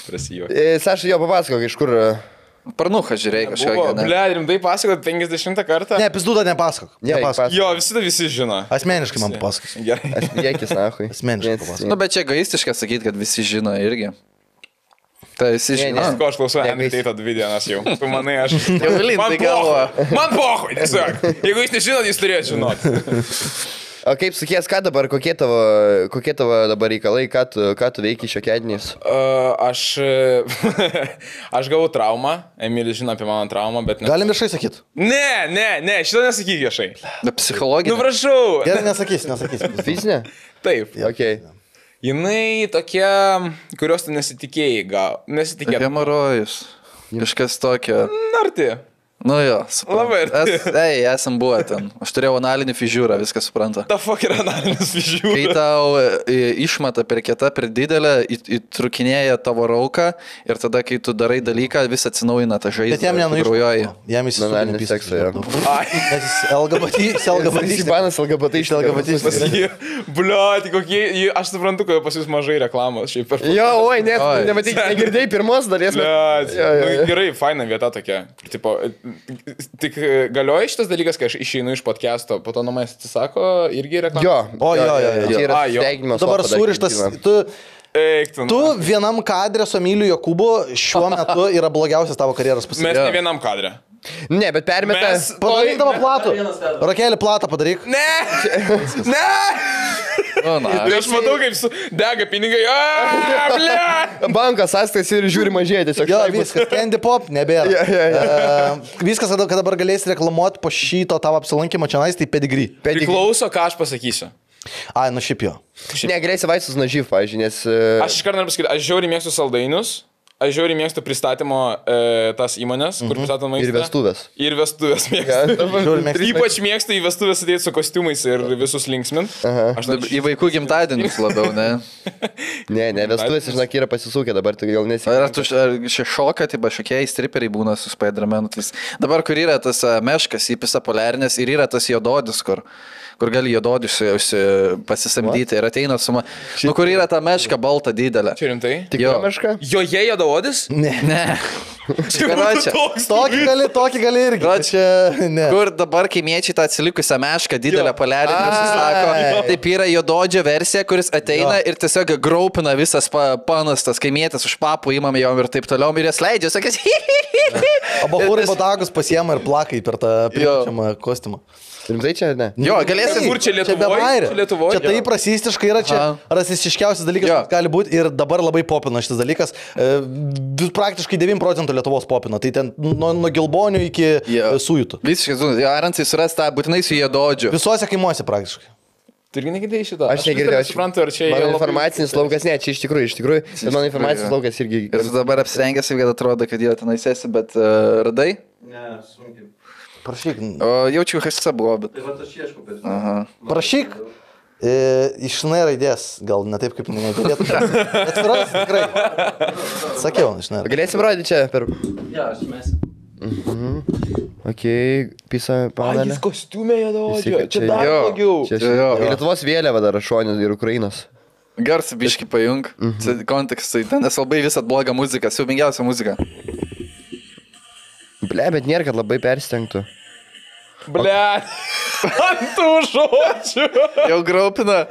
Prasijuoksi. E, Saša, jo, papasakok, iš kur... e, Parnuha, kažkokia. ne? ble, rimtai pasakot 50 kartą. Ne, pizdudą nepasakok. Nepasakok. pas- Jo, visi tai visi žino. Asmeniškai man papasakok. Gerai. Aš priekis, nahui. Asmeniškai papasakok. Nu, bet čia egoistiška sakyti, kad visi žino irgi. Tai visi žino. ne. Ko aš klausau, vis- Tato dvi dienas jau. Tu manai, aš... Jau Vilin Man tai pohui. Man pohui, tiesiog. Jeigu jūs nežinot, jūs turėjote žinoti. O kaip sakės, ką dabar, kokie tavo, kokie tavo dabar reikalai, ką tu, ką tu veiki šio kedniais? Uh, aš, aš gavau traumą, Emilis žino apie mano traumą, bet ne. Galim viešai sakyti. Ne, ne, ne, šito nesakyk viešai. Bet psichologija. Nu, prašau. Gerai, nesakys, nesakys. Fizinė? Taip. Ok. Jinai tokia, kurios tu nesitikėjai, gal. Nesitikėjai. Hemorojus. Kažkas tokio. Arti. Nu jo. Labai arti. Es, ei, esam buvę ten. Aš turėjau analinį fižiūrą, viską supranta. Ta fuck yra analinis Kai vižiūras. tau e, išmata per kietą, per didelę, įtrukinėja tavo rauką ir tada, kai tu darai dalyką, vis atsinaujina ta žaizda. Bet jam nenuiškau. Jam jis Analinis seksas, jo. Jis LGBT, jis LGBT. Jis banas LGBT iš LGBT. Bliuot, kokie, aš suprantu, kad pas jūs mažai reklamos šiaip per... Jo, oi, net, nematyk, negirdėjai pirmos dalies. bet- Bliuot, Jo, jo, nu, jo. gerai, faina vieta tokia. Tipo, tik e, galioja šitas dalykas, kai aš išeinu iš podcast'o, po to nuo manęs atsisako irgi reklamos. Jo. O, jo, jo, jo. Čia yra A, jo. Dabar surištas, tu Eik, tu. Tu vienam kadrė su Emiliu Jokūbu šiuo metu yra blogiausias tavo karjeros Mes pasiekimas. ne vienam kadre. Ne, bet permetė. Mes... Padaryk tavo platų. Rakelį platą padaryk. Ne! Ne! Nu, na. Ir aš matau, kaip su... dega pinigai. A, ble! Bankas sąskaitas ir žiūri mažėja tiesiog. Jo, štai bus. viskas, candy pop, nebėra. Jo, jo, jo. E, viskas, kad dabar galėsi reklamuoti po šito tavo apsilankimo čia nais, tai. Pedigree. Priklauso, ką aš pasakysiu. Ai, nu šiaip jo. Negalėsi vaistus nuo žyv, pažiūrėjau, nes... e, Aš iš karto noriu pasakyti, aš žiauriai mėgstu saldainius. Aš žiauriai mėgstu pristatymo e, tas įmonės, kur pristato maistą. Ir vestuvės. Ir vestuvės mėgstu. Mėgsti. Ypač mėgstu į vestuvės atėti su kostiumais ir visus linksmint. Aš dar Į vaikų gimtadienius labiau, ne? Ne, ne, vestuvės, žinok, yra pasisukę dabar, tai gal nesi. Ar tu čia šoka, tai šokėjai stripperiai būna su Spider-Man. Dabar, kur yra tas a, meškas, įpisa poliarnės ir yra tas jododis, kur, kur gali užsi- pasisamdyti ir ateina su... ma- Nu, kur yra ta meška balta didelė. Čia rimtai. Tik jo. meška? Joje jodavodis? Ne. Ne. Karočią. Tokį gali, tokį gali irgi. Čia, ne. Kur dabar kaimiečiai tą atsilikusią mešką didelę Ai. susako. Taip yra jododžio versija, kuris ateina ir tiesiog graupina visas pa, panas, tas kaimietis už papų įmam jom ir taip toliau ir jas leidžia, sakės. O bahūrai botagus pasiema ir plakai per tą privačiamą kostiumą. Rimtai čia, ne? Jo, galėsim. Kur čia Čia Lietuvoj? bebairė. Čia Lietuvoj? Čia taip rasistiškai yra, čia Aha. rasistiškiausias dalykas, Jo. gali būti ir dabar labai popina šitas dalykas. E, Praktiškai 9 procentų Lietuvos popina. Tai ten nuo, nuo gilbonių iki yeah. sujutų. Visiškai, žinai, jo, Arantai suras tą būtinai su jododžiu. Visuose kaimuose praktiškai. Tu irgi negirdėjai šito? Aš negirdėjau. Aš suprantu, ar čia Mano yra labai- informacinis laukas, ne, čia iš tikrųjų, iš tikrųjų. Bet mano informacinis laukas irgi. Ir dabar apsirengęs, kad atrodo, kad jau tenai esi, bet uh, radai? Ne, sunkiai. Prašyk. O jaučiu, kas čia buvo, bet... Tai va aš ieškau, bet... Aha. Prašyk. E, iš N raidės, gal ne taip kaip negalėtų. Atviras, tikrai. Sakiau, iš N. Galėsim rodyti čia per... Ja, aš mesiu. Ok, pisa panelė. jis kostiumė. Visi, Čia čia- dar Jo. blogiau. Čia Jo, jo. ir Lietuvos vėliava dar šonės ir Ukrainos. Garsą biški pajung. Mhm. Kontekstai, ten nes labai visat blogą muziką, siubingiausia muzika. Ble, bet nėra, kad labai persistengtų. Ble. Ant tų žodžių. Jau graupina.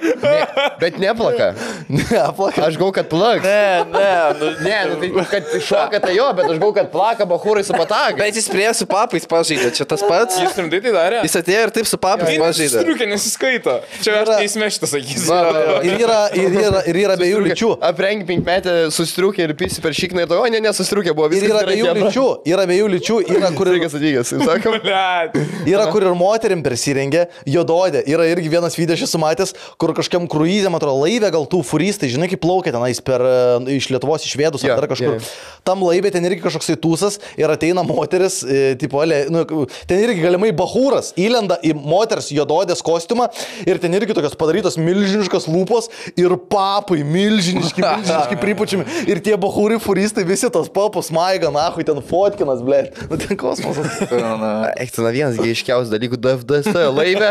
Bet neplaka. Ne, plaka. Aš gau, kad plaks. Ne, ne, nu, Ne, nu, tai kad šoka tai jo, bet aš gau, kad plaka bahūrai su patagai. Bet jis prie su papais pažaidė, čia tas pats. Jis rimtai tai darė? Jis atėjo ir taip su papais pažaidė. Striukė nesiskaito. Čia aš Yra- teisme šitą sakysiu. Ir yra, ir yra, ir yra abiejų lyčių. Aprengi penkmetę, sustriukė ir pisi per šikną ir to, o ne, nesustriukė, buvo Ir viskas. yra gerai, abiejų lyčių. Yra abiejų lyčių. Yra kur ir atvykęs, kaip sakom. Ble. Yra, kur ir moterim persirengė, jododė. Yra irgi vienas video aš esu matęs, kur kažkam kruizė, man atrodo, laivė, gal tų furistai, žinai, kaip plaukia tenais per, e, iš Lietuvos išvėdus Jo, ar dar kažkur. jo. Tam laivė ten irgi kažkoksai tūsas ir ateina moteris, e, tipo, ale, nu, ten irgi galimai bahūras, įlenda į moters jododės kostiumą ir ten irgi tokios padarytos milžiniškos lūpos ir papai milžiniški, milžiniški pripučiami. Ir tie bahūrai furistai visi tos papus maiga, nahui, ten fotkinas, ble. Nu, ten kosmosas. Eik, ten vienas geiškiausių dalykų DFDS laivė,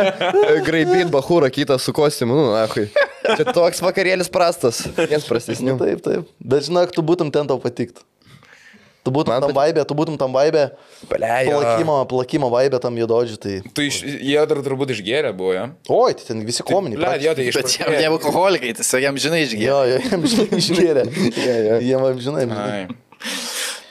graibint bahūrą kitą su kostiumu, nu, nahui. Čia toks vakarėlis prastas. Vienas prastesnių. Taip, taip. Bet žinok, tu būtum ten tau patikt. Tu būtum Man tam vaibė, tu būtum tam vaibė. Plakimo, plakimo vaibė tam jododžiui. Tai... Tu iš, jie dar turbūt išgėrė buvo, ja? Oi, tai ten visi kominiai. Ble, jo, tai Bet jie, jie iš... alkoholikai, tiesiog jam žinai išgyja. Jo, jo, jiem žinai išgėrė. Jiem žinai. Ai.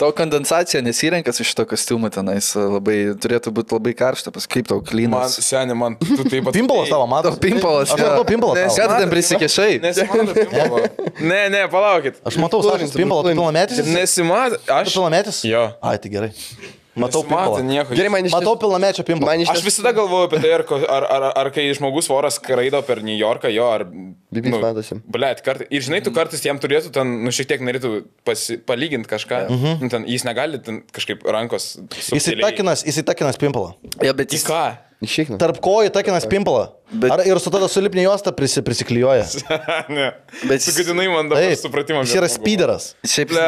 Tau kondensacija nesirenka su šito kostiumu tenais, labai, turėtų būti labai karšta, paskui kaip tau Man, klynas. seniai, man, tu taip pat... Pimbalas tavo, matai? Pimpalas. Aš matau pimpalą. tavo. Ką ten prisikešai? Ne, ne, palaukit. Aš matau, pimpalą, tu pilnametis? esi? Nesimato, Tu aš... pilnametis? Jo. Ai, tai gerai. Matau pimpalą. nieko. Gerai, man iš Matau pilnamečio pimpalą. Man iš Aš visada galvoju apie tai, ar, ar, ar, ar kai žmogus voras skraido per New Yorką, jo, ar... Bibis matosi. Blet, kartai. Ir žinai, tu kartais jam turėtų ten, nu, šiek tiek norėtų pasi, palyginti kažką. Nu, ten, jis negali ten kažkaip rankos... subtiliai- Įsitakinas, įsitakinas pimpalą. Ja, bet Į jis... ką? Išikna. Tarp kojų takinas pimpalą. Bet- Ar ir su tada sulipnė juosta prisi, prisiklijuoja. ne. Bet- Sugadinai man dabar Taip, supratimą. jis yra speederas. Šiaip ne,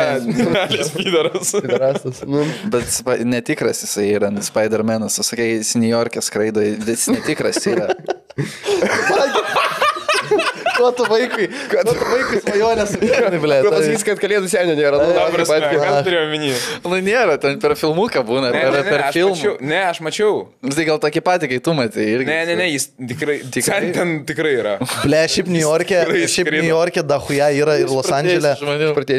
realiai speederas. Rastas. Nu, bet netikras jisai yra, Spider-Manas, sakai, jis New York'e skraido, jis netikras yra. Ko tu vaikui? Ko tu vaikui svajonės sugyveni, ble? Kur pasakys, kad kalėdų senio nėra. Nu, Ta taip prasme, pat, ką turėjau minį? Nu nėra, ten per filmuką būna, Ne, per, ne, ne, per aš filmą. mačiau. Ne, aš mačiau. Nu, Tai gal tokį patį, kai tu matai. Irgi. Ne, ne, ne, jis tikrai, Tikrai? ten, ten tikrai yra. Ble, šiaip New York'e, šiaip. New York'e dahuja yra ir Los Andželė.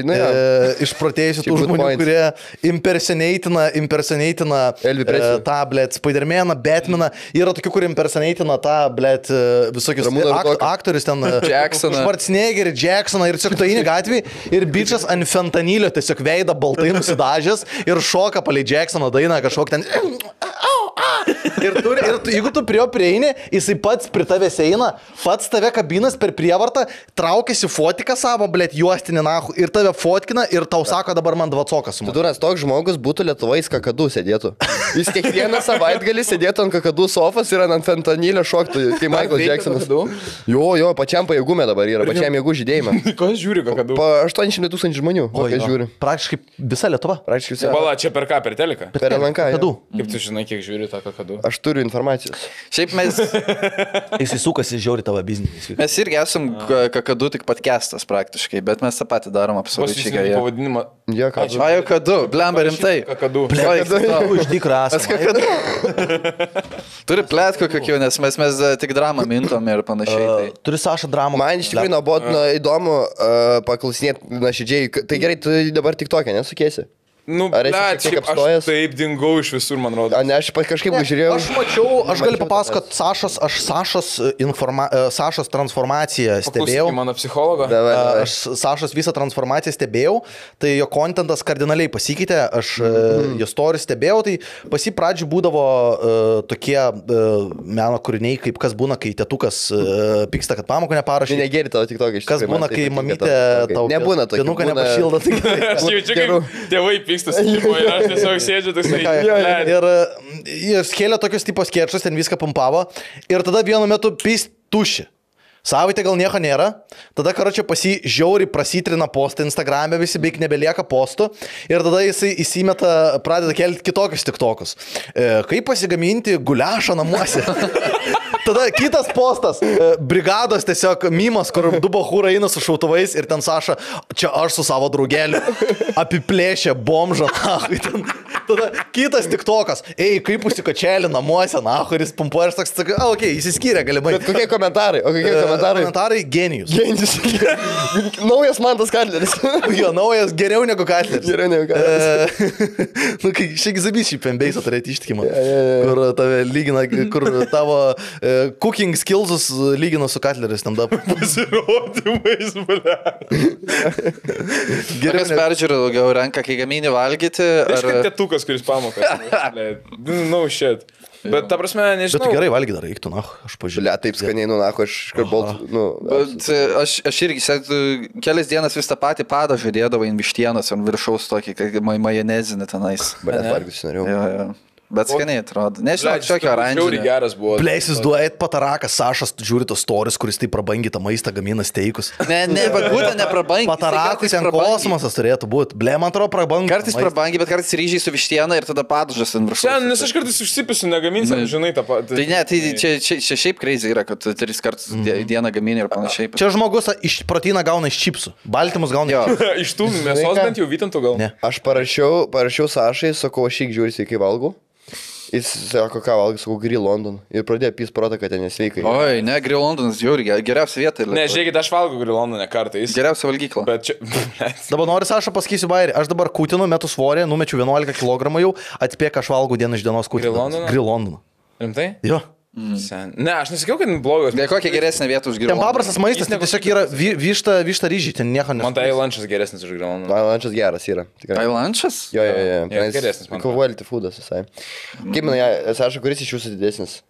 Nu, jo. E, išprotėjusių tų žmonių, kurie impersoneitina, impersoneitina Elvį Presley. tą, blėt, Spidermaną, Batmaną. Yra tokių, kur impersoneitina tą, blėt, e, visokius aktorius ten. Jacksoną. Schwarzeneggerį, Jacksoną ir tiesiog toinį gatvį. Ir bičias ant fentanilio tiesiog veidą baltai nusidažęs ir šoka palei Jacksono dainą kažkokį ten. Ir, turi, ir tu, jeigu tu prie jo prieini, jisai pats prie tavęs eina, pats tave kabinas per prievartą, traukiasi fotiką savo, blėt, juostinį nahu ir tave fotkina ir tau sako dabar man dvacokas. sumok." Turas toks žmogus būtų Lietuvais kakadu sėdėtų. Jis kiekvieną savaitgalį sėdėtų ant kakadu sofas ir ant fentanilio šoktų, kai Michael Jacksonas. kakadu? Jo, jo, pačiam pajėgume dabar yra, pačiam jėgų žydėjimą. Ko aš žiūriu, ką du? Pa 800 tūkstančių žmonių, o žiūri. Praktiškai visa Lietuva. Praktiškai visi. Bala, čia per ką, per teleką? Per LNK. jo. Kadų. Kaip tu žinai, kiek žiūri tą kakadu? Aš turiu informacijos. Šiaip mes, Jisai sukasi žiauri tavo biznį. mes irgi esam ka- kakadu tik podcastas praktiškai, bet mes tą patį darom absoliučiai. Jie- pavadinimą. Jo, ką Ačiū. A jau kadu, blemba rimtai. Kakadu. Stop. Iš tikrųjų, Mes kakadu. Turi plėtko kokių, nes mes, mes e, tik dramą mintom ir panašiai. Tai. Turi Sašą dramą. Man iš tikrųjų nuobod nu, įdomu uh, paklausinėti nuoširdžiai. Tai gerai, tu dabar tik tokia, nesukėsi. Nu, Ar esi šiek tiek šiaip aš apstojęs? taip dingau iš visur, man rodo. A, ne, aš pa- kažkaip žiūrėjau. Aš mačiau, aš galiu papasakot, Sašos, aš Sašos, informa, e, Sašos transformaciją stebėjau. Paklausyk mano psichologo. Davai, A, davai. Aš Sašos visą transformaciją stebėjau, tai jo kontentas kardinaliai pasikeitė, aš mm. jo storį stebėjau, tai pas jį pradžių būdavo uh, tokie uh, meno kūriniai, kaip kas būna, kai tėtukas uh, pyksta, kad pamokų Aš neparašė. negeri tavo tik tokį iš Kas tikrųjų, būna, man tai kai mamytė tau Nebūna tokio. Pienuką būna- nepašildo. Tai... Aš jaučiu, kaip tėvai pyksta su timo ir aš tiesiog sėdžiu toksai. ble, Ir jis kėlė tokius tipos sketšus, ten viską pumpavo. Ir tada vienu metu pys tuši. Savaitę gal nieko nėra, tada karočią pasi žiauri prasitrina postą Instagram'e, visi beveik nebelieka postų ir tada jisai įsimeta, pradeda kelti kitokius tik tokus. E, kaip pasigaminti guliašą namuose? Tada kitas postas, e, brigados tiesiog mymas, kur du bahūrai eina su šautuvais ir ten Saša, čia aš su savo draugeliu apiplėšė bomžą, na, ten. Tada kitas tik tokas, ei, kaip užsikačelį namuose, na, kuris pumpuoja ir toks, okei, okay, įsiskyrė galimai. Bet kokie komentarai? O kokie E, komentarai? Komentarai genijus. Genijus. Naujas Mantas Kandleris. Jo, naujas geriau negu Katleris. Geriau negu Katleris. E, nu, kai šiek zabys šį pembeisą turėti ištikimą. Kur tave lygina, kur tavo e, cooking skillsus lygina su Katleris stand up. Pasirodymais, ble. Geriau Kas peržiūrė daugiau, renka, kai gamini valgyti? Aš kaip Ar... tėtukas, kuris pamokas. ble. No shit. Bet ta prasme, Bet nežinau. tu gerai valgy dar reiktų, na, aš pažiūrėjau. Ble, taip skaniai, nu, na, aš iškart bolt, nu. Bet e, aš, aš irgi sėd, kelias dienas vis tą patį padą žadėdavau ant vištienos ant viršaus tokį, kaip ma- majonezinį tenais. Bet valgyti norėjau. Jo, jo. Bet skaniai atrodo. Nežinau, Žiauri oranžinio. geras buvo. Pleisis duojat patarakas, Sašas, žiūri tos storis, kuris tai prabangi tą maistą gamina steikus. Ne, ne, bet būtent neprabangi. Patarakui ten kosmosas turėtų būti. Ble, man atrodo, prabangi. Kartais prabangi, bet kartais ryžiai su vištiena ir tada padažas ant viršaus. Šiandien, nes aš kartais užsipisu, negaminsiu, Ne. žinai, tą patį. Tai ne, tai čia, čia, čia šiaip kreizai yra, kad tu tris kartus į dieną gamini ir panašiai. Čia žmogus iš proteina gauna iš čipsų. Baltymus gauna Jo. iš tų mėsos bent jau vytintų gal. Ne. Aš parašiau, parašiau Sašai, sakau, aš įk žiūrėsi, kai valgau. Jis sako, ką valgai, sakau, Gry London. Ir pradėjo pys protą, kad ten nesveikai. Oi, ne, Grill Londonas, žiūri, geriausia vieta. Ne, žiūrėkit, aš valgau Grilondą ne kartais. Geriausia valgykla. Bet čia... Dabar noriu, Saša, pasakysiu bairį. Aš dabar kūtinu, metu svorį, numečiau 11 kg jau, atpiek aš valgau dieną iš dienos kūtinu. Grill Londoną? Grill Londoną. Rimtai? Jo. Sen. Ne, aš nesakiau, kad blogas. Ne, kokia geresnė vieta už Grill Ten paprastas maistas, Jis ten tiesiog yra vi, višta, višta ryžiai, ten nieko Man tai nesako. lančas geresnis už Grilondą. Man lančas geras yra. Tikrai. Tailančias? Jo, jo, jo. Jo, geresnis, man Quality foodas visai. Kaip manai, Saša, kuris iš jūsų didesnis?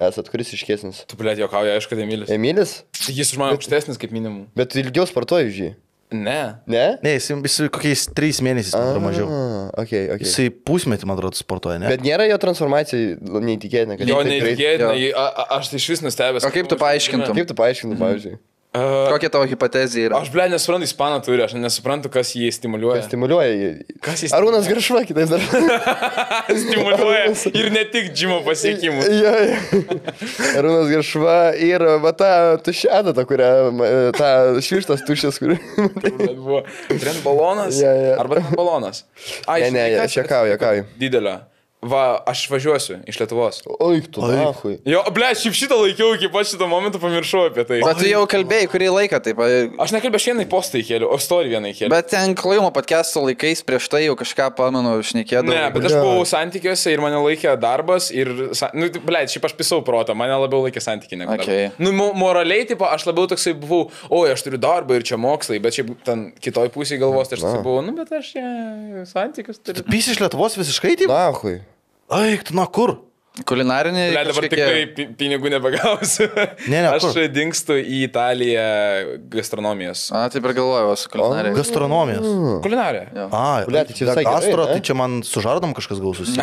Esat kuris iškesnis? Tu, blėt, juokauji, aišku, kad Emilis. Emilis? Jis už mane aukštesnis kaip minimum. Bet tu ilgiau sportuoji už jį. Ne. Ne? Ne, jis, jis kokiais 3 mėnesiais man atrodo, mažiau. Ah, okay, okay. Jisai pusmetį, man atrodo, sportuoja, ne? Bet nėra jo transformacija neįtikėtina, kad Jo, neįtikėtina. a- a- Aš tai iš vis nustebęs. O kaip tu paaiškintum? Kaip tu paaiškintum, pavyzdžiui? Uh, Kokia tavo hipotezija yra? aš, ble, nesuprantu, ispaną turi, aš nesuprantu, kas jį stimuliuoja. Stimuliuoja. jį. Kas jis Arūnas Garšva, kitais dar. stimuliuoja ir ne tik džimo pasiekimų. Jo, jo. Arūnas Garšva ir va ta tuščiada, ta, kurią, tuščias, kuri. Bet buvo trend balonas. Jo, jo. Arba balonas. Ai, Ne, ne, kas- šiekau, juokauju. Didelio. Va, aš važiuosiu iš Lietuvos. Oi, tu, nahui. Jo, ble, šiaip šitą laikiau iki pat šito momento pamiršau apie tai. Bet tu jau kalbėjai kurį laiką, taip. a- Aš nekalbėjau, aš vieną postą įkėliau, o story vieną įkėliau. Bet ten klajumo podcast'o laikais prieš tai jau kažką pamenu, šnekėdavau. Ne, bet aš buvau santykiuose ir mane laikė darbas ir, nu, ble, šiaip aš pisau protą, mane labiau laikė santykiai negu. Okay. darbas. Nu, mo- moraliai, tipo, aš labiau toksai buvau, oi, aš turiu darbą ir čia mokslai, bet šiaip ten kitoj pusėje galvos, tai aš toksai buvau, nu, bet aš čia santykius turiu. Pys iš Lietuvos visiškai taip? Nahui. Ai, tu Kulinarinį. Ble, dabar kažkokie- tikrai pi- pinigų nebegausiu. Ne, ne, aš kur? dinkstu į Italiją gastronomijos. A, taip ir galvojau su kulinarija. Gastronomijos. Kulinarė. A, Bля, tai čia visai gastro, gerai, tai ne? čia man sužardom kažkas gausus.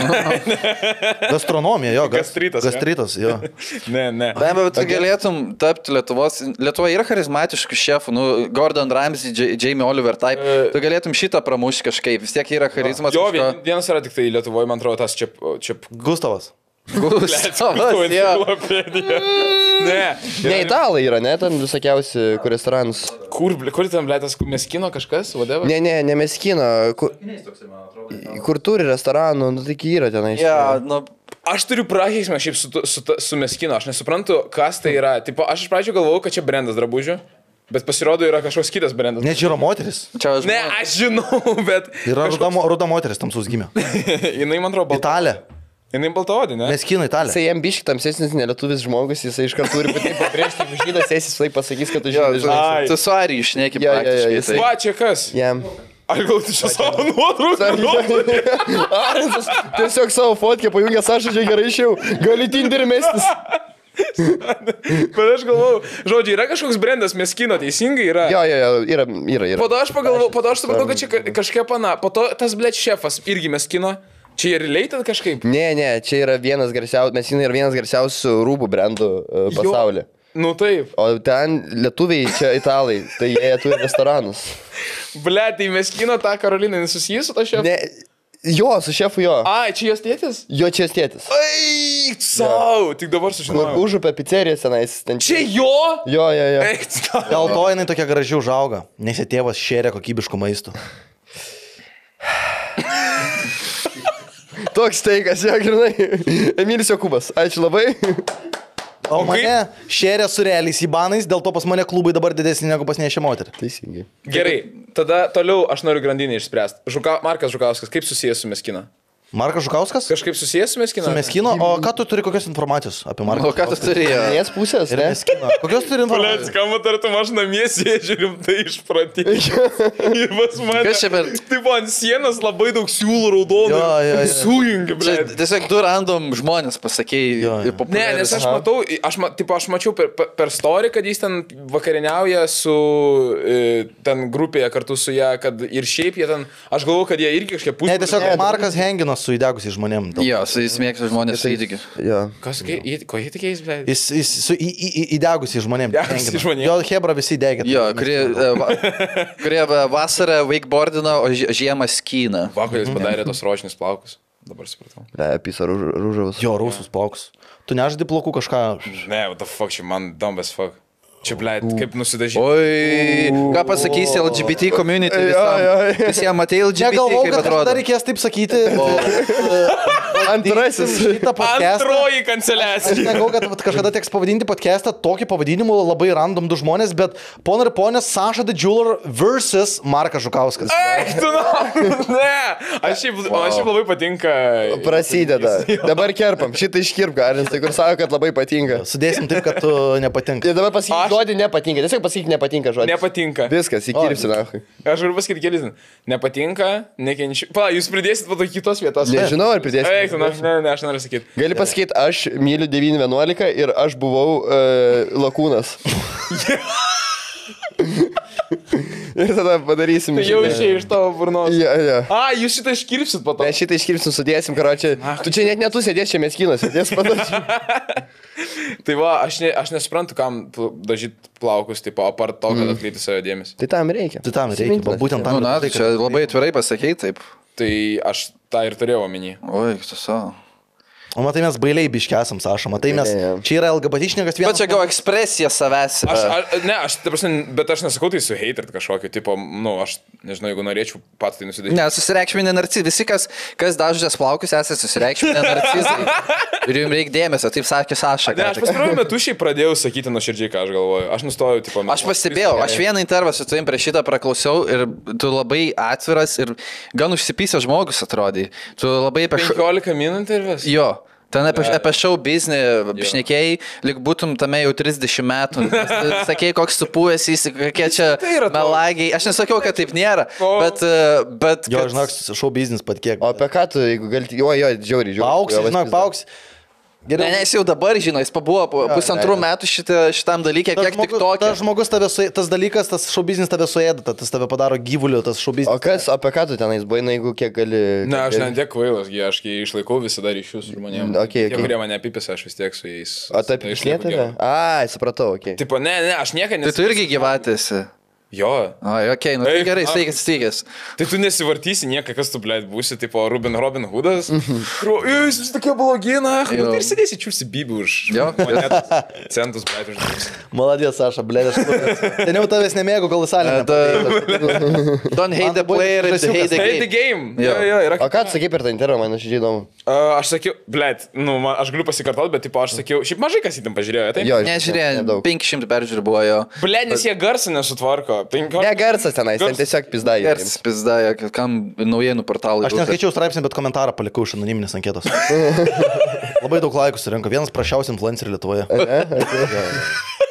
Gastronomija, jo. gas- Gastritas, jo. Gastritas, jo. Ne, ne. Be abejo, tu galėtum tapti Lietuvos. Lietuva yra charizmatiškų šefų, nu, Gordon Ramsay, Jamie Oliver, taip. E, Tu galėtum šitą pramušti kažkaip, vis tiek yra charizmas. Jo, kažko- vien- vienas yra tik tai Lietuvoje, man atrodo, tas čia... čia Gustavas. Gustavas. Ne. Ne italai yra, ne, ten visokiausi, kur restoranus. Kur, kur ten, ble, tas meskino kažkas, vadovas? Ne, ne, ne meskino, kur, kur turi restoranų, nu taigi yra tenai. Ja, nu, Aš turiu prakeismą šiaip su, su, su meskino, aš nesuprantu, kas tai yra. Tipo, aš iš pradžių galvojau, kad čia brandas drabužių, bet pasirodo yra kažkoks kitas brandas. Ne, čia yra moteris. čia aš. Ne, aš žinau, bet... Yra ruda, mo- ruda moteris tamsus gimė. jinai, man atrodo, balta. Italė. Jinai baltaodė, ne? Mes kino Italė. Jisai jam biški tamsesnis nelietuvis žmogus, jisai iš karto turi būti pabrėžti, jeigu žydas esi, jisai pasakys, kad tu žydas, žinai. Ai. tu su Arija išneki Jo, jo, jo, praktiškai. jisai- tai- Va, čia kas? Jam. Aš gal tu čia savo nuotrauką. Arinsas tiesiog savo fotkę pajungęs, aš čia gerai išėjau, gali tinderį mestis. Bet aš galvojau, žodžiu, yra kažkoks brandas meskino, teisingai yra. Jo, jo, jo, yra, yra, yra. Po to aš pagalvojau, po to aš supratau, kad čia ka- kažkiek pana. Po to tas, ble, šefas irgi meskino. Čia ir related kažkaip. Ne, ne, čia yra vienas garsiausių, mes yra vienas garsiausių rūbų brandų uh, pasaulyje. Nu taip. O ten lietuviai, čia italai, tai jie turi restoranus. Ble, tai meskino tą Karoliną nesusijęs su to šefu. Ne, jo, su šefu jo. Ai, čia jos tėtis? Jo čia stėtis. Ai, savo, tik dabar Kur sužinojau. užupė pizzerija senais. Ten Čia jo? Jo, jo, jo. Dėl to jinai tokia gražiai užauga, nes jie tėvas šėrė kokybiškų maistų. Toks teikas, jo, grinai. Emilis Jokubas, ačiū labai. O, o mane šėrė su realiais įbanais, dėl to pas mane klubai dabar didesni negu pas nešia moterį. Teisingai. Gerai, tada toliau aš noriu grandinį išspręsti. Žuka, Markas Žukauskas, kaip susijęs su meskino? Markas Žukauskas? Kažkaip susijęs su meskino? Su Meskino, o ką tu turi kokios informacijos apie O Marką? ką tu turėjai? Mies pusės, ne? Meskino. Kokios turi informacijos? skamba tartum aš namie sėdžiu rimtai išpratį. Ir pas mane. Kas čia per- Taip, ant sienos labai daug siūlų raudonų. Sujungi, Čia ble. tiesiog du random žmonės pasakėjai. Jo, jo. Ne, nes aš matau, aš, ma, tipo, aš mačiau per, per- story, kad jis ten vakarieniauja su e, ten grupėje kartu su ją, kad ir šiaip jie ten, aš galvoju, kad jie irgi kažkiek pusė. Ne, tiesiog Markas Henginas su įdegusiais žmonėmis. dėl- Jo, su jais mėgsta žmonės įdėgi. Jo. Kas, kai- jie- ko jie tikėjais, ble? Jis, jis su į, į, į, įdegusiais žmonėmis. Įdegusiais žmonėm. Jo, Hebra visi degė. Jo, kurie, e, va, kurie va, vasarą wakeboardino, o ži- žiemą skyną. Vakar jis padarė tos rožinius plaukus. Dabar supratau. Le, pisa rūžavas. Jo, rusus plaukus. Tu nežadi plaukų kažką. Ne, what the fuck, čia man dumb as fuck. Čia, ble, kaip nusidažyti. Oi, ką pasakysi LGBT community visam? Visiems matei LGBT, Negalvau, kaip kad atrodo. reikės taip sakyti. Antrasis. Antroji Aš kanceliacija. negalvoju, kad vat kažkada teks pavadinti podcastą tokį pavadinimu labai random du žmonės, bet pona ir ponė Sasha the Jeweler versus Markas Žukauskas. Eik, tu nu. Ne. Aš šiaip, man šiaip labai patinka. Prasideda. Dabar kerpam. Šitą iškirp garins, tai kur sako, kad labai patinka. Sudėsim taip, kad tu nepatinka. Ir dabar pasakyk Aš- žodį nepatinka. Tiesiog pasakyk nepatinka žodį. Nepatinka. Viskas, įkirpsi, na. Aš galiu pasakyti kelis. Nepatinka, nekenčiu. Pa, jūs pridėsit po to kitos vietos. Nežinau, ar pridėsi. Eik, tu, ne, ne, ne, aš noriu sakyti. Gali pasakyti, aš myliu 911 ir aš buvau uh, lakūnas. Ir tada padarysim. Tai jau išėjai iš tavo burnos. Jo, jo. A, jūs šitą iškirpsit po to. Mes šitą iškirpsim, sudėsim, karočią. Tu čia net netu sėdės čia meskinas, sėdės panašiai. Tai va, aš, ne, aš nesuprantu, kam dažyti plaukus, tipo, apart to, kad atkreipti savo dėmesį. Tai tam reikia. Tai tam reikia, va, būtent tam. Nu, na, tai čia labai atvirai pasakėjai taip. Tai aš tą ir turėjau omeny. Oi, tu savo. O matai, mes bailiai biškiam, Saša, matai, mes čia yra LGBT šnekas Bet vienas. čia gal ekspresija savęs. Aš, aš, ne, aš, prasme, bet aš nesakau tai su hatert kažkokiu, tipo, nu, aš nežinau, jeigu norėčiau pats tai nusidėti. Ne, susireikšminė narcizai. Visi, kas, kas dažžės plaukus, esate susireikšminė narcizai. Ir jums reikia dėmesio, taip sakė Saša. Ne, aš pastaruoju metu šiaip pradėjau sakyti nuoširdžiai, ką aš galvoju. Aš nustojau, tipo, Aš pastebėjau, aš vieną intervą su tavim prieš šitą praklausiau ir tu labai atviras ir gan užsipysęs žmogus atrodai. Tu labai apie... š- 15 minučių ir vis. Jo. Ten apie, apie šau biznį šnekėjai, lik būtum tame jau 30 metų. Sakėjai, koks supūęs jis, kokie čia Tai melagiai. Aš nesakiau, kad taip nėra, bet... e, bet Jo, kad- žinok, šau biznis pat kiek. O apie ką tu, jeigu galite, jo, jo, žiauriai, žiauriai. Pauks, Jo, žinok, pauks. Ne, ne, jis jau dabar žino, jis pabuvo pusantrų metų šitą, šitam dalykė, Tas kiek tik žmogus, tokio. tas žmogus tave suėda, tas dalykas, tas šau biznis tave suėda, ta- tas tave padaro gyvuliu, tas šau O kas, apie ką tu tenais buvai, na, jeigu kiek gali... Ne, aš kiek ne gali- tiek kvailas, aš kai išlaikau visada ryšius su žmonėmis. Mm, okei, Tie, okei. kurie mane apipisa, aš vis tiek su jais. O taip, išlieku išnėtė? gerai. Ai, supratau, okei. Tipo, ne, ne, aš niekada Tai nesu. tu irgi gyvatėsi. Jo. O, okei, nu tai gerai, sveikis, sveikis. Tai tu nesivartysi nieką, kas tu, blėt, būsi, tipo, Robin, Robin Hoodas. Mhm. Kru, jūs vis tokie blogina. Nu, tai ir sėdėsi čiūsi bybį už centus, blėt, už. Maladės, Saša, blė, aš. Ten jau tavęs nemėgau, į. Uh, the- Don't hate the player, hate the Hey, the game. game. Jo, Jo. jo, yra. O ką tu sakai per tą intervą, man įdomu. Uh, aš sakiau, blėt, nu, aš galiu pasikartoti, bet, tipo, aš sakiau, šiaip mažai kas įtam pažiūrėjo, taip? Jo, Nežiūrėjau, nedaug. 500 peržiūrų buvo jo. Blėt, nes jie garsą nesutvarko. 15... Ne garsas tenais, ten tiesiog pizdai. Gers pizda, kam naujienų portalai. Aš neskaičiau straipsnį, bet komentarą palikau iš anoniminės anketos. Labai daug laikų surinko, vienas prašiausių influencerių Lietuvoje.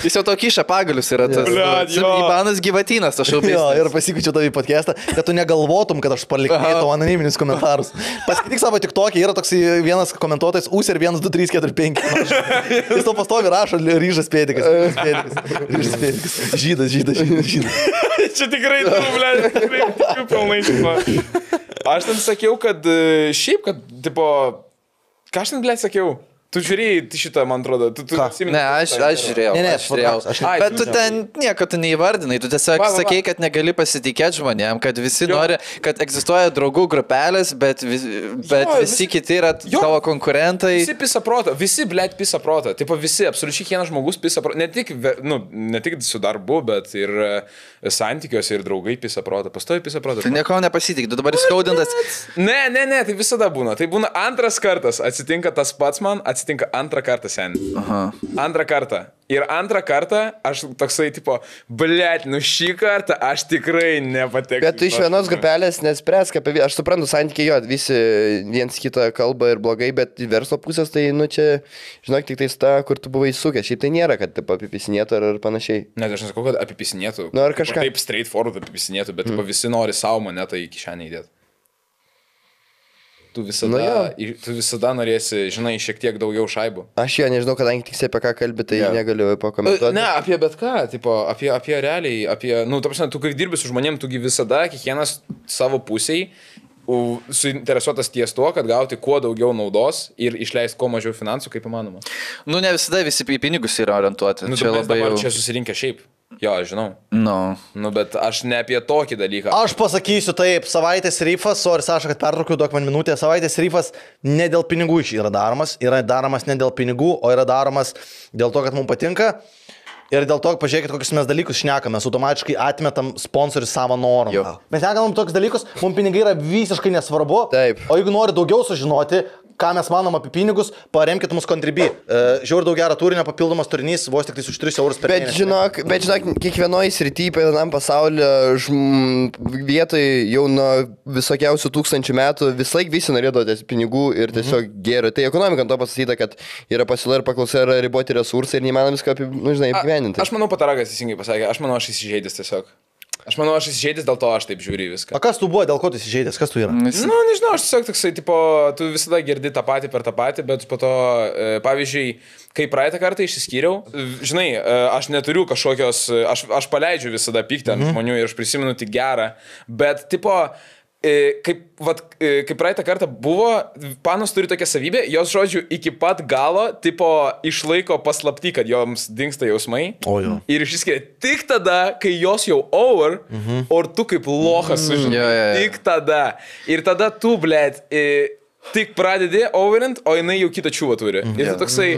Jis jau to kiša pagalius yra tas. Jo. Ivanas gyvatynas, aš jau Jo, ir pasikeičiau tavį podcastą, kad tu negalvotum, kad aš palikėjau tavo anoniminius komentarus. Paskaityk savo tik tokį, yra toks vienas komentuotojas, US ir 1, 2, 3, 4, 5. Jis to pastovi rašo, ryžas pėdikas. Ryžas pėdikas. Žydas, žydas, žydas, žydas. Čia tikrai, nu, blėt, tikrai pilnai šitą. Aš ten sakiau, kad e, šiaip, kad, tipo, ką aš ten, blėt, sakiau? Tu žiūrėjai šitą, man atrodo, tu, tu atsimeni Ne, aš, aš žiūrėjau. Ne, ne, aš žiūrėjau. aš- Ai, Bet tu ten nieko tu neįvardinai, tu tiesiog Va, va, va. sakei, kad negali pasitikėti žmonėm, kad visi Jo. nori, kad egzistuoja draugų grupelės, bet, vis, bet Jo, visi visi- kiti yra Jo. tavo konkurentai. Visi pisa proto, visi, blėt, pisa proto. Taip, visi, absoliučiai kiekvienas žmogus pisa proto. Ne tik, nu, ne tik su darbu, bet ir e, santykiuose ir draugai pisa proto. Pastovi pisa proto. Tu nieko nepasitik, tu dabar įskaudintas. Ne, ne, ne, tai visada būna. Tai būna antras kartas. Atsitinka tas pats man, atsitinka antrą kartą sen. Aha. Antrą kartą. Ir antrą kartą aš toksai, tipo, blėt, nu šį kartą aš tikrai nepatekau. Bet tu iš vienos grupelės nespręsk apie... Aš suprantu, santykiai jo, visi viens kitą kalba ir blogai, bet verslo pusės tai, nu čia, žinok, tik tais ta, kur tu buvai sukęs. Šiaip tai nėra, kad taip apipisinėtų ar, ar panašiai. Ne, tai aš nesakau, kad apipisinėtų. Nu, ar kažką. Taip, straightforward apipisinėtų, bet mm. visi nori savo monetą į kišenę įdėti. Tu visada, Nu jo. nu, tu visada norėsi, žinai, šiek tiek daugiau šaibų. Aš jo nežinau, kadangi tik apie ką kalbė, tai Jo. negaliu pakomentuoti. Ne, apie bet ką, tipo, apie, apie realiai, apie, nu, ta prasme, tu kai dirbi su žmonėm, tugi visada, kiekvienas savo pusiai, u- suinteresuotas ties tuo, kad gauti kuo daugiau naudos ir išleisti kuo mažiau finansų, kaip įmanoma. Nu, ne visada visi į pinigus yra orientuoti. Nu, čia labai jau. čia susirinkę šiaip. Jo, aš žinau. Nu. Nu, bet aš ne apie tokį dalyką. Aš pasakysiu taip, savaitės ryfas, sorry Saša, kad pertraukiau, duok man minutę, savaitės ryfas ne dėl pinigų iš yra daromas, yra daromas ne dėl pinigų, o yra daromas dėl to, kad mums patinka. Ir dėl to, pažiūrėkit, kokius mes dalykus šnekame, mes automatiškai atmetam sponsorių savo norą. Mes negalom tokius dalykus, mums pinigai yra visiškai nesvarbu. Taip. O jeigu nori daugiau sužinoti, ką mes manom apie pinigus, paremkite mus kontribį. E, Žiūrėjau daug gerą turinio, papildomas turinys, vos tik tai už 3 eurus per Bet mėnesį. žinok, bet žinok, kiekvienoje srityje, vienam pasaulio žm, vietoj jau nuo visokiausių tūkstančių metų vis laik visi norėdavo pinigų ir tiesiog mhm. gėrio. Tai ekonomika ant to pasakyta, kad yra pasiūla ir paklausa, yra riboti resursai ir neįmanoma viską, apie, nu, žinai, apgyveninti. Aš manau, pataragas teisingai pasakė, aš manau, aš įsižeidęs tiesiog. Aš manau, aš įsižeidęs dėl to, aš taip žiūriu į viską. O kas tu buvo, dėl ko tu įsižeidęs, kas tu yra? Mm. Nu, nežinau, aš tiesiog toksai, tipo, tu visada girdi tą patį per tą patį, bet po to, e, pavyzdžiui, kai praeitą kartą išsiskyriau, žinai, e, aš neturiu kažkokios, e, aš, aš paleidžiu visada pyktį ant žmonių ir aš prisimenu tik gerą, bet, tipo, kaip, vat, e, kaip praeitą kartą buvo, panos turi tokią savybę, jos žodžių iki pat galo, tipo, išlaiko paslapti, kad joms dinksta jausmai. O jo. Ir išsiskiria tik tada, kai jos jau over, mhm. o tu kaip lohas sužinai. Jo, jo, jo. Tik tada. Ir tada tu, blėt, e, tik pradedi overint, o jinai jau kitą čiūvą turi. Ir tu toksai.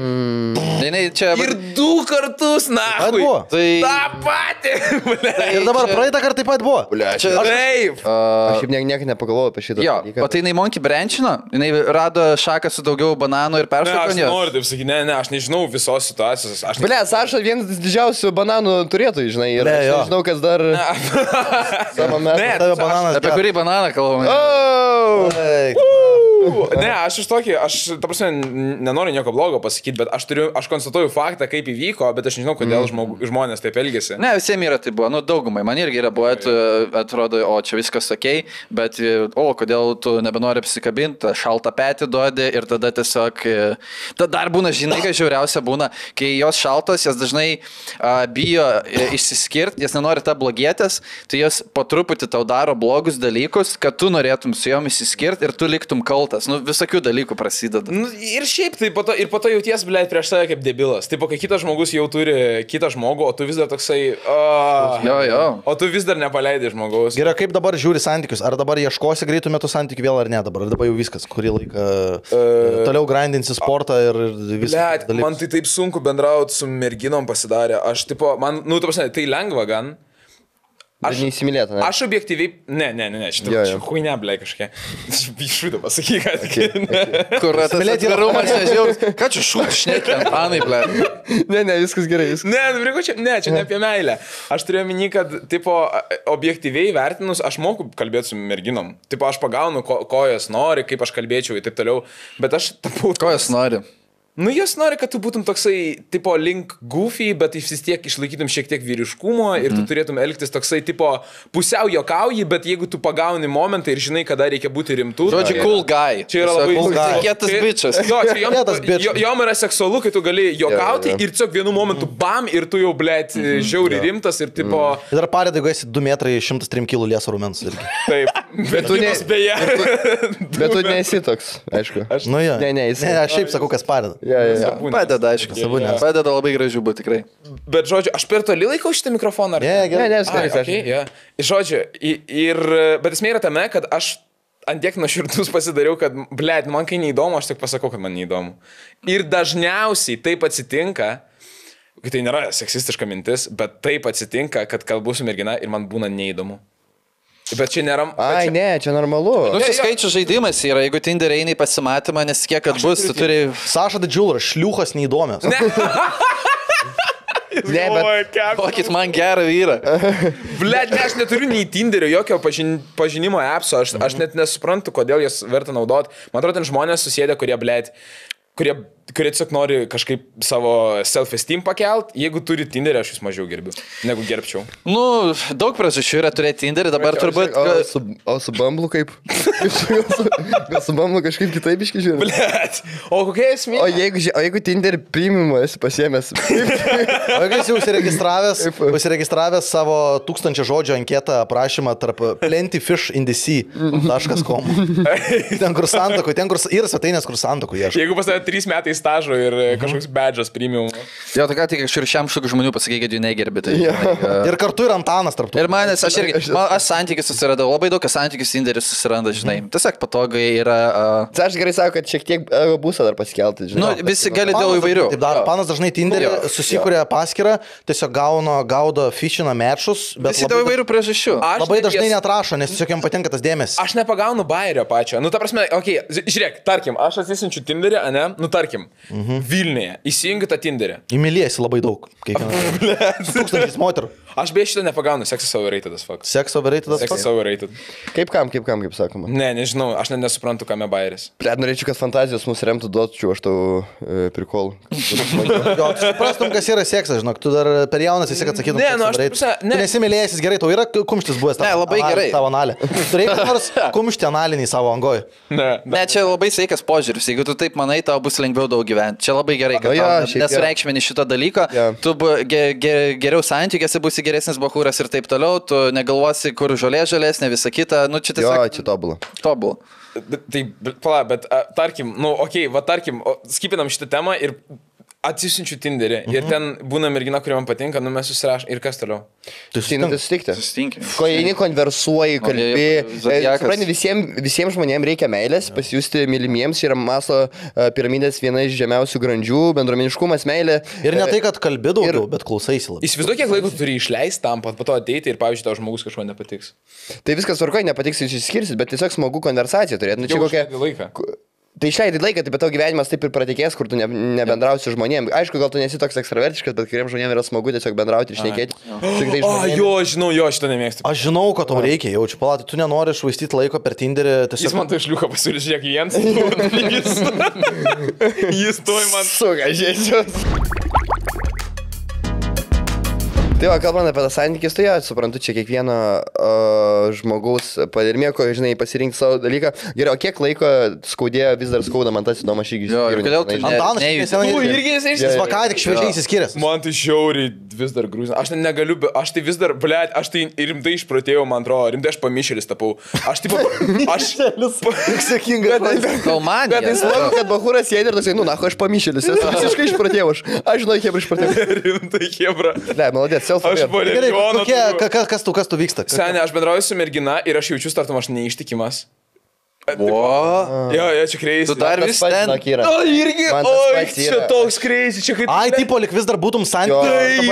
Tai jinai čia... Ir du kartus, na. buvo? Tai... Tai- Ta pati. blėt. Ir dabar praeitą kartą taip pat buvo. Čia, Taip. Aš šiaip niek, niek nepagalvojau apie šitą jo, dalyką. o tai jinai monkey branchino, jinai rado šaką su daugiau bananų ir Ne, aš noriu taip sakyti, ne, ne, aš nežinau visos situacijos. Aš Ble, Saša vienas didžiausių bananų turėtojų, žinai, ir Ne, aš nežinau, kas dar savo metu. Ne, Tave aš- bananas. Apie kurį bananą kalbame? Oh! Eik. Ne, aš iš tokį, aš, ta prasme, nenoriu nieko blogo pasakyti, bet aš turiu, aš konstatuoju faktą, kaip įvyko, bet aš nežinau, kodėl žmog, žmonės taip elgėsi. Ne, visiems yra tai buvo, nu daugumai, man irgi yra buvo, at- atrodo, o čia viskas ok, bet, o kodėl tu nebenori apsikabinti, šaltą petį duodi ir tada tiesiog, e, tada dar būna, žinai, kad žiauriausia būna, kai jos šaltos, jas dažnai a, bijo e, išsiskirti, jas nenori ta blogėtis, tai jos po truputį tau daro blogus dalykus, kad tu norėtum su jom išsiskirti ir tu liktum kaltas, nu visokių dalykų prasideda. Nu, ir šiaip, tai po to, ir po to jauties, blėt, prieš save kaip debilas. Taip, kai kitas žmogus jau turi kitą žmogų, o tu vis dar toksai... Uh, Jo, jo. O tu vis dar nepaleidai žmogaus. Gerai, kaip dabar žiūri santykius? Ar dabar ieškosi greitų metų santykių vėl ar ne dabar? Ar dabar jau viskas, kurį laiką uh, toliau grindinsi sportą ir viskas. Blet, man tai taip sunku bendrauti su merginom pasidarė. Aš, tipo, man, nu, tu prasme, tai lengva gan. Aš neįsimylėta, ne? Aš objektyviai, ne, ne, ne, ne, šitą, Jo, čia jo. huinė, ble, kažkokia. Bišūdą pasakyk, kad... Okay. Kur tas Mylėti yra- atvirumas nežiaus. Ką čia šūk šnekė, Anai, ble. Ne, ne, viskas gerai, viskas. Ne, nu, čia, ne, čia ne apie meilę. Aš turėjau minį, kad, tipo, objektyviai vertinus, aš moku kalbėti su merginom. Tipo, aš pagaunu, ko, ko jos nori, kaip aš kalbėčiau ir taip toliau. Bet aš tapau... Ko jos nori? Nu, jos nori, kad tu būtum toksai, tipo, link goofy, bet vis tiek išlaikytum šiek tiek vyriškumo ir tu turėtum elgtis toksai, tipo, pusiau jokauji, bet jeigu tu pagauni momentą ir žinai, kada reikia būti rimtu. Žodžiu, tai- cool guy. Čia yra labai cool guy. Kietas bičias. Jo, čia jom, Kietas bitch. jo, jom yra seksualu, kai tu gali jokauti Jo, jo, jo. ir tiesiog vienu momentu bam ir tu jau, blėt, žiauri rimtas ir, tipo, Ir dar parė, jeigu esi 2 metrai 103 kg lieso rumens irgi. taip. Bet tu tu ne- ne... beje. Bet tu nesi toks, aišku. Nu jo. Ne, ne, jis- Ne, aš šiaip sakau, kas padeda. Ja, ja, ja. Padeda, aišku. Sabūnės. Padeda labai gražių būti tikrai. Bet, žodžiu, aš per toli laikau šitą mikrofoną. ar Ne, ne? gerai. Ne, viskas, okay, yeah. Žodžiu, ir, bet esmė yra tame, kad aš ant tiek nuoširdus pasidariau, kad, blėt, man kai neįdomu, aš tik pasakau, kad man neįdomu. Ir dažniausiai taip atsitinka, kad tai nėra seksistiška mintis, bet taip atsitinka, kad kalbu su mergina ir man būna neįdomu. Bet čia nėra... Ai, čia, ne, čia normalu. Nu, čia skaičių žaidimas yra, jeigu Tinder eina į pasimatymą, nes kiek kad bus, tu turi... Saša Didžiulas, šliuchas neįdomios. Ne. Ne, bet Kokit man gerą vyrą. Blet, ne, aš neturiu nei Tinderio, jokio pažin, pažinimo appso, aš, aš net nesuprantu, kodėl jas verta naudoti. Man atrodo, ten žmonės susėdė, kurie, blet, kurie, kurie tiesiog nori kažkaip savo self-esteem pakelt. Jeigu turi Tinderį, aš jūs mažiau gerbiu, negu gerbčiau. Nu, daug priežasčių yra turėti Tinderį, dabar turbūt... O su, o su Bamblu kaip? Gal su, Bamblu kažkaip kitaip iškižiūrė? Blet, o kokia esmė? O jeigu, o jeigu Tinder premiumą esi pasiemęs, O jeigu esi užsiregistravęs, užsiregistravęs savo tūkstančio žodžio anketą aprašymą tarp plentyfishinthesea.com. Ten kur santokų, ten kur yra svetainės, kur santokų ieškai. Jeigu pas tave 3 metai stažo ir e, kažkoks badžas premium. Jo, tai ką tik aš ir šiam šūkiu žmonių pasakai, kad jų negerbi. Tai, žinai, e, Ir kartu ir Antanas tarp tų. Ir manęs, aš irgi, man, aš santykius susiradau, labai daug kas santykius Tinderis susiranda, žinai. Tiesiog patogai yra... Uh, aš gerai sakau, kad šiek tiek ego būsą dar pasikelti, nu, žinai. visi gali dėl įvairių. Taip daro. Panas dažnai Tinderį Jo, susikūrė paskirtą, tiesiog gauno, gaudo fishina mečus, bet Visi dėl įvairių priežasčių. Aš labai dažnai jas- netrašo, nes tiesiog jam patinka tas dėmesys. Aš nepagaunu bairio pačio. Nu, ta prasme, okei, okay, žiūrėk, tarkim, aš atsisinčiu Tinderį, ne? Nu, tarkim, mhm. Vilniuje. Įsijungiu tą Tinderį. Įmylėsi labai daug. Tūkstančiais moterų. Aš beje šitą nepagaunu, seksas overrated as fuck. Sex overrated as Seksas fuck. overrated. Kaip kam, kaip kam, kaip sakoma. Ne, nežinau, aš net nesuprantu, kame bairis. Ble, norėčiau, kad fantazijos mus remtų, duočiau aš tau e, prikol. Jo, tu suprastum, kas yra seksas, žinok, tu dar per jaunas esi, kad sakytum. Ne, nu, aš prasme, ne. Nesimylėjęs gerai, tau yra kumštis buvęs. Ne, labai anal- gerai. Tavo analė. Turėjai nors kumštį analinį savo angoj. Ne, Ne, čia labai sveikas požiūris. Jeigu tu taip manai, tau bus lengviau daug gyventi. Čia labai gerai, kad jo. nesureikšmini šito dalyko. Jo. Tu bu, ge, ge, geriau santykiuose būsi geresnis bahūras ir taip toliau. Tu negalvosi, kur žolė žalesnė, visa kita. Nu, čia Jo, tiesiog čia tobulą. tobul. Bet- Tai, pala, bet a, tarkim, nu, okei, okay, va, tarkim, skipinam šitą temą ir atsisinčiu Tinderį mhm. ir ten būna mergina, kuri man patinka, nu mes susirašom ir kas toliau. Tu sutinki susitikti. Susitinkim. Ko eini, konversuoji, kalbi. Zodiakas. Supranti, visiems visiem žmonėms reikia meilės, pasijusti mylimiems yra maso e, piramidės viena iš žemiausių grandžių, bendromeniškumas, meilė. Ir ne E, tai, kad kalbi daugiau, ir- bet klausaisi labiau. Įsivaizduok, kiek laiko tu turi išleisti tam, pat po to ateiti ir, pavyzdžiui, tau žmogus kažko nepatiks. Tai viskas tvarkoja, nepatiks jūs išskirsit, bet tiesiog smagu konversaciją turėti. Nu, čia kokia... laiką. Tai išleidai laiką, tai bet tavo gyvenimas taip ir pratikės, kur tu ne, nebendrausi su žmonėmis. Aišku, gal tu nesi toks ekstravertiškas, bet kuriems žmonėms yra smagu tiesiog bendrauti ir šnekėti. O, jo, žinau, jo, šitą nemėgstu. Aš žinau, ko tau reikia, jaučiu. Palatai, tu nenori švaistyti laiko per Tinderį. Jis Tiesiog... man tai šliuko pasiūlė, žiūrėk, Jens. Jis, jis toj man. Sugažėsiu. Tai va, kalbant apie tą santykį, tai jo, suprantu, čia kiekvieno uh, žmogaus padirmė, ko, žinai, pasirinkti savo dalyką. Gerai, o kiek laiko skaudėjo, vis dar skauda man tas įdomu, aš Jo, ir kodėl tu Antanas, Tu irgi esi Jis va ką tik šviežiai įsiskyręs. Man tai žiauriai vis dar grūzina. Aš ten negaliu, aš tai vis dar, blėt, aš tai rimtai išprotėjau, man atrodo, rimtai aš pamišėlis tapau. Aš taip, aš... Sėkmingas. Gal man? Bet tai smagu, kad Bahūras sėdi ir toksai, nu, na, aš pamišėlis, visiškai išpratėjau aš. Aš žinau, kiek išpratėjau. rimtai, Hebra. Ne, maladėt, self Aš Tai Gerai, valerijoną. kokie, ka- ka- kas tu, kas tu vyksta? Seniai, aš bendrauju su mergina ir aš jaučiu, tartum, aš neištikimas. O, Jo, jo, čia kreisi. tu dar vis ten. O, irgi, pats čia toks kreisi, čia kaip... Ai, tipo, lik vis dar būtum santykiai.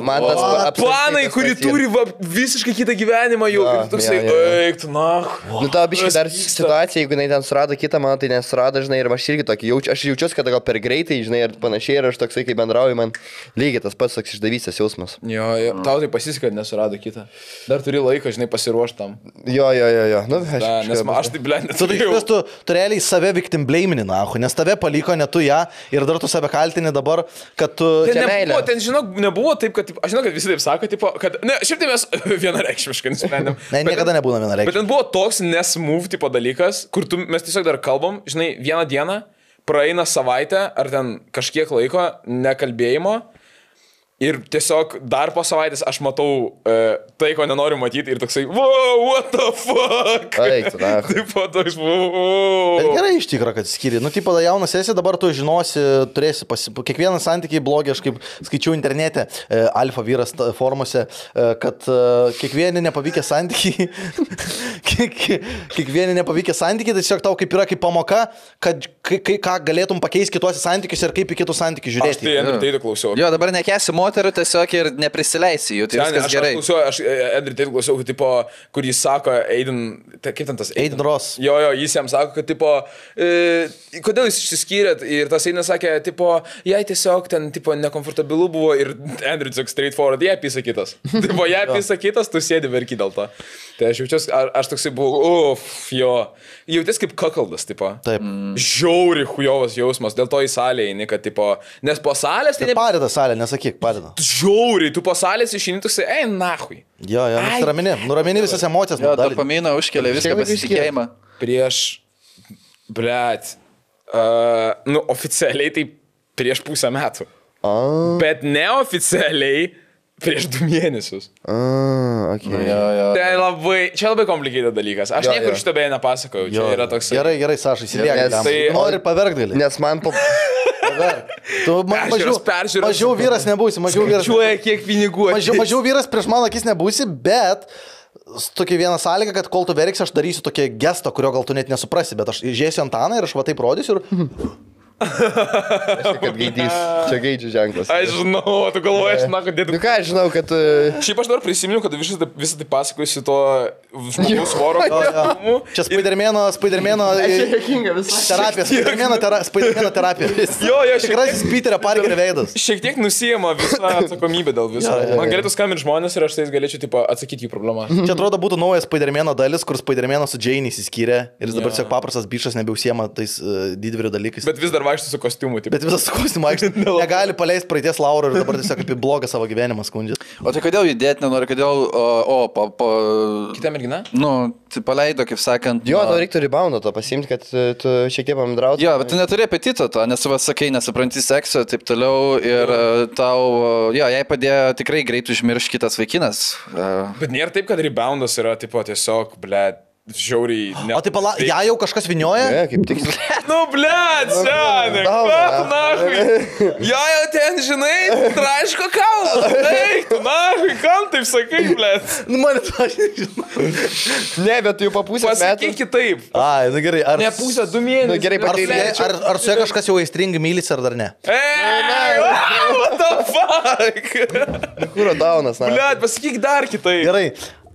Man tas pa- Planai, yra. turi va, visiškai kitą gyvenimą jau. Jo, toksai, eik, tu, na. Nu, tavo biškai dar situacija, jeigu jinai ten surado kitą, man tai nesurado, žinai, ir aš irgi tokį jaučiu, aš jaučiuosi, kad gal per greitai, žinai, ir panašiai, ir aš toksai, kai bendrauju, man lygiai tas pats toks išdavystės jausmas. Jo, jo, tau tai pasisekė, kad nesurado kitą. Dar turi laiką, žinai, pasiruošti tam. Jo, jo, jo, jo. Nu, aš, Da, nes man, aš tai, blė, Tu, neturėjau. tu, tu realiai save victim blaimini, na, nes tave paliko, ne tu ją, ir dar tu save kaltini dabar, kad tu... Ten nebuvo, meilė. ten, žinok, nebuvo taip, kad, aš žinau, kad visi taip sako, tipo, kad, ne, šiaip tai mes vienareikšmiškai nusprendėm. Ne, Bet niekada ten- nebūna Bet vienareikšmiškai. ten buvo toks nesmooth tipo dalykas, kur tu, mes tiesiog dar kalbam, žinai, vieną dieną, praeina savaitę ar ten kažkiek laiko nekalbėjimo. Ir tiesiog dar po savaitės aš matau e, tai, ko nenoriu matyti ir toksai, wow, what the fuck? Eik tu, na. Taip pat toks, Bet wow. gerai iš tikrųjų, kad skiri. Nu, tipo, jaunas esi, dabar tu žinosi, turėsi, pasi... kiekvieną santykį blogį, aš kaip skaičiau internete, e, alfa vyras formuose, e, kad e, kiekvieni nepavykę santykiai, kiek, kiekvieni nepavykę santykiai, tai tiesiog tau kaip yra kaip pamoka, kad kai, ką galėtum pakeisti kituose santykiuose ir kaip į kitus santykius Aš tai žiūrėti. Andriui klausiau. Jo, dabar nekesi moterų tiesiog ir neprisileisi jų, tai Seniai, viskas aš, gerai. aš klausiau, aš Edri taip klausiau, kad, tipo, kur jis sako, Aiden, tai kaip ten tas Aiden Ross. Jo, jo, jis jam sako, kad, tipo, e, kodėl jūs išsiskyrėt ir tas Aidenas sakė, tipo, jai tiesiog ten, tipo, nekomfortabilu buvo ir Andrew tiesiog straightforward, jai pisa kitas. tipo, jai pisa kitas, tu sėdi verki dėl to. Tai aš jaučiuosi, aš toksai buvau, uff, jo, jauties kaip kakaldas, tipo. Taip. Žiauri hujovas jausmas, dėl to į salę eini, kad, tipo, nes po salės tai ne... Padeda salė, nesakyk, padeda. Žiauriai, tu po salės išeini toksai, ei, nahui. Jo, jo, Ai. nusiramini, nuramini visas emocijas. Jo, nu, dar- dopamina užkelia viską pasitikėjimą. Prieš, blėt, uh, nu, oficialiai tai prieš pusę metų. A, Bet neoficialiai prieš du mėnesius. a, okay. Jo, jo. Tai labai, čia labai komplikuotas dalykas. Aš Jo, niekur jo. šito beje nepasakojau. Čia Jo, yra toks... Gerai, gerai, Sašai, įsidėk. Nes Tai... Nori pavergti gali. Nes man po... Tu ma, Peržiūros, mažiau, peržiūros. mažiau vyras nebūsi, mažiau vyras. Čiuoja kiek pinigų. Mažiau, mažiau vyras prieš mano akis nebūsi, bet tokia viena sąlyga, kad kol tu verksi, aš darysiu tokį gestą, kurio gal tu net nesuprasi, bet aš žiesiu Antaną ir aš va taip rodysiu ir... kad gaidys. Čia gaidžių ženklas. Aš žinau, tu galvoji, aš žinau, kad Nu dėdu. ką, aš žinau, kad... e, Šiaip aš dar prisimenu, kad visą tai, visą tai pasakojusi to žmogaus svoro. Čia Spidermano Juokinga visai. terapija, Spidermano tera, Spidermano terapija. Jo, jo, šiek Tikrasis Peterio Parkerio veidas. Šiek tiek nusijama visą atsakomybę dėl viso. Man galėtų skambinti žmonės ir aš tais galėčiau tipo, atsakyti jų problemą. Čia atrodo būtų naujas Spidermano dalis, kur Spidermanas su Jane įsiskyrė ir jis dabar tiesiog paprastas bičias nebeusiema tais uh, didvyrių dalykais. Bet vis dar vaikštų su kostiumu. Tipo. Bet visas kostiumas aikštė. Negali paleisti praeities lauro ir dabar tiesiog apie blogą savo gyvenimą skundžiasi. O tai kodėl judėti nenori, kodėl, o, o pa, pa, Kita mergina? nu, tai paleido, kaip sakant. Jo, tau reiktų ribaundo to pasimti, kad e, tu šiek tiek pamidrautum. Jo, bet tu neturi apetito to, nes va sakai, nesupranti sekso ir taip toliau ir e, tau, jo, jai padėjo tikrai greit užmiršti kitas vaikinas. E, Bet nėra taip, kad reboundas yra tipo tiesiog, ble, žiauriai. Ne... O tai pala, ją jau kažkas vinioja? Ne, kaip tik. Nu, ką tu ne? nahui? Jo, jau ten, žinai, traško kalną. Eik, tu nahui, kam taip sakai, ble? Nu, man tai aš nežinau. Ne, bet tu jau papusęs Pasakyk metų. kitaip. Ai, nu gerai, ar... Ne pusę, du mėnesius. Nu, gerai, Ar, ja- ar, ar su ja kažkas jau aistringai mylis ar dar ne? Eee, what the fuck? Kūro daunas, na. Ble, pasakyk dar kitaip. Gerai,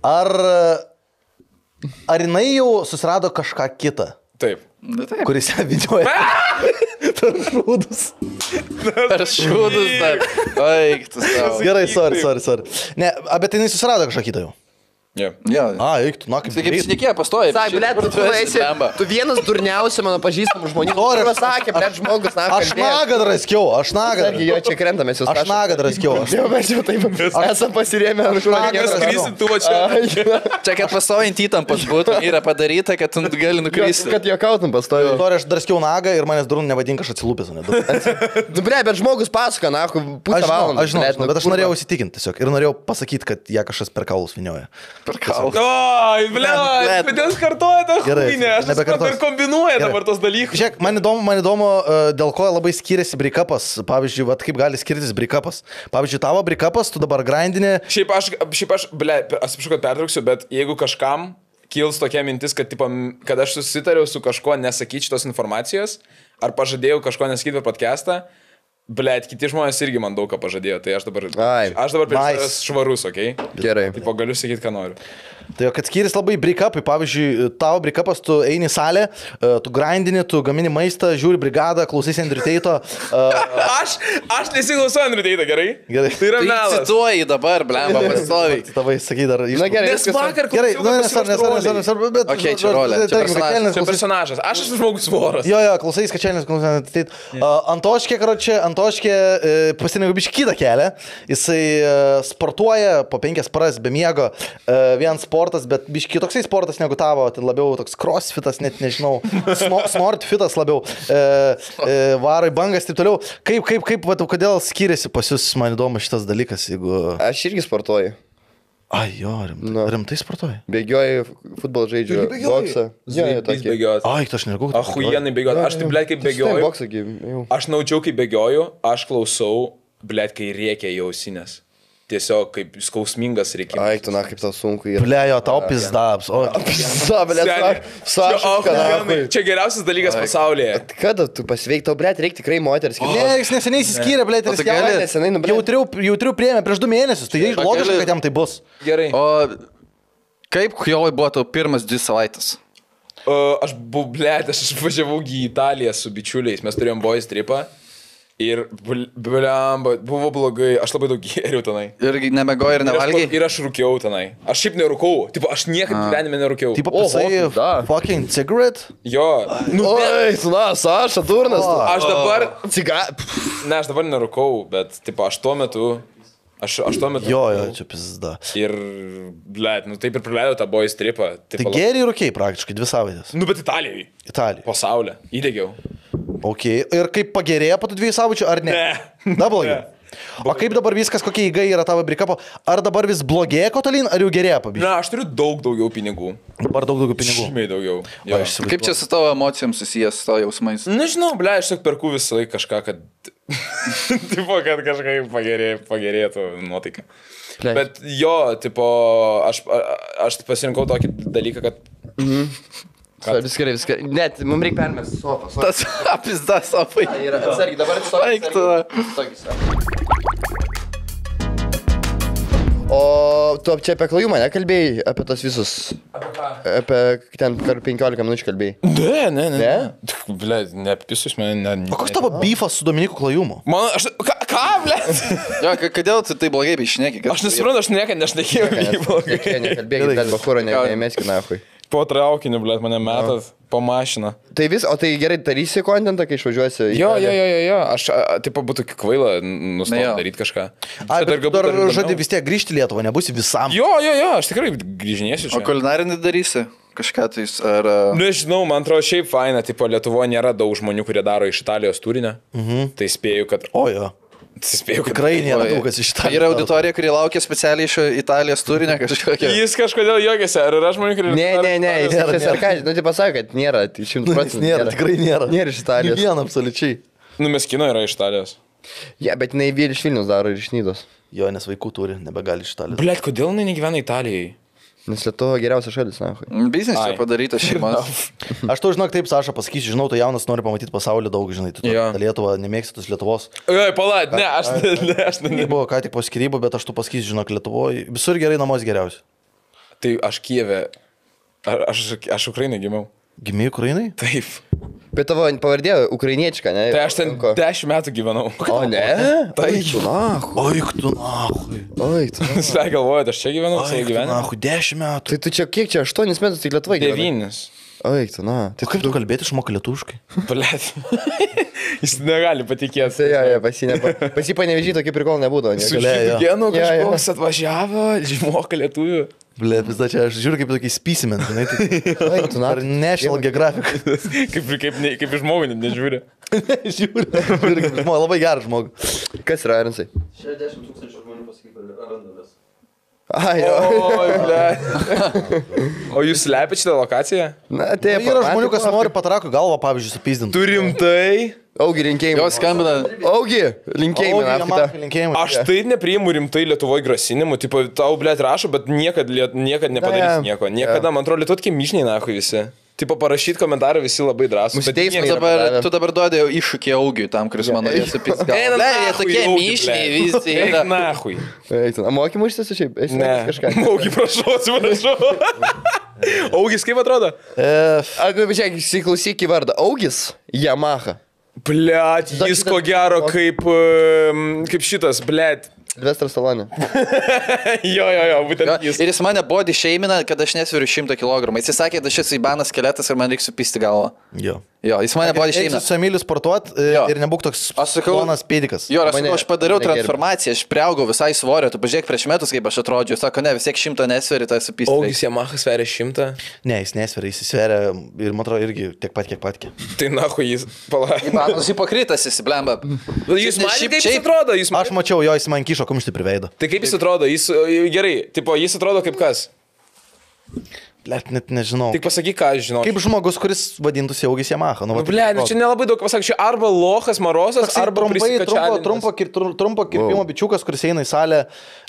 ar... Ar jinai jau susirado kažką kitą, Taip. nu, taip. kuris ją vinioja? Per šūdus. Per šūdus dar. Savo. Gerai, sorry, sorry, sorry. Ne, a, bet jinai susirado kažką kitą jau. Yeah. Jo. A, eik, tu, na, kaip Tai kaip šnekėjo, pastoja. Sakai, ble, tu esi. Tu vienas durniausių mano pažįstamų žmonių. Kur aš- sakė, ble, žmogus, na, Aš nagą draskiau, aš nagą. Argi jo čia krentamės, jūs Aš nagą draskiau. Aš... Jau mes jau taip esam pasirėmę ant nagą skrisim, tu čia. Čia, kad pastojant įtampas būtų, yra padaryta, kad tu gali nukristi. Kad juokautum pastovi. Sorry, aš draskiau nagą ir manęs durų nevadink, aš atsilūpęs. Nu, ble, bet žmogus pasako, na, Aš pusę valandos. aš žinau, nu, bet aš norėjau įsitikinti tiesiog ir norėjau pasakyti, kad ją kažkas per kaulus vinioja. Per kalbą. Oi, ble, Blet. kodėl jūs kartuojate tą huinę? Aš suprantu, nebekartosiu. ir kombinuoja Gerai. dabar tos dalykus. Žiūrėk, man įdomu, man įdomu, e, dėl ko labai skiriasi breakupas. Pavyzdžiui, vat, kaip gali skirtis breakupas. Pavyzdžiui, tavo breakupas, tu dabar grindini. Šiaip aš, šiaip aš, ble, atsiprašau, kad pertrauksiu, bet jeigu kažkam kils tokia mintis, kad, tipo, kad aš susitariau su kažkuo nesakyti šitos informacijos, ar pažadėjau kažko nesakyti per podcastą, ble, kiti žmonės irgi man daug ką pažadėjo, tai aš dabar, Ai, aš dabar prieš nice. švarus, okei? Okay? Gerai. Tipo, galiu sakyti, ką noriu. Tai kad skiriasi labai breakupai. Pavyzdžiui, tavo breakupas, tu eini į salę, e, tu grindini, tu gamini maistą, žiūri brigadą, klausai Andrew Tate'o. Uh, Aš, aš nesiklausau Andriu Deitą, gerai? Gerai. Tai yra Tai melas. cituoji dabar, blemba, pastoviai. tavai sakai dar. Na gerai, Nes vakar Gerai, klausiau, nu, nesvarbu, nesvarbu, nesvarbu, bet... Okei, čia rolė, čia personažas. Čia klausys- personažas. Aš esu žmogus svoras. Jo, jo, klausai, skačianis, klausai. Tai, uh, Antoškė, karočią, Antoškė uh, pasirinko biškį kitą kelią. Jisai uh, sportuoja po penkias paras be miego. Uh, vien sportas, bet biškį toksai sportas negu tavo, ten labiau toks crossfitas, net nežinau, sno, snortfitas labiau. Uh, varo į bangas ir taip toliau. Kaip, kaip, kaip, va, kodėl skiriasi pas jūs, man įdomu šitas dalykas, jeigu... Aš irgi sportuoju. Ai, jo, rimtai, Nu. rimtai sportuoji. Bėgioju, futbolą žaidžiu, bėgioji? boksą. Jo, jo, tokį. bėgiot. Ai, tai aš nežinau. kad tu Ahujienai bėgiot. Aš tai, ble, kaip bėgioju. Boksą. Aš naučiau, kaip bėgioju, aš klausau, ble, kai rėkia jau ausinės. Tiesiog kaip skausmingas rėkimas. Ai, tu na, kaip tau sunku yra. Blejo, tau pizdabs. O, Sabelė, su Čia, geriausias dalykas pasaulyje. Kada tu pasveik, tau, blėt, reikia tikrai moteris. kaip- Ne, jis neseniai įsiskyrė, blė, ir tai gali- nesenai, nu, blet. jautriau, jautriau priėmė prieš du mėnesius, tai O logiška, kad jam tai bus. Gerai. O kaip Hjovai buvo tau pirmas dvi savaitės? Uh, aš buvau, ble, aš išvažiavau į Italiją su bičiuliais, mes turėjom boys tripą. Ir, bliamba, buvo blogai, aš labai daug gėriau tenai. Ir nemegoji ir Ir aš, nevalgiai? ir aš rūkiau tenai. Aš šiaip nerūkau. Tipo, aš niekada gyvenime nerūkiau. Taip, Oho, pasai, fucking cigarette. Jo. Nu, Oi, tu na, Saša, durnas. tu. aš dabar, Ciga. ne, aš dabar nerūkau, bet, tipo, aš tuo metu, aš, aš tuo metu. Jo, jo, čia pizda. Ir, ble, nu taip ir praleidau tą boys tripą. Tai Tipo, geriai rūkiai praktiškai dvi savaitės. Nu, bet Italijai. Italija. Po saulę. Ok. Ir kaip pagerėjo po tų dviejų savaičių, ar ne? Ne. Na, blogiau. O kaip dabar viskas, kokia įgai yra tavo brikapo? Ar dabar vis blogėja kotolin, ar jau gerėja pabyzdžiui? Na, aš turiu daug daugiau pinigų. Dabar daug daugiau pinigų. Žymiai daugiau. Va. Kaip čia su tavo emocijom susijęs, su tavo jausmais? Nežinau, ble, aš tik perku visą laiką kažką, kad... tipo, kad kažkaip pagerė, pagerėtų nuotaika. Ble. Bet jo, tipo, aš, aš pasirinkau tokį dalyką, kad... Viskas gerai, viskas. Net, mums reikia permesti sofą. Tas apizdas, apai. Yra, atsargiai, dabar atsistok. Eik tu. atsargiai. O tu čia apie klajumą nekalbėjai, apie tos visus. Apie ten per 15 minučių kalbėjai. Ne, ne, ne. Ne? Ble, ne apisus mane. Ne, O koks tavo bifas su Dominiku Klajumu? Man, aš, ką, ką ble? Jo, kodėl tu tai blogai beišneki? Aš nesuprantu, aš niekada nešnekėjau nekalbėkit, bet bakūro neįmeskina, hui. Po traukiniu, ble, mane metas po mašiną. Tai vis, o tai gerai, darysi kontentą, kai išvažiuosi į... Jo, jo, jo, jo, jo. Aš, a, taip, būtų kvaila nustoti daryti kažką. Galbūt dar įdomiau. žodį vis tiek grįžti į Lietuvą, nebūsi visam. Jo, jo, jo, aš tikrai grįžinėsiu O čia. kulinarinį darysi? Kažką tai, ar... Nežinau, man atrodo, šiaip faina, tipo, Lietuvoje nėra daug žmonių, kurie daro iš Italijos turinio. Mhm. Tai spėju, kad... O jo. Tai kad... Tikrai nėra Oi. daug kas iš Tai Italijos. yra auditorija, kuri laukia specialiai iš Italijos turinio kažkokio. Jis kažkodėl juokiasi, ar yra žmonių, kurie... Ne, ne, ne, jis Nėra, čia nėra. sarkazmas, nu tai pasakė, kad nėra, tai šimtų Nu, procentų. Nėra, tikrai nėra. Nėra iš Italijos. Viena absoliučiai. Nu, mes kino yra iš Italijos. Ja, bet jinai vyr iš Vilnius daro ir iš Nydos. Jo, nes vaikų turi, nebegali iš Italijos. Blet, kodėl jinai negyvena Italijai? Nes Lietuva geriausia šalis, na. Biznis čia padaryta šeimos. Aš tau žinok, taip, Saša, pasakysiu, žinau, tu jaunas nori pamatyti pasaulį daug, žinai, tu yeah. Lietuvą nemėgsti tos Lietuvos. Oi, pala, ne, aš ne, ne, aš ne. Ne buvo ką tik po skirybų, bet aš tu pasakysiu, žinok, Lietuvoje visur gerai, namuose geriausia. Tai aš Kijeve. Ar, aš, aš Ukrainai gimiau. Gimė Ukrainai? Taip. Bet tavo pavardė ukrainiečka, ne? Tai aš ten Ko? 10 metų gyvenau. O ne? Tai- tu, na, Oi, tu nahui. oi, tu. Visai galvojat, aš čia gyvenau savo gyvenimą. nahui, dešimt metų. Tai tu čia kiek čia, 8 metus tik Lietuvai gyvenai? Devynis. Oi, tu, na. Tai kaip tu kalbėti išmokai lietuviškai? Blet. Jis negali patikėti. Tai jo, jo, pasinė. Pasipanevežį tokį prikolą nebūdavo. Su jo. kažkoks atvažiavo, žmoka lietuvių. Ble, vis dar čia aš žiūriu kaip tokį spysimen, žinai, tai Oi, tu, ar National Geographic. Kaip, kaip, ne, kaip žmogų net nežiūri. žiūriu, žiūriu kaip žmogus, labai geras žmogus. Kas yra Arinsai? 60 tūkstančių žmonių pasakyti, ar randamės. Ai, jo. Oi, ble. O jūs slepiate šitą lokaciją? Na, tai Yra žmonių, kas nori patrakų galvą, pavyzdžiui, supizdinti. Tu rimtai? Augi linkėjimai. Jo skambina. Augi, linkėjimai. nafta. linkėjimai. Aš tai nepriimu rimtai Lietuvoje grasinimų, tipo, tau, ble, rašo, bet niekad, liet, niekad nepadarys Ne. nieko. Niekada, man atrodo, Lietuvoje tokie myšniai, na, visi. Tipo, parašyti komentarą visi labai drąsūs. niekas- yra Dabar, padarę. tu dabar duodai jau iššūkį augiui tam, kuris man norėjo supyti. Eina Ble, jie tokie myšniai visi. Eik yra. nahui. Tu, mokymų iš tiesų šiaip. Esi Ne, kažką. Augi, prašau, atsiprašau. Augis kaip atrodo? E, Ar tu žiūrėk, įsiklausyk į vardą. Augis Yamaha. Blet, Dar jis ko gero kaip, kaip šitas, blet. Silvestras Stalonė. Jo, jo, jo, Jo, būtent jis. Ir jis mane body šeimina, kad aš nesveriu 100 kg. Jis sakė, kad aš esu įbanas skeletas ir man reikia supisti galvą. jo. Jo, jis mane body šeimina. su Emiliu sportuot e, Jo. ir nebūk toks Aš plonas pėdikas. Jo, aš, Mane- sakau, aš padariau mane gerbia. transformaciją, aš priaugau visai svorio, tu pažiūrėk prieš metus, kaip aš atrodžiau. Sako, ne, vis tiek šimto nesveri, tai supisti. Augis Yamaha sveria šimtą. Ne, jis nesveria, jis įsveria ir man atrodo irgi tiek pat, kiek pat. Kiek. Tai nahu jis, pala. Įbanas hipokritas matėte, Šiaip- kaip jis šiaip- atrodo? Jūs Aš matėte? mačiau, jo, jis man kišo kumštį prie veido. Tai kaip jis atrodo? Jis e, gerai, tipo, jis atrodo kaip kas? Net, net nežinau. Tik pasakyk, ką aš žinau. Kaip žmogus, kuris vadintųsi Augis Yamaha. Nu, Nu, va, ble, nu, čia nelabai daug pasakyti, čia arba lochas, marosas, arba trumpai, trumpo, trumpo, kir- tru- trumpo kirpimo wow. bičiukas, kuris eina į salę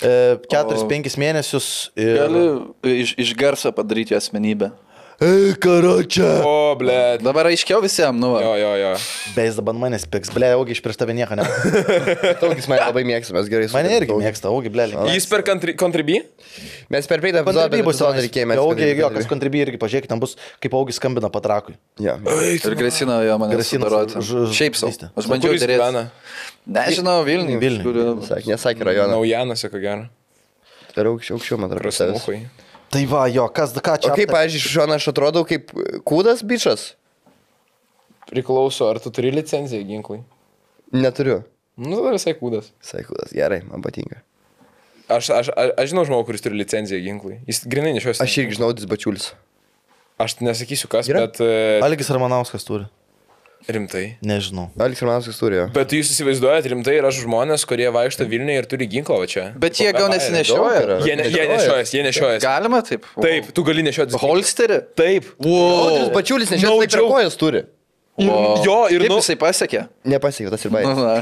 4-5 mėnesius. Ir... Gali iš, iš garso padaryti asmenybę. Ei, karočią. O, ble. Dabar aiškiau visiems, nu. va. Jo, jo, jo. Beis dabar manęs piks, ble, Augi iš prieš tave nieko ne. Augis mane labai mėgsta, mes gerai Mane sutariam. irgi mėgsta, Augi, ble. Jis per kontribį? Mes per epizodą Kontribį bus reikėjo Augi, jo, kas kontribį irgi, pažiūrėkit, ten bus, kaip Augi skambina patrakui. Ja. Ir grasina jo mane Grasina ž- Šiaip savo. Aš bandžiau gyvena? Nežinau, kažkur. Sak, nesakė rajoną. Naujanose, ko gero. Ir aukščiau, aukščiau, man atrodo. savęs. Tai va, jo, kas, ką čia. O kaip, pavyzdžiui, iš šono aš atrodau kaip kūdas bičias? Priklauso, ar tu turi licenciją ginklui? Neturiu. Nu, tada visai kūdas. Visai kūdas, gerai, man patinka. Aš, aš, aš, aš žinau žmogų, kuris turi licenciją ginklui. Jis grinai nešios. Aš irgi žinau disbačiulis. Aš nesakysiu kas, Yra? bet e, Algis Ramanauskas turi. Rimtai. Nežinau. Alex Romanovskis turi jo. Bet jūs įsivaizduojat, rimtai yra žmonės, kurie vaikšto Vilniuje ir turi ginklą va čia. Bet jie gal Daug nesinešioja. yra. Jie, ne, jie nešiojas, jie nešiojas. Galima taip? Taip, tu gali nešioti. Holsterį? Taip. Wow. Bačiulis, nes No ir joke. kojas turi. Wow. Jo, ir nu- jisai pasiekė? Nepasiekė tas ir Nu, baigė. na.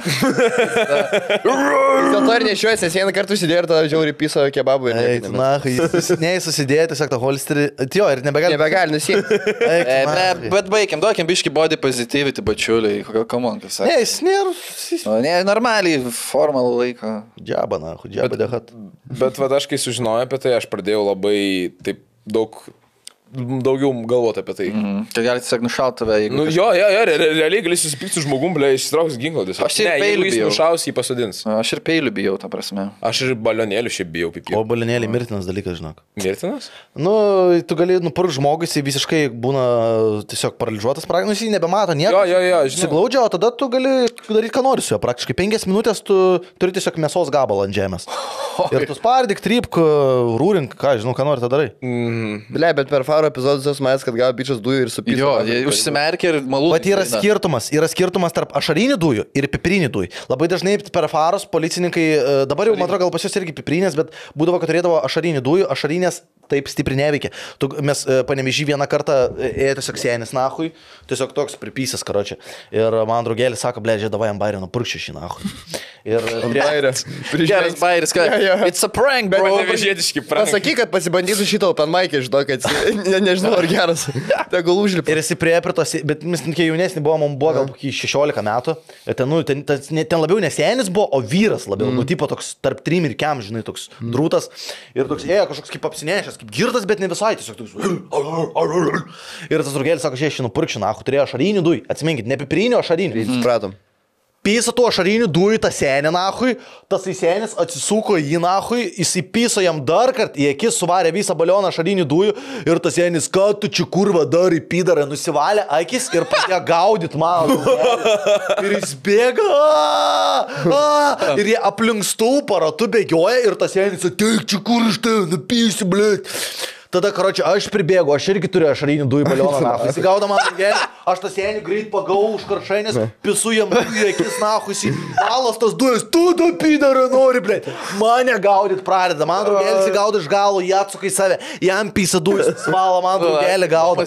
Dėl to ir nešiojas, nes vieną kartą užsidėjo ir tada žiauri piso kebabų ir Ei, nieko tu, nebe- na, kai nei susidėjo tiesiog tą holsterį. Jo, ir nebegali. Nebegali nusiimti. Eik, E, bet baigiam, duokim biški body positivity, bačiuliai. Come on, kas Ne, jis nėra. jis- O, Ne, normaliai, formalų laiko. Džiaba, na, džiaba dehat. Bet va aš kai sužinojau apie tai, aš pradėjau labai taip daug, daugiau galvoti apie tai. Mm. Tai gali tiesiog nušauti tave, jeigu... Nu, jo, jo, jo, re, re, realiai gali susipykti su žmogum, ble, išsitrauks ginklą. tiesiog. Aš ir ne, peiliu jis bijau. nušaus, jį pasodins. Aš ir peilių bijau, ta prasme. Aš ir balionėlių šiaip bijau, O pipį. balinėlį mirtinas dalykas, žinok. Mirtinas? Nu, tu gali nupurkti žmogui, jis visiškai būna tiesiog paralyžiuotas, praktiškai jis jį nebemato nieko. Jo, jo, jo, žinau. Siglaudžia, o tada tu gali daryti, ką nori su juo. Praktiškai penkias minutės tu turi tiesiog mėsos gabalą ant žemės. Ir tu spardyk, trypk, rūrink, ką žinau, ką nori, tada darai. Mhm. Ble, bet per faro epizodus esu manęs, kad gavo bičias dujų ir supyko. Jo, jie užsimerkia ir malūnas. Bet yra skirtumas, yra skirtumas tarp ašarinių dujų ir pipirinių dujų. Labai dažnai per farus policininkai, e, dabar jau man atrodo gal pas jūs irgi pipirinės, bet būdavo, kad turėdavo ašarinių dujų, ašarinės taip stipriai neveikia. Tu, mes e, panevežį vieną kartą e, ėjo tiesiog sienis nahui, tiesiog toks pripysęs karočią. Ir man draugelis sako, ble, žiedavai ant bairino, purkščiu šį nahui. Ir prie... Geras bairis, ką? Jo, jo. It's a prank, bro. Pasakyk, kad pasibandytų šitą open mic, žinau, kad ne, nežinau ar geras. Tegul užlipa. Ir jis prie prie tos, bet mes kai jaunesni buvom, mums buvo gal kokį 16 metų. Ten, nu, ten, ten, ten labiau nesenis buvo, o vyras labiau, mm. nu, tipo toks tarp trim ir kem, žinai, toks mm. drūtas. Ir toks ėjo kažkoks kaip apsinešęs, kaip girtas, bet ne visai, tiesiog toks. Ir tas draugelis sako, žiūrėk, šinu purkščių, nahu, turėjo šarinių dujų. Atsiminkit, ne pipirinių, o šarinių. Supratom. Pysa tuo šariniu dujų tą senį nahui, tas įsenis atsisuko į jį nahui, jis įpyso jam dar kartą į akis, suvarė visą balioną šarinių dujų ir tas senis, ką tu čia kurva dar į pydarą, nusivalė akis ir pradėjo gaudyti mano. Ir jis bėga. a, a, Ir jie aplink stulpą ratu bėgioja ir tas senis, ateik čia kur iš ten, nupysi, blėt. Tada, karočiui, aš pribėgu, aš irgi turiu ašarinių dujų balioną. gaudo man gėlį, aš tas senį greit pagau už karšainės, pisu jam į akis nahusi, balas tas dujas, tu tu pydarą nori, blė. Mane gaudyt pradeda, man draugelis gaudo iš galo, jie atsuka į save, jam pysa dujas, svalo man draugelį gaudo.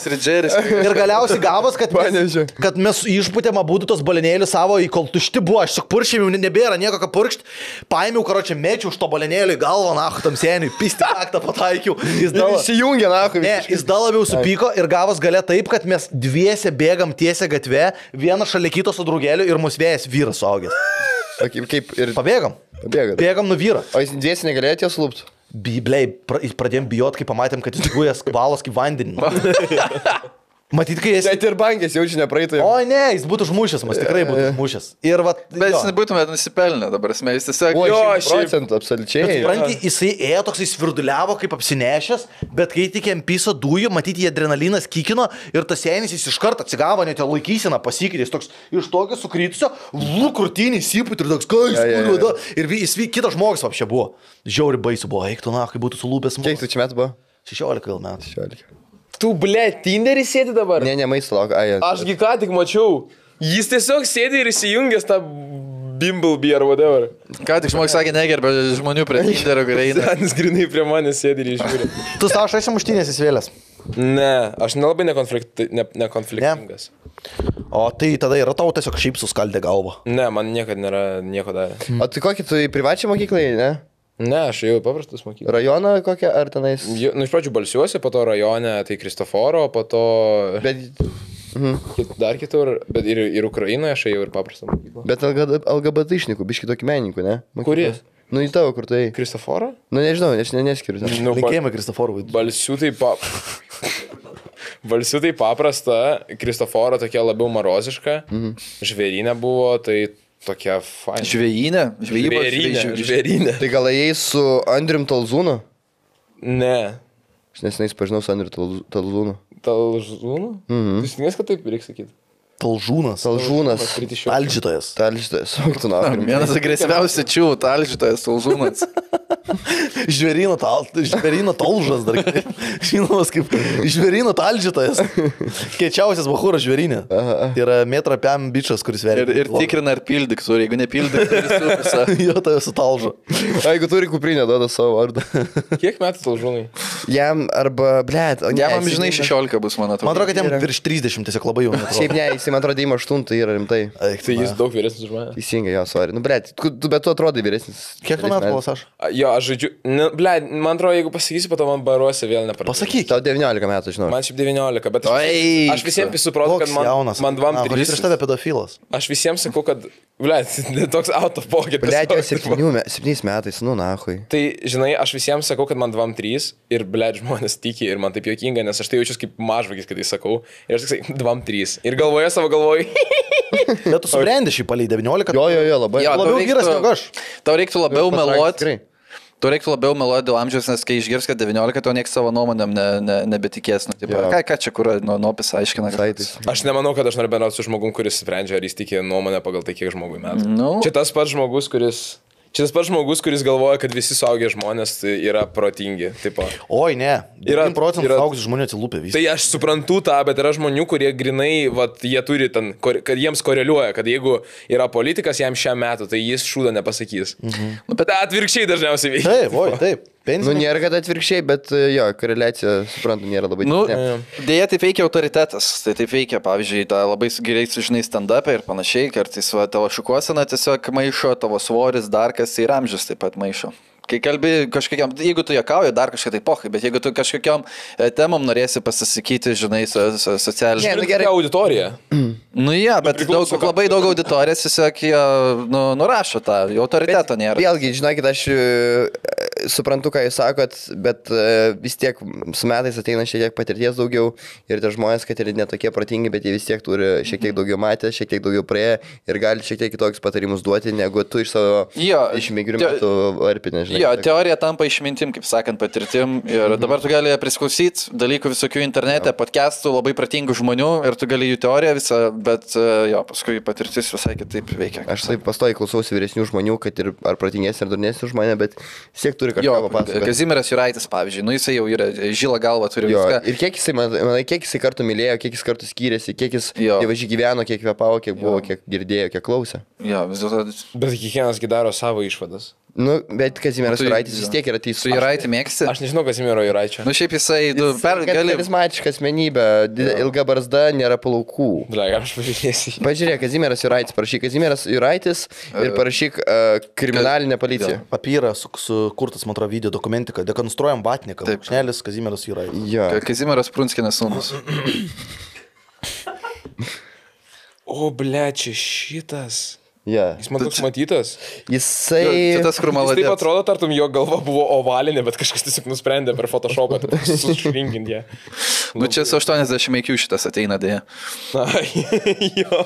Ir galiausiai gavos, kad mes, kad mes išputėm abu tos balinėlius savo, į kol tušti buvo, aš tik puršėm, jau nebėra nieko ką purkšti. Paėmiau, karočią, mečiau už to balinėlį į galvą, na, tam seniui, pisti aktą pataikiau. Jis dalo, Įsijungia, na, ne, jis dar labiau supyko ir gavos gale taip, kad mes dviese bėgam tiesia gatve, vienas šalia kito su draugeliu ir mūsų vėjas vyras suaugęs. Kaip, kaip ir Pabėgam. pabėga. Bėgam nu vyrą. O jis dviesi negalėjo ties lūpti. Bibliai, pra, pradėjom bijot, kai pamatėm, kad jis gujas balas kaip vandenį. Matyt, kai jis... Net ir bankės jaučia nepraeitų. O ne, jis būtų užmušęs, mas tikrai būtų užmušęs. Ir va... Bet jo. jis nebūtumėt nusipelnę dabar, esmė, jis tiesiog... O, Jo, šiaip- procentų, absoliučiai. Supranti, jisai ėjo toks įsvirduliavo kaip apsinešęs, bet kai tik jam piso dujų, matyti, jį adrenalinas kikino ir tas senis jis iš karto atsigavo, net jo laikysena pasikeitė, jis toks iš tokio sukrytusio, lūkrūtinį įsipūtė ir toks, ką jis da. Ir jis kitas žmogus apšė buvo. Žiauri baisu buvo, eik tu na, kai būtų sulūpęs. Kiek tu čia metų buvo? 16 gal metų. 16. Tu, ble, Tinderį sėdi dabar? Ne, ne maisto lauk. Ai, Ašgi ką tik mačiau. Jis tiesiog sėdi ir įsijungęs tą Bimblebee ar whatever. Ką tik žmogus sakė, negerbė žmonių prie Tinderio, kurie eina. Senis grinai prie manęs sėdi ir išžiūri. Tu savo šaisi muštinės įsivėlės. Ne, aš nelabai nekonflikti, ne, nekonfliktingas. O tai tada yra tau tiesiog šiaip suskaldė galvą. Ne, man niekada nėra nieko darę. O tai kokį tu į privačią mokyklą, ne? Ne, aš jau paprastas mokyklas. Rajoną kokią ar tenais? Ju- Nu, iš pradžių balsiuosi, po to rajone tai Kristoforo, po to Bet, kit, dar kitur, bet ir, ir Ukrainoje aš jau ir paprastą mokyklą. bet LGBT išnikų, biški tokį menininkų, ne? Mokyklos. Kuris? Nu į tavo, kur tai. Kristoforo? Nu nežinau, aš ne, neskiriu. ten. Nu, ba, Linkėjimai Kristoforui. balsių tai pa... Balsių tai paprasta, Kristoforo tokia labiau maroziška, mhm. žvėrinė buvo, tai tokia faina. Žvėjinė? Žvėjyba? Žvėrinė, žvėj- žvėrinė. Tai gal ėjai su Andrium Talzūnu? Ne. Aš nesenai pažinau su Andriu Talz- Talzūnu. Talžūnų? Mhm. Tu žinai, kad taip reikia sakyti. Talžūnas. Talžūnas. Talžytojas. Talžytojas. Vienas agresyviausių čių, talžytojas, Tulžūnas. Žvėryno, tal, žvėryno talžas dar. Žinomas kaip žvėryno talžytojas. Kečiausias bahūras žvėrynė. Tai yra metra piam bičias, kuris veria. Ir, ir tikrina, ar pildyk, sur, jeigu nepildyk, tai. Jo, tai su talžu. Jeigu turi kuprinę, duoda savo vardą. Kiek metų talžūnai? Jam arba, blėt. Jam žinai būna- 16 bus, man atrodo. Man atrodo, kad jam virš 30 tiesiog labai jau. Šiaip ne, jisai man atrodo, įma 8, tai yra rimtai. Tai jis daug vyresnis už mane. Teisingai, jo, sorry. Nu, blėt, tu, tu- bet tu atrodai vyresnis. Kiek tu metų, Polas, aš? Jo, aš žaidžiu, ne, ble, man atrodo, jeigu pasakysiu, po to man baruosi vėl neparašysiu. Pasakyk. Tau 19 metų, žinau. Man šiaip 19, bet aš, Eik aš visiems suprantu, kad man, jaunas. man 2 Na, 3. Prieš tave pedofilas. Aš visiems sakau, kad, ble, toks out of pocket. Ble, tiesiog. 7 metais, nu, nahui. Tai, žinai, aš visiems sakau, kad man 2-3 ir, ble, žmonės tiki ir man taip juokinga, nes aš tai jaučiu kaip mažvagis, kai tai sakau. Ir aš tik sakau, 2-3. Ir galvoje savo galvoju, Bet tu subrendė šį palį 19. Jo, jo, jo, labai. Jo, labiau reiktų- vyras negu aš. Tau reiktų labiau meluoti. Tu reiktų labiau meluoti dėl amžiaus, nes kai išgirs, kad 19, to niekas savo nuomonėm ne, ne, nebetikės. Nu, tipo, Jo. ką, ką čia kur nuo nopis aiškina? kad- aš nemanau, kad aš noriu bendrauti su žmogum, kuris sprendžia, ar jis tiki nuomonę pagal tai, kiek žmogui metų. Nu. Čia tas pats žmogus, kuris... Čia tas pats žmogus, kuris galvoja, kad visi suaugę žmonės tai yra protingi. Tipo. Oi, ne. Yra- 9 procentų yra- augusių žmonių atsilūpė visą. Tai aš suprantu tą, bet yra žmonių, kurie grinai, vat, jie turi ten, kad jiems koreliuoja, kad jeigu yra politikas jam šiam metu, tai jis šūdą nepasakys. Mhm. Nu, bet atvirkščiai dažniausiai veikia. Taip, oi, taip. Nu, Pensininkai. nėra, kad atvirkščiai, bet e, jo, koreliacija, suprantu, nėra labai Nu, didelė. dėja, taip veikia autoritetas. Tai taip veikia, pavyzdžiui, tą labai gerai sužinai stand-upą ir panašiai. Kartais va, tavo šukuosena tiesiog maišo, tavo svoris, dar kas ir amžius taip pat maišo. Kai kalbi kažkokiam, jeigu tu juokauji, dar kažkaip tai pohai, bet jeigu tu kažkokiam e, temom norėsi pasisakyti, žinai, so, so, socialiniai. Ne, nu gerai. Auditorija. Nu, jie, ja, bet daug, labai daug auditorijos tiesiog jie nu, nurašo tą, autoriteto nėra. Vėlgi, žinokit, aš e, suprantu, ką jūs sakot, bet e, vis tiek su metais ateina šiek tiek patirties daugiau ir tie žmonės, kad ir netokie protingi, bet jie vis tiek turi šiek tiek daugiau matę, šiek tiek daugiau praėję ir gali šiek tiek kitokius patarimus duoti, negu tu iš savo Jo, išmėginių te- metų arpinė, žinai. Jo, teorija tampa išmintim, kaip sakant, patirtim. Ir dabar tu gali prisklausyti dalykų visokių internete, podcastų, labai pratingų žmonių ir tu gali jų teoriją visą, bet e, jo, paskui patirtis visai kitaip veikia. Aš taip pastoju klausausi vyresnių žmonių, kad ir ar protingesni, ar durnesni už mane, bet vis tiek turi Jo, kažką papasakoti. Kazimiras Juraitis, pavyzdžiui, nu jisai jau yra žila galva, turi Jo, viską. ir kiek jisai, man- manai, kiek jisai kartų mylėjo, kiek jis kartų skyrėsi, kiek jis Jo. dievaži gyveno, kiek kvepavo, kiek buvo, kiek girdėjo, kiek klausė. Jo, vis dėlto. Bet kiekvienas daro savo išvadas. Nu, bet Kazimieras Tu- Juraitis jo. vis tiek yra teisus. Tu Juraitį mėgsti? Aš nežinau, kas įmiro Juraičio. Nu šiaip jisai, nu, per, gali. Charizmatiška asmenybė, ilga barzda, nėra plaukų. Ble, aš pažiūrėsiu. Pažiūrėk, Kazimieras Juraitis, parašyk Kazimieras Juraitis ir parašyk uh, kriminalinę policiją. Papyrą su- sukurtas, man atrodo, video dokumentika. Dekonstruojam Vatniką. Taip. Šnelis Kazimieras Jūrai. Jo. Kazimiras Prunskinas sūnus. O, ble, čia šitas. Ja. Jis man toks matytas. Jisai... Čia tas, kur Jis taip maladė. atrodo, tartum jo galva buvo ovalinė, bet kažkas tiesiog nusprendė per Photoshopą sušrinkint ją. Nu čia su 80 IQ šitas ateina dėja. Ai, jo.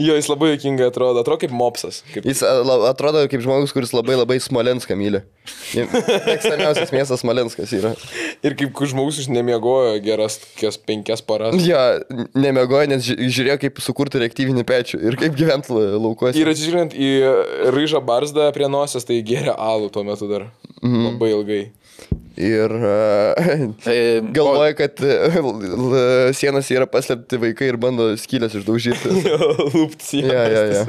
Jo, jis labai jokingai atrodo. Atrodo kaip mopsas. Kaip... Jis atrodo kaip žmogus, kuris labai labai Smolenską myli. Mėgstamiausias miestas Smolenskas yra. Ir kaip žmogus iš nemiegojo geras penkias paras. Jo, nemiegojo, nes ži- žiūrėjo, kaip sukurti reaktyvinį pečių ir kaip gyventi laukuose. Ir atsižiūrint į ryžą barzdą prie nosies, tai geria alų tuo metu dar. Mhm. Labai ilgai. Ir uh, Tai, galvoja, kad l- sienas yra paslėpti vaikai ir bando skylės išdaužyti. Lūpts į Ja, ja, ja.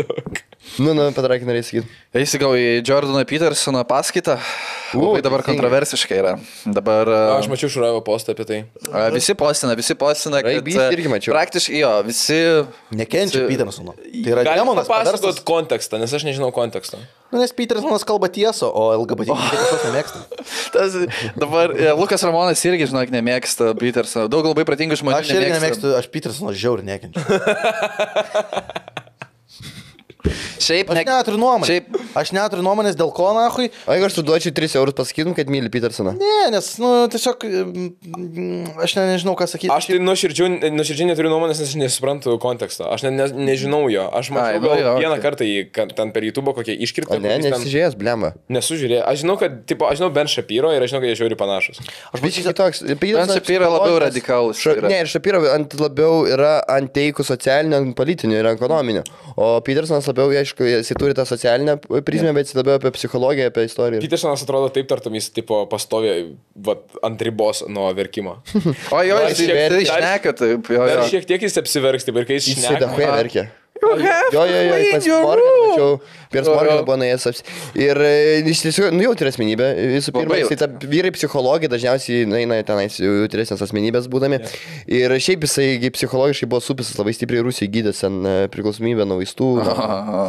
Nu, nu, Petrakį norėjai sakyti. Eisi gal į Jordaną Petersoną paskaitą. Labai dabar teisingai. kontroversiškai yra. Dabar a, Aš mačiau Šuraivo postą apie tai. a, visi postina, visi postina, a, irgi mačiau. Praktiškai jo, visi... Nekenčia visi- Petersono. Tai yra Galima demonas. papasakot kontekstą, nes aš nežinau konteksto. Nu, nes Petersonas kalba tiesą, o LGBT nemėgsta. Tas, dabar e, Lukas Ramonas irgi, žinok, nemėgsta Petersoną. Daug labai pratingų žmonių. Aš irgi nemėgstu, aš Petersono žiauri nekenčiu. Šiaip, Aš ne... neturiu nuomonės. Šiaip, Aš neturiu nuomonės dėl ko, nahui. O jeigu aš tu duočiau 3 eurus, pasakytum, kad myli Petersoną. Ne, nes, nu, tiesiog, mm, aš ne, nežinau, ką sakyti. Aš tai nuoširdžiai, nuoširdžiai neturiu nuomonės, nes aš nesuprantu konteksto. Aš ne, ne, nežinau jo. Aš mačiau nu gal jo, vieną okei. kartą jį ten per YouTube kokią iškirptą. O ne, nesižiūrėjęs, blemba. Nesužiūrėjau. Aš žinau, kad, tipo, aš žinau Ben Shapiro ir aš žinau, kad jie žiūri panašus. Aš mačiau, kitoks. Ben Shapiro labiau radikalus Ša, yra. ne, ir ant labiau yra ant teikų socialinio, politinio ir ekonominio. O Petersonas labiau, aišku, jis turi tą socialinę prizmę, bet jis labiau apie psichologiją, apie istoriją. Petersonas atrodo taip, tartum jis, tipo, pastovi vat, ant ribos nuo verkimo. o jo, jis šiek tai tiek- šneka, taip, jo, jo. šiek tiek jis apsiverks, taip, ir kai jis Jis šneka. verkia. You have Jo, jo, jo, jis porka, room. mačiau, Piers Jo, jo. Morgan buvo nuėjęs. aps- Ir e, iš tiesų, nu jautri asmenybė. Visų pirma, Labai jisai ta vyrai psichologai dažniausiai nueina tenais jautresnės asmenybės būdami. Ir šiaip jisai gi psichologiškai buvo supisas labai stipriai Rusijai gydęs ten e, priklausomybę nuo vaistų,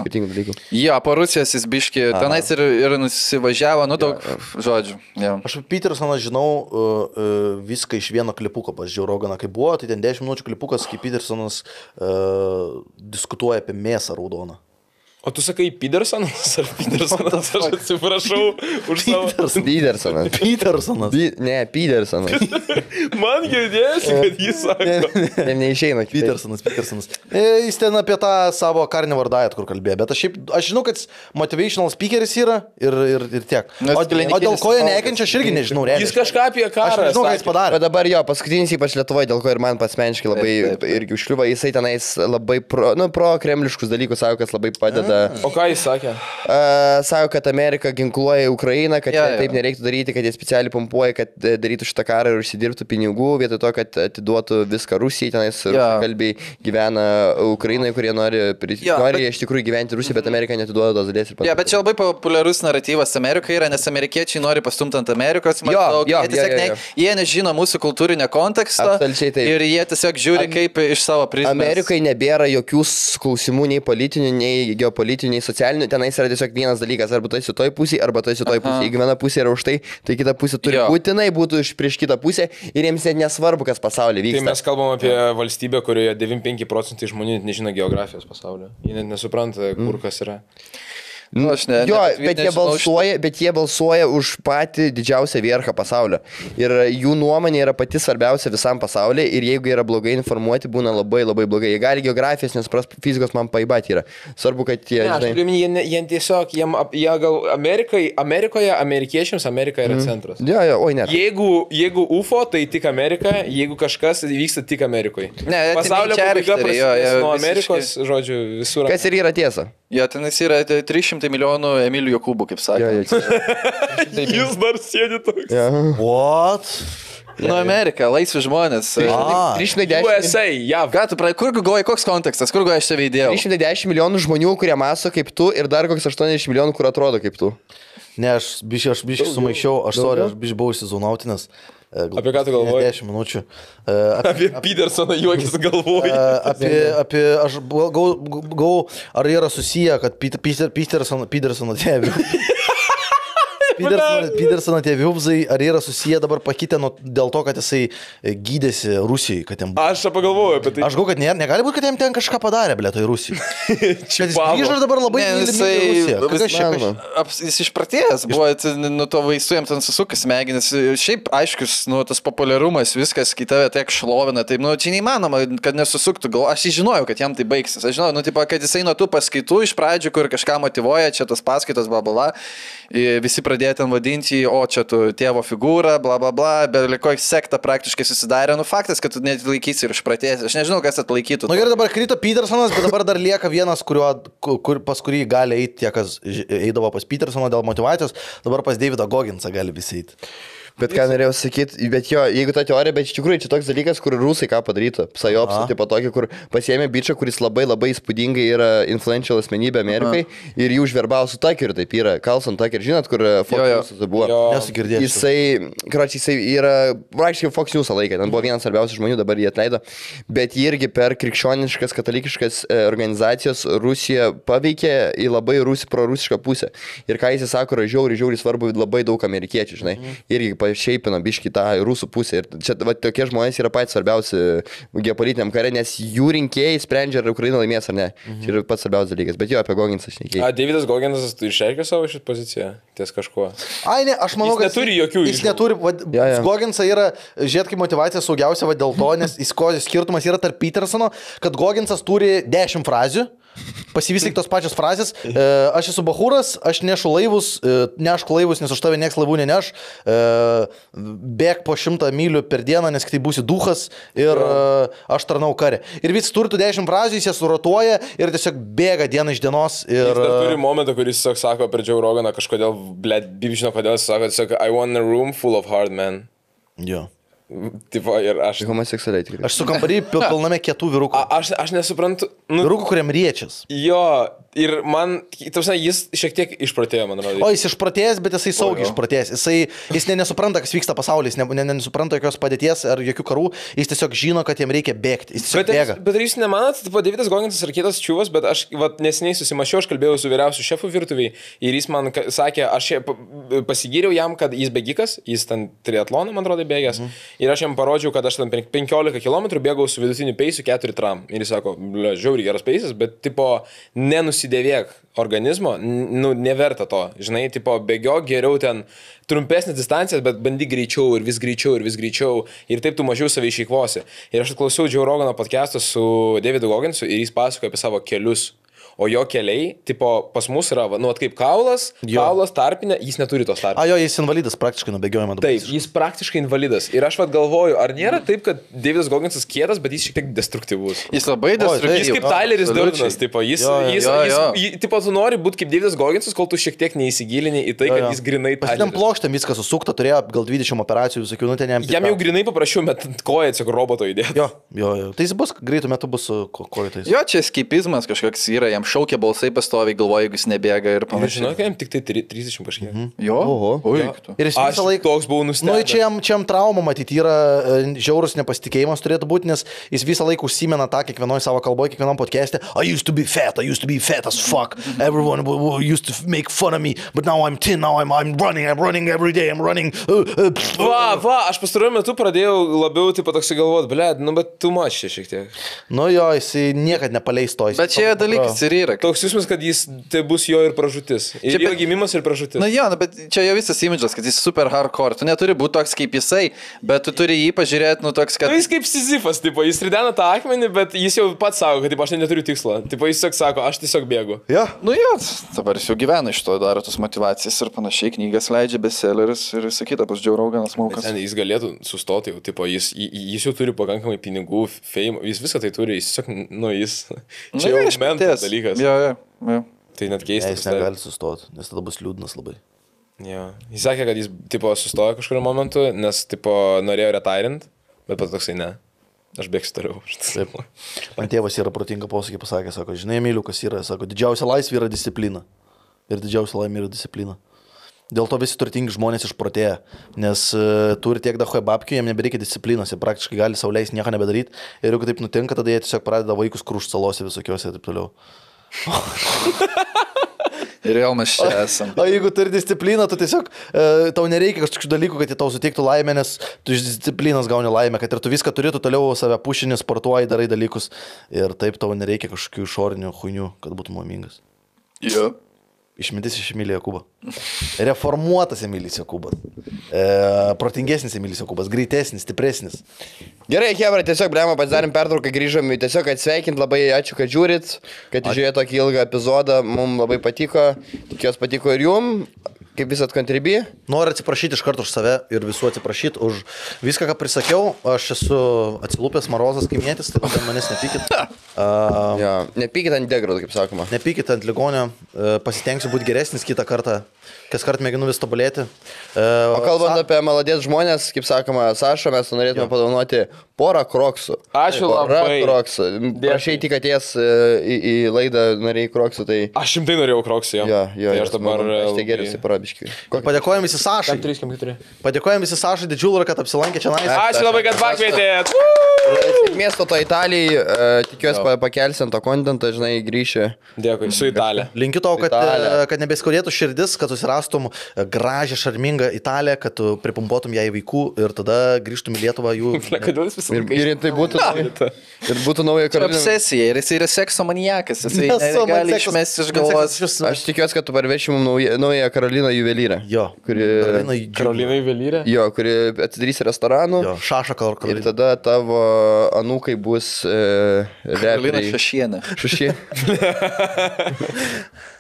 skirtingų dalykų. Jo, po Rusijos jis biški, tenais ir, ir nusivažiavo, nu daug žodžių. Jo. Aš Petersoną žinau uh, viską iš vieno klipuko pas Džiauroganą, kai buvo, tai ten 10 minučių klipukas, kai Petersonas uh, diskutuoja apie mėsą raudoną. O tu sakai Petersonas ar Petersonas? Aš atsiprašau už savo. Petersonas. Petersonas. Pi- Ne, Petersonas. Man girdėsi, kad jis sako. Jam neišeina. kitaip. Petersonas, Petersonas. E, Jis ten apie tą savo carnivore diet, kur kalbėjo, bet aš šiaip, aš žinau, kad motivational speakeris yra ir, ir, ir tiek. O, o dėl ko jo klinikinis nekenčia, aš irgi nežinau, realiai. Jis kažką apie Aš karą. nežinau, ką jis padarė. Bet dabar jo, paskutinis ypač Lietuvoje, dėl ko ir man asmeniškai labai taip, taip. irgi užkliuvo, jisai tenais labai pro, nu, pro kremliškus dalykus sako, kas labai padeda. O ką jis sakė? Uh, sako, kad Amerika ginkluoja Ukrainą, kad ja, jo. taip nereiktų daryti, kad jie specialiai pompuoja, kad e, darytų šitą karą ir užsidirbtų pinigų, vietoj to, kad atiduotų viską Rusijai, tenais Jo. kalbiai gyvena Ukrainai, kurie nori. Jo, nori bet- iš tikrųjų gyventi Rusijoje, bet Amerika netiduoda tos dalies ir Ja, bet čia labai populiarus naratyvas Amerikoje yra, nes amerikiečiai nori pastumti ant Amerikos. maždaug, jo, jie, tiesiog jo, jo, ne, jie nežino mūsų kultūrinio konteksto. Ir jie tiesiog žiūri kaip iš savo prizmės. Amerikai nebėra jokių klausimų nei politinių, nei geopolitinių, nei socialinių. Tenais yra tiesiog vienas dalykas, arba tu esi toj pusėje, arba tu esi toj pusėje. Jeigu viena pusė yra už tai, tai kita pusė turi Jo. būtinai būti už prieš kitą pusę ir jiems net nesvarbu, kas pasaulyje Tai vyksta. mes kalbam apie valstybę, kurioje 95 procentai žmonių nežino geografijos pasaulio. Jie net nesupranta, kur kas yra. Nu, aš ne, Jo, ne, bet jie, balsuoja, bet jie balsuoja už patį didžiausią vierchą pasaulio. Ir jų nuomonė yra pati svarbiausia visam pasauliu. Ir jeigu jie yra blogai informuoti, būna labai labai blogai. Jie gali geografijos, nes pras fizikos man paibat yra. Svarbu, kad jie... Ne, aš žinai- turiu omeny, jie, jie tiesiog, jiem, ap- jie gal Amerikai, Amerikoje, amerikiečiams Amerika yra centras. Jo, jo, oi ne. Jeigu, jeigu UFO, tai tik Amerika, jeigu kažkas tai vyksta tik Amerikoje. Ne, jie pasaulio ten pabaiga jie nuo visiškai- Amerikos, žodžiu, visur. Kas ir yra tiesa. Jo, tenais yra 300 milijonų Emilijų Jokūbų, kaip sakė. Jo, jo, Jis dar sėdi toks. jo. What? Nu, Amerika, laisvi žmonės. A, 310, USA, JAV. Ką tu, pra- kur galvoji, koks kontekstas, kur galvoji, aš čia veidėjau? 310 milijonų žmonių, kurie masto kaip tu ir dar koks 80 milijonų, kur atrodo kaip tu. ne, aš biškai, aš biškai sumaišiau, aš sorry, aš biškai buvau įsizonautinęs. Apie ką tu galvoji? 10 minučių. E, Apie, Apie Petersoną juokis galvoju. apie, apie, aš buvau- gau, gau, ar yra susiję, kad Peter, Peter, Peterson, Petersono. Petersono, tie Vilbzai, ar yra susiję dabar pakitę nuo, dėl to, kad jisai e, gydėsi Rusijai, kad jam... Aš čia pagalvoju apie tai. Aš galvoju, kad ne, negali būti, kad jam ten kažką padarė, blė, tai Rusijai. Kad jis grįžo dabar labai Ne, jisai, čia, kas čia? aps- jis išpratėjęs buvo, ten, nu to vaistų jam ten susukęs smegenis. Šiaip aiškus, nu tas populiarumas, viskas, kai tave tiek šlovina, tai, nu čia neįmanoma, kad nesusuktų. Gal aš žinojau, kad jam tai baigsis. Aš žinojau, nu, tipo, kad jisai nuo tų paskaitų iš pradžių, kur kažką motivuoja, čia bla bla, i visi pradėjo ten vadinti, o čia tu tėvo figūra, bla bla bla, bet liko sekta praktiškai susidarė. Nu faktas, kad tu net laikysi ir išpratėsi. Aš nežinau, kas atlaikytų. Na Nu, gerai, dabar krito Petersonas, bet dabar dar lieka vienas, kuriuo, ku- kur, pas kurį gali eiti tie, kas eidavo pas Petersoną dėl motivacijos, dabar pas Davidą Goginsą gali visi eiti. Bet ką norėjau sakyti, bet jo, jeigu ta teorija, bet iš tikrųjų čia toks dalykas, kur rusai ką padarytų. Psajopsą, tipo tokį, kur pasiemė bičią, kuris labai labai įspūdingai yra influential asmenybė Amerikai ir jį užverbavo su Takeriu, taip yra. Carlson Taker, žinot, kur uh, Fox. News buvo. Jo. Nesu girdėjęs. Jisai, karočiui, jisai yra, praktiškai Fox News laikė, ten buvo vienas svarbiausių žmonių, dabar jį atleido, bet jį irgi per krikščioniškas, katalikiškas e, organizacijas Rusija paveikė į labai rusi, prorusišką pusę. Ir ką jisai sako, yra žiauri, žiauri svarbu labai daug amerikiečių, žinai. Irgi pašeipino biški tą rusų pusę. Ir čia va, tokie žmonės yra patys svarbiausi geopolitiniam kare, nes jų rinkėjai sprendžia, ar Ukraina laimės ar ne. Čia yra pats svarbiausias dalykas. Bet jo, apie Goginsą aš nekėjau. A, Davidas Goginas išreiškė savo šitą poziciją ties kažkuo. Ai, ne, aš manau, Jis kad neturi jokių Jis įžvalgų. neturi, vad, Jo, jo. Goginsą yra, žiūrėt, kaip motivacija saugiausia, va dėl to, nes jis skirtumas yra tarp Petersono, kad Goginsas turi 10 frazių. Pasivis tik tos pačios frazės. E, aš esu bahūras, aš nešu laivus, e, nešk laivus, nes už tave nieks laivų neneš. E, bėg po šimtą mylių per dieną, nes tai būsi duhas ir e, aš tarnau karė. Ir vis turi tų 10 frazių, jis jas surotuoja ir tiesiog bėga diena iš dienos. Ir, dar turi e, momentą, kuris tiesiog sako per Džiau Roganą kažkodėl, blėt, bibi žino kodėl, jis sako tiesiog, I want a room full of hard men. jo. Tipo, ir aš... Homoseksualiai tikrai. Aš su kambarį pil- pilname kietų vyrukų. A, aš, aš nesuprantu, nu, Vyrukų, kuriam riečias. jo, Ir man, tarsi, jis šiek tiek išprotėjo, man atrodo. O jis išpratėjęs, bet jisai saugiai išpratėjęs. Jisai, jis ne, nesupranta, kas vyksta pasaulyje, jis ne, ne, nesupranta jokios padėties ar jokių karų, jis tiesiog žino, kad jam reikia bėgti. Jis Bet, bėga. bet ar jūs nemanot, tipo, Davidas Goginsas ir kitas čiūvas, bet aš vat, neseniai susimašiau, aš kalbėjau su vyriausiu šefu virtuviai ir jis man sakė, aš pasigyriau jam, kad jis bėgikas, jis ten triatloną, man atrodo, bėgęs. Mhm. Ir aš jam parodžiau, kad aš ten pen- 15 km bėgau su vidutiniu peisiu 4 tram. Ir jis sako, žiauriai geras peisas, bet, tipo, nenusidėvėk organizmo, nu, neverta to. Žinai, tipo, bėgiok geriau ten trumpesnės distancijas, bet bandyk greičiau ir vis greičiau ir vis greičiau. Ir taip tu mažiau savai išeikvosi. Ir aš klausiau Džiau Rogano podcast'o su Davidu Goginsu ir jis pasakoja apie savo kelius. O jo keliai, tipo, pas mus yra, nu, vat kaip kaulas, Jo. kaulas tarpinė, jis neturi tos tarpinės. A jo, jis invalidas praktiškai nubėgiojama dabar. Taip, jis praktiškai invalidas. Ir aš vad galvoju, ar nėra taip, kad Davidas Goginsas kietas, bet jis šiek tiek destruktyvus. Jis labai taip, Jis kaip destruktyvus. Tyleris. Durnas, tipo, jis, Jo, jo, jis, jo, jis, jo. jis, tipo, tu nori būti kaip Davidas Goginsas, kol tu šiek tiek neįsigilini į tai, kad jis grinai Pasitėm Tyleris. plokštėm viskas susukta, turėjo gal 20 operacijų, visokių, nu ten jam. Jam jau grinai paprašiau, met koją tiesiog roboto įdėti. Jo, jo, jo. Tai jis bus, greitų metų bus su ko- kojais. Jo, čia skipizmas kažkoks yra, jam šaukia balsai pastoviai, galvoja, jeigu jis nebėga ir Aš panašiai. žinau, jam tik tai tri- 30 kažkiek. Mhm. Jo, Oho. Ui, Jo. Ir jis visą laiką... toks Nu, nustebęs. čia jam, čia jam trauma matyti yra e, žiaurus nepasitikėjimas turėtų būti, nes jis visą laiką užsimena tą kiekvienoje savo kalboje, kiekvienam podcast'e. I used to be fat, I used to be fat as fuck. Everyone used to make fun of me, but now I'm thin, now I'm, I'm running, I'm running every day, I'm running. Uh, uh, pff, Va, va, aš pastaruoju metu pradėjau labiau, tipo, toksai galvoti, ble, nu, bet tu mač čia šiek tiek. Nu jo, jis niekada nepaleis to. Bet čia dalykas ir yra. Toks jausmas, kad jis, tai bus jo ir pražutis. Ir Čia jo bet- gimimas ir pražutis. Na jo, nu, bet čia jo visas imidžas, kad jis super hardcore. Tu neturi būti toks kaip jisai, bet tu turi jį pažiūrėti, nu toks, kad... Nu, jis kaip Sizifas, tipo, jis ridena tą akmenį, bet jis jau pats sako, kad tipo, aš neturiu tikslo. Tipo, jis tiesiog sako, aš tiesiog bėgu. Jo. Nu jo, dabar jis jau gyvena iš to, daro tos motivacijas ir panašiai, knygas leidžia, bestsellerius ir visą kitą, bus džiaurauganas maukas. Ten jis galėtų sustoti jau, tipo, jis, jis jau turi pakankamai pinigų, fame, jis visą tai turi, jis tiesiog, nu, jis. Čia jau mentas dalykas. Jo, jo, jo. Tai net Ne, keista. jis negali sustoti, nes tada bus liūdnas labai. Jo. Jis sakė, kad jis, tipo, sustojo kažkurio momentu, nes, tipo, norėjo retirint, bet pat toksai ne. Aš bėgsiu toliau. Taip. Man tėvas yra protinga posakį pasakė, sako, žinai, myliu, kas yra, sako, didžiausia laisvė yra disciplina. Ir didžiausia laimė yra disciplina. Dėl to visi turtingi žmonės išprotėja, nes uh, turi tiek dahoje babkių, jiems nebereikia disciplinos, jie praktiškai gali sauliais nieko nebedaryti ir jeigu taip nutinka, tada jie tiesiog pradeda vaikus kruš salose visokiose ir taip toliau. Ir vėl mes čia esam. O jeigu turi discipliną, tu tiesiog, uh, tau nereikia kažkokių dalykų, kad jie tau suteiktų laimę, nes tu iš disciplinos gauni laimę, kad ir tu viską turi, tu toliau save pušinį, sportuoji, darai dalykus ir taip tau nereikia kažkokių išorinių huinių, kad būtum laimingas. Jo. Išmintis iš Emilio Jokūbo. Reformuotas Emilis Jokūbas. E, protingesnis Emilis Jokūbas, greitesnis, stipresnis. Gerai, Hebra, tiesiog, blema, pasidarėm pertrauką, grįžom tiesiog atsveikint, labai ačiū, kad žiūrit, kad žiūrėjote tokį ilgą epizodą, mums labai patiko, tikiuosi patiko ir jum, kaip visat kontribį. Noriu atsiprašyti iš karto už save ir visų atsiprašyti už viską, ką prisakiau. Aš esu atsilūpęs marozas kaimėtis, tai tada manęs nepykit. Uh, Ja, nepykit ant degradų, kaip sakoma. Nepykit ant ligonio, e, pasitengsiu būti geresnis kitą kartą, kas kart mėginu vis tobulėti. E, O kalbant apie maladės žmonės, kaip sakoma, Sašo, mes norėtume padovanoti porą kroksų. Ačiū Porą labai. kroksų. Prašai tik atėjęs e, į, į laidą nariai kroksų, tai... Aš šimtai norėjau kroksį jo. Jo, jo, tai aš dabar... Aš tai geriausiai parabiškiu. Padėkojom visi Sašai. 3 kompiuterį. Padėkojom visi Sašai didžiulį, kad apsilankė čia. Ačiū labai, kad pakvietėt. Miesto to Italijai, e, tikiuosi pa- pakelsim to kontentą, žinai, grįšiu. Dėkui, su Italija. Linkiu tau, kad, e, kad nebeskaudėtų širdis, kad susirastum e, gražią, šarmingą Italiją, kad tu pripumpuotum ją į vaikų ir tada grįžtum į Lietuvą jų. Kodėl jis visą Ir, ir tai būtų, ir būtų nauja Tai karalina. obsesija ir jis yra sekso maniakas, jis gali išmesti iš galvos. Aš tikiuosi, kad tu parveši mums naują, naują Karoliną juvelyrą. Jo. Kuri, Karolina Juvelyrė. jo, kuri atidarys restoranų. Jo, šaša kal Ir tada tavo anūkai bus e, Karolina reperiai. Šešienė.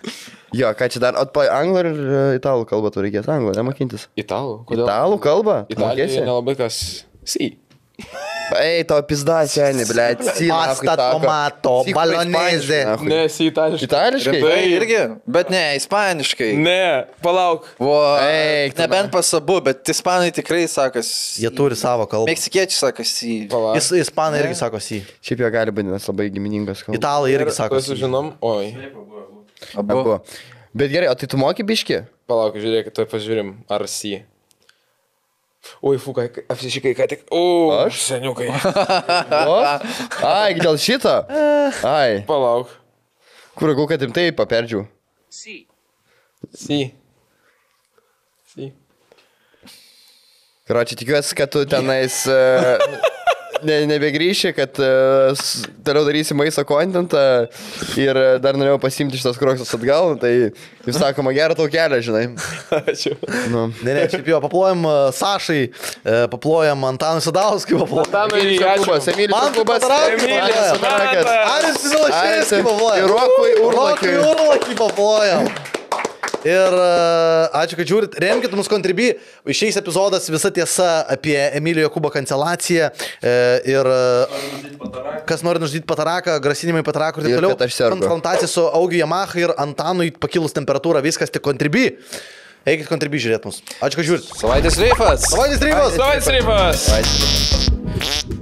Jo, ką čia dar, atpa anglų ir e, italų kalbą tu reikės, anglų, nemokintis. Italų? Kodėl? Italų kalbą? Mokėsi? nelabai kas. Si. Ei, tavo pizda, seniai, blėt. Pasta, tomato, balonezė. Ne, si itališkai. Itališkai? Tai irgi, bet ne, ispaniškai. Ne, palauk. Vo, Eik, nebent pasabu, bet ispanai tikrai sakas. Jie turi savo kalbą. Meksikiečiai sakosi. Palauk. Jis, ispanai irgi sako si. Šiaip jo gali būti, nes labai giminingas kalbas. Italai irgi sako si. Sužinom, oi. Abu. Abu. Bet gerai, o tai tu moki biški? Palauk, žiūrėk, tuoj pažiūrim, ar si. Oi, fuka, apsišikai, ką tik. O, Aš? Seniukai. O? Ai, dėl šito? Ai, Palauk. kur gal kad rimtai paperdžiau. Si. Si. Karoči, tikiuosi, kad tu tenais e, ne, nebegrįši, kad s- toliau darysi maisto kontentą ir e, dar norėjau pasimti šitas kroksus atgal, tai, kaip sakoma, gerą tau kelią, žinai. Ačiū. Nu. Ne, ne, šiaip jo, paplojam e, Sašai, paplojam Antanui Sadauskui, paplojam. Antanui, Klubas, ačiū. Emilis Man paplojam. Patarakas. Aris Milašėskis Aris paplojam. ir Rokui Urlakiui. Rokui Urlakį paplojam. Ir e, ačiū, kad žiūrit, remkite mus kontribį. Išeis epizodas visa tiesa apie Emilio Kubo kancelaciją. e, Ir e, kas nori nužudyti pataraką, grasinimai patarakų ir taip toliau. Konfrontacija su Augiu Yamaha ir Antanui pakilus temperatūrą, viskas tik kontribį. Eikit kontribį žiūrėti mus. Ačiū, kad žiūrit. Savaitės reifas. Savaitės rybos. Savaitės ribas. Ačiū.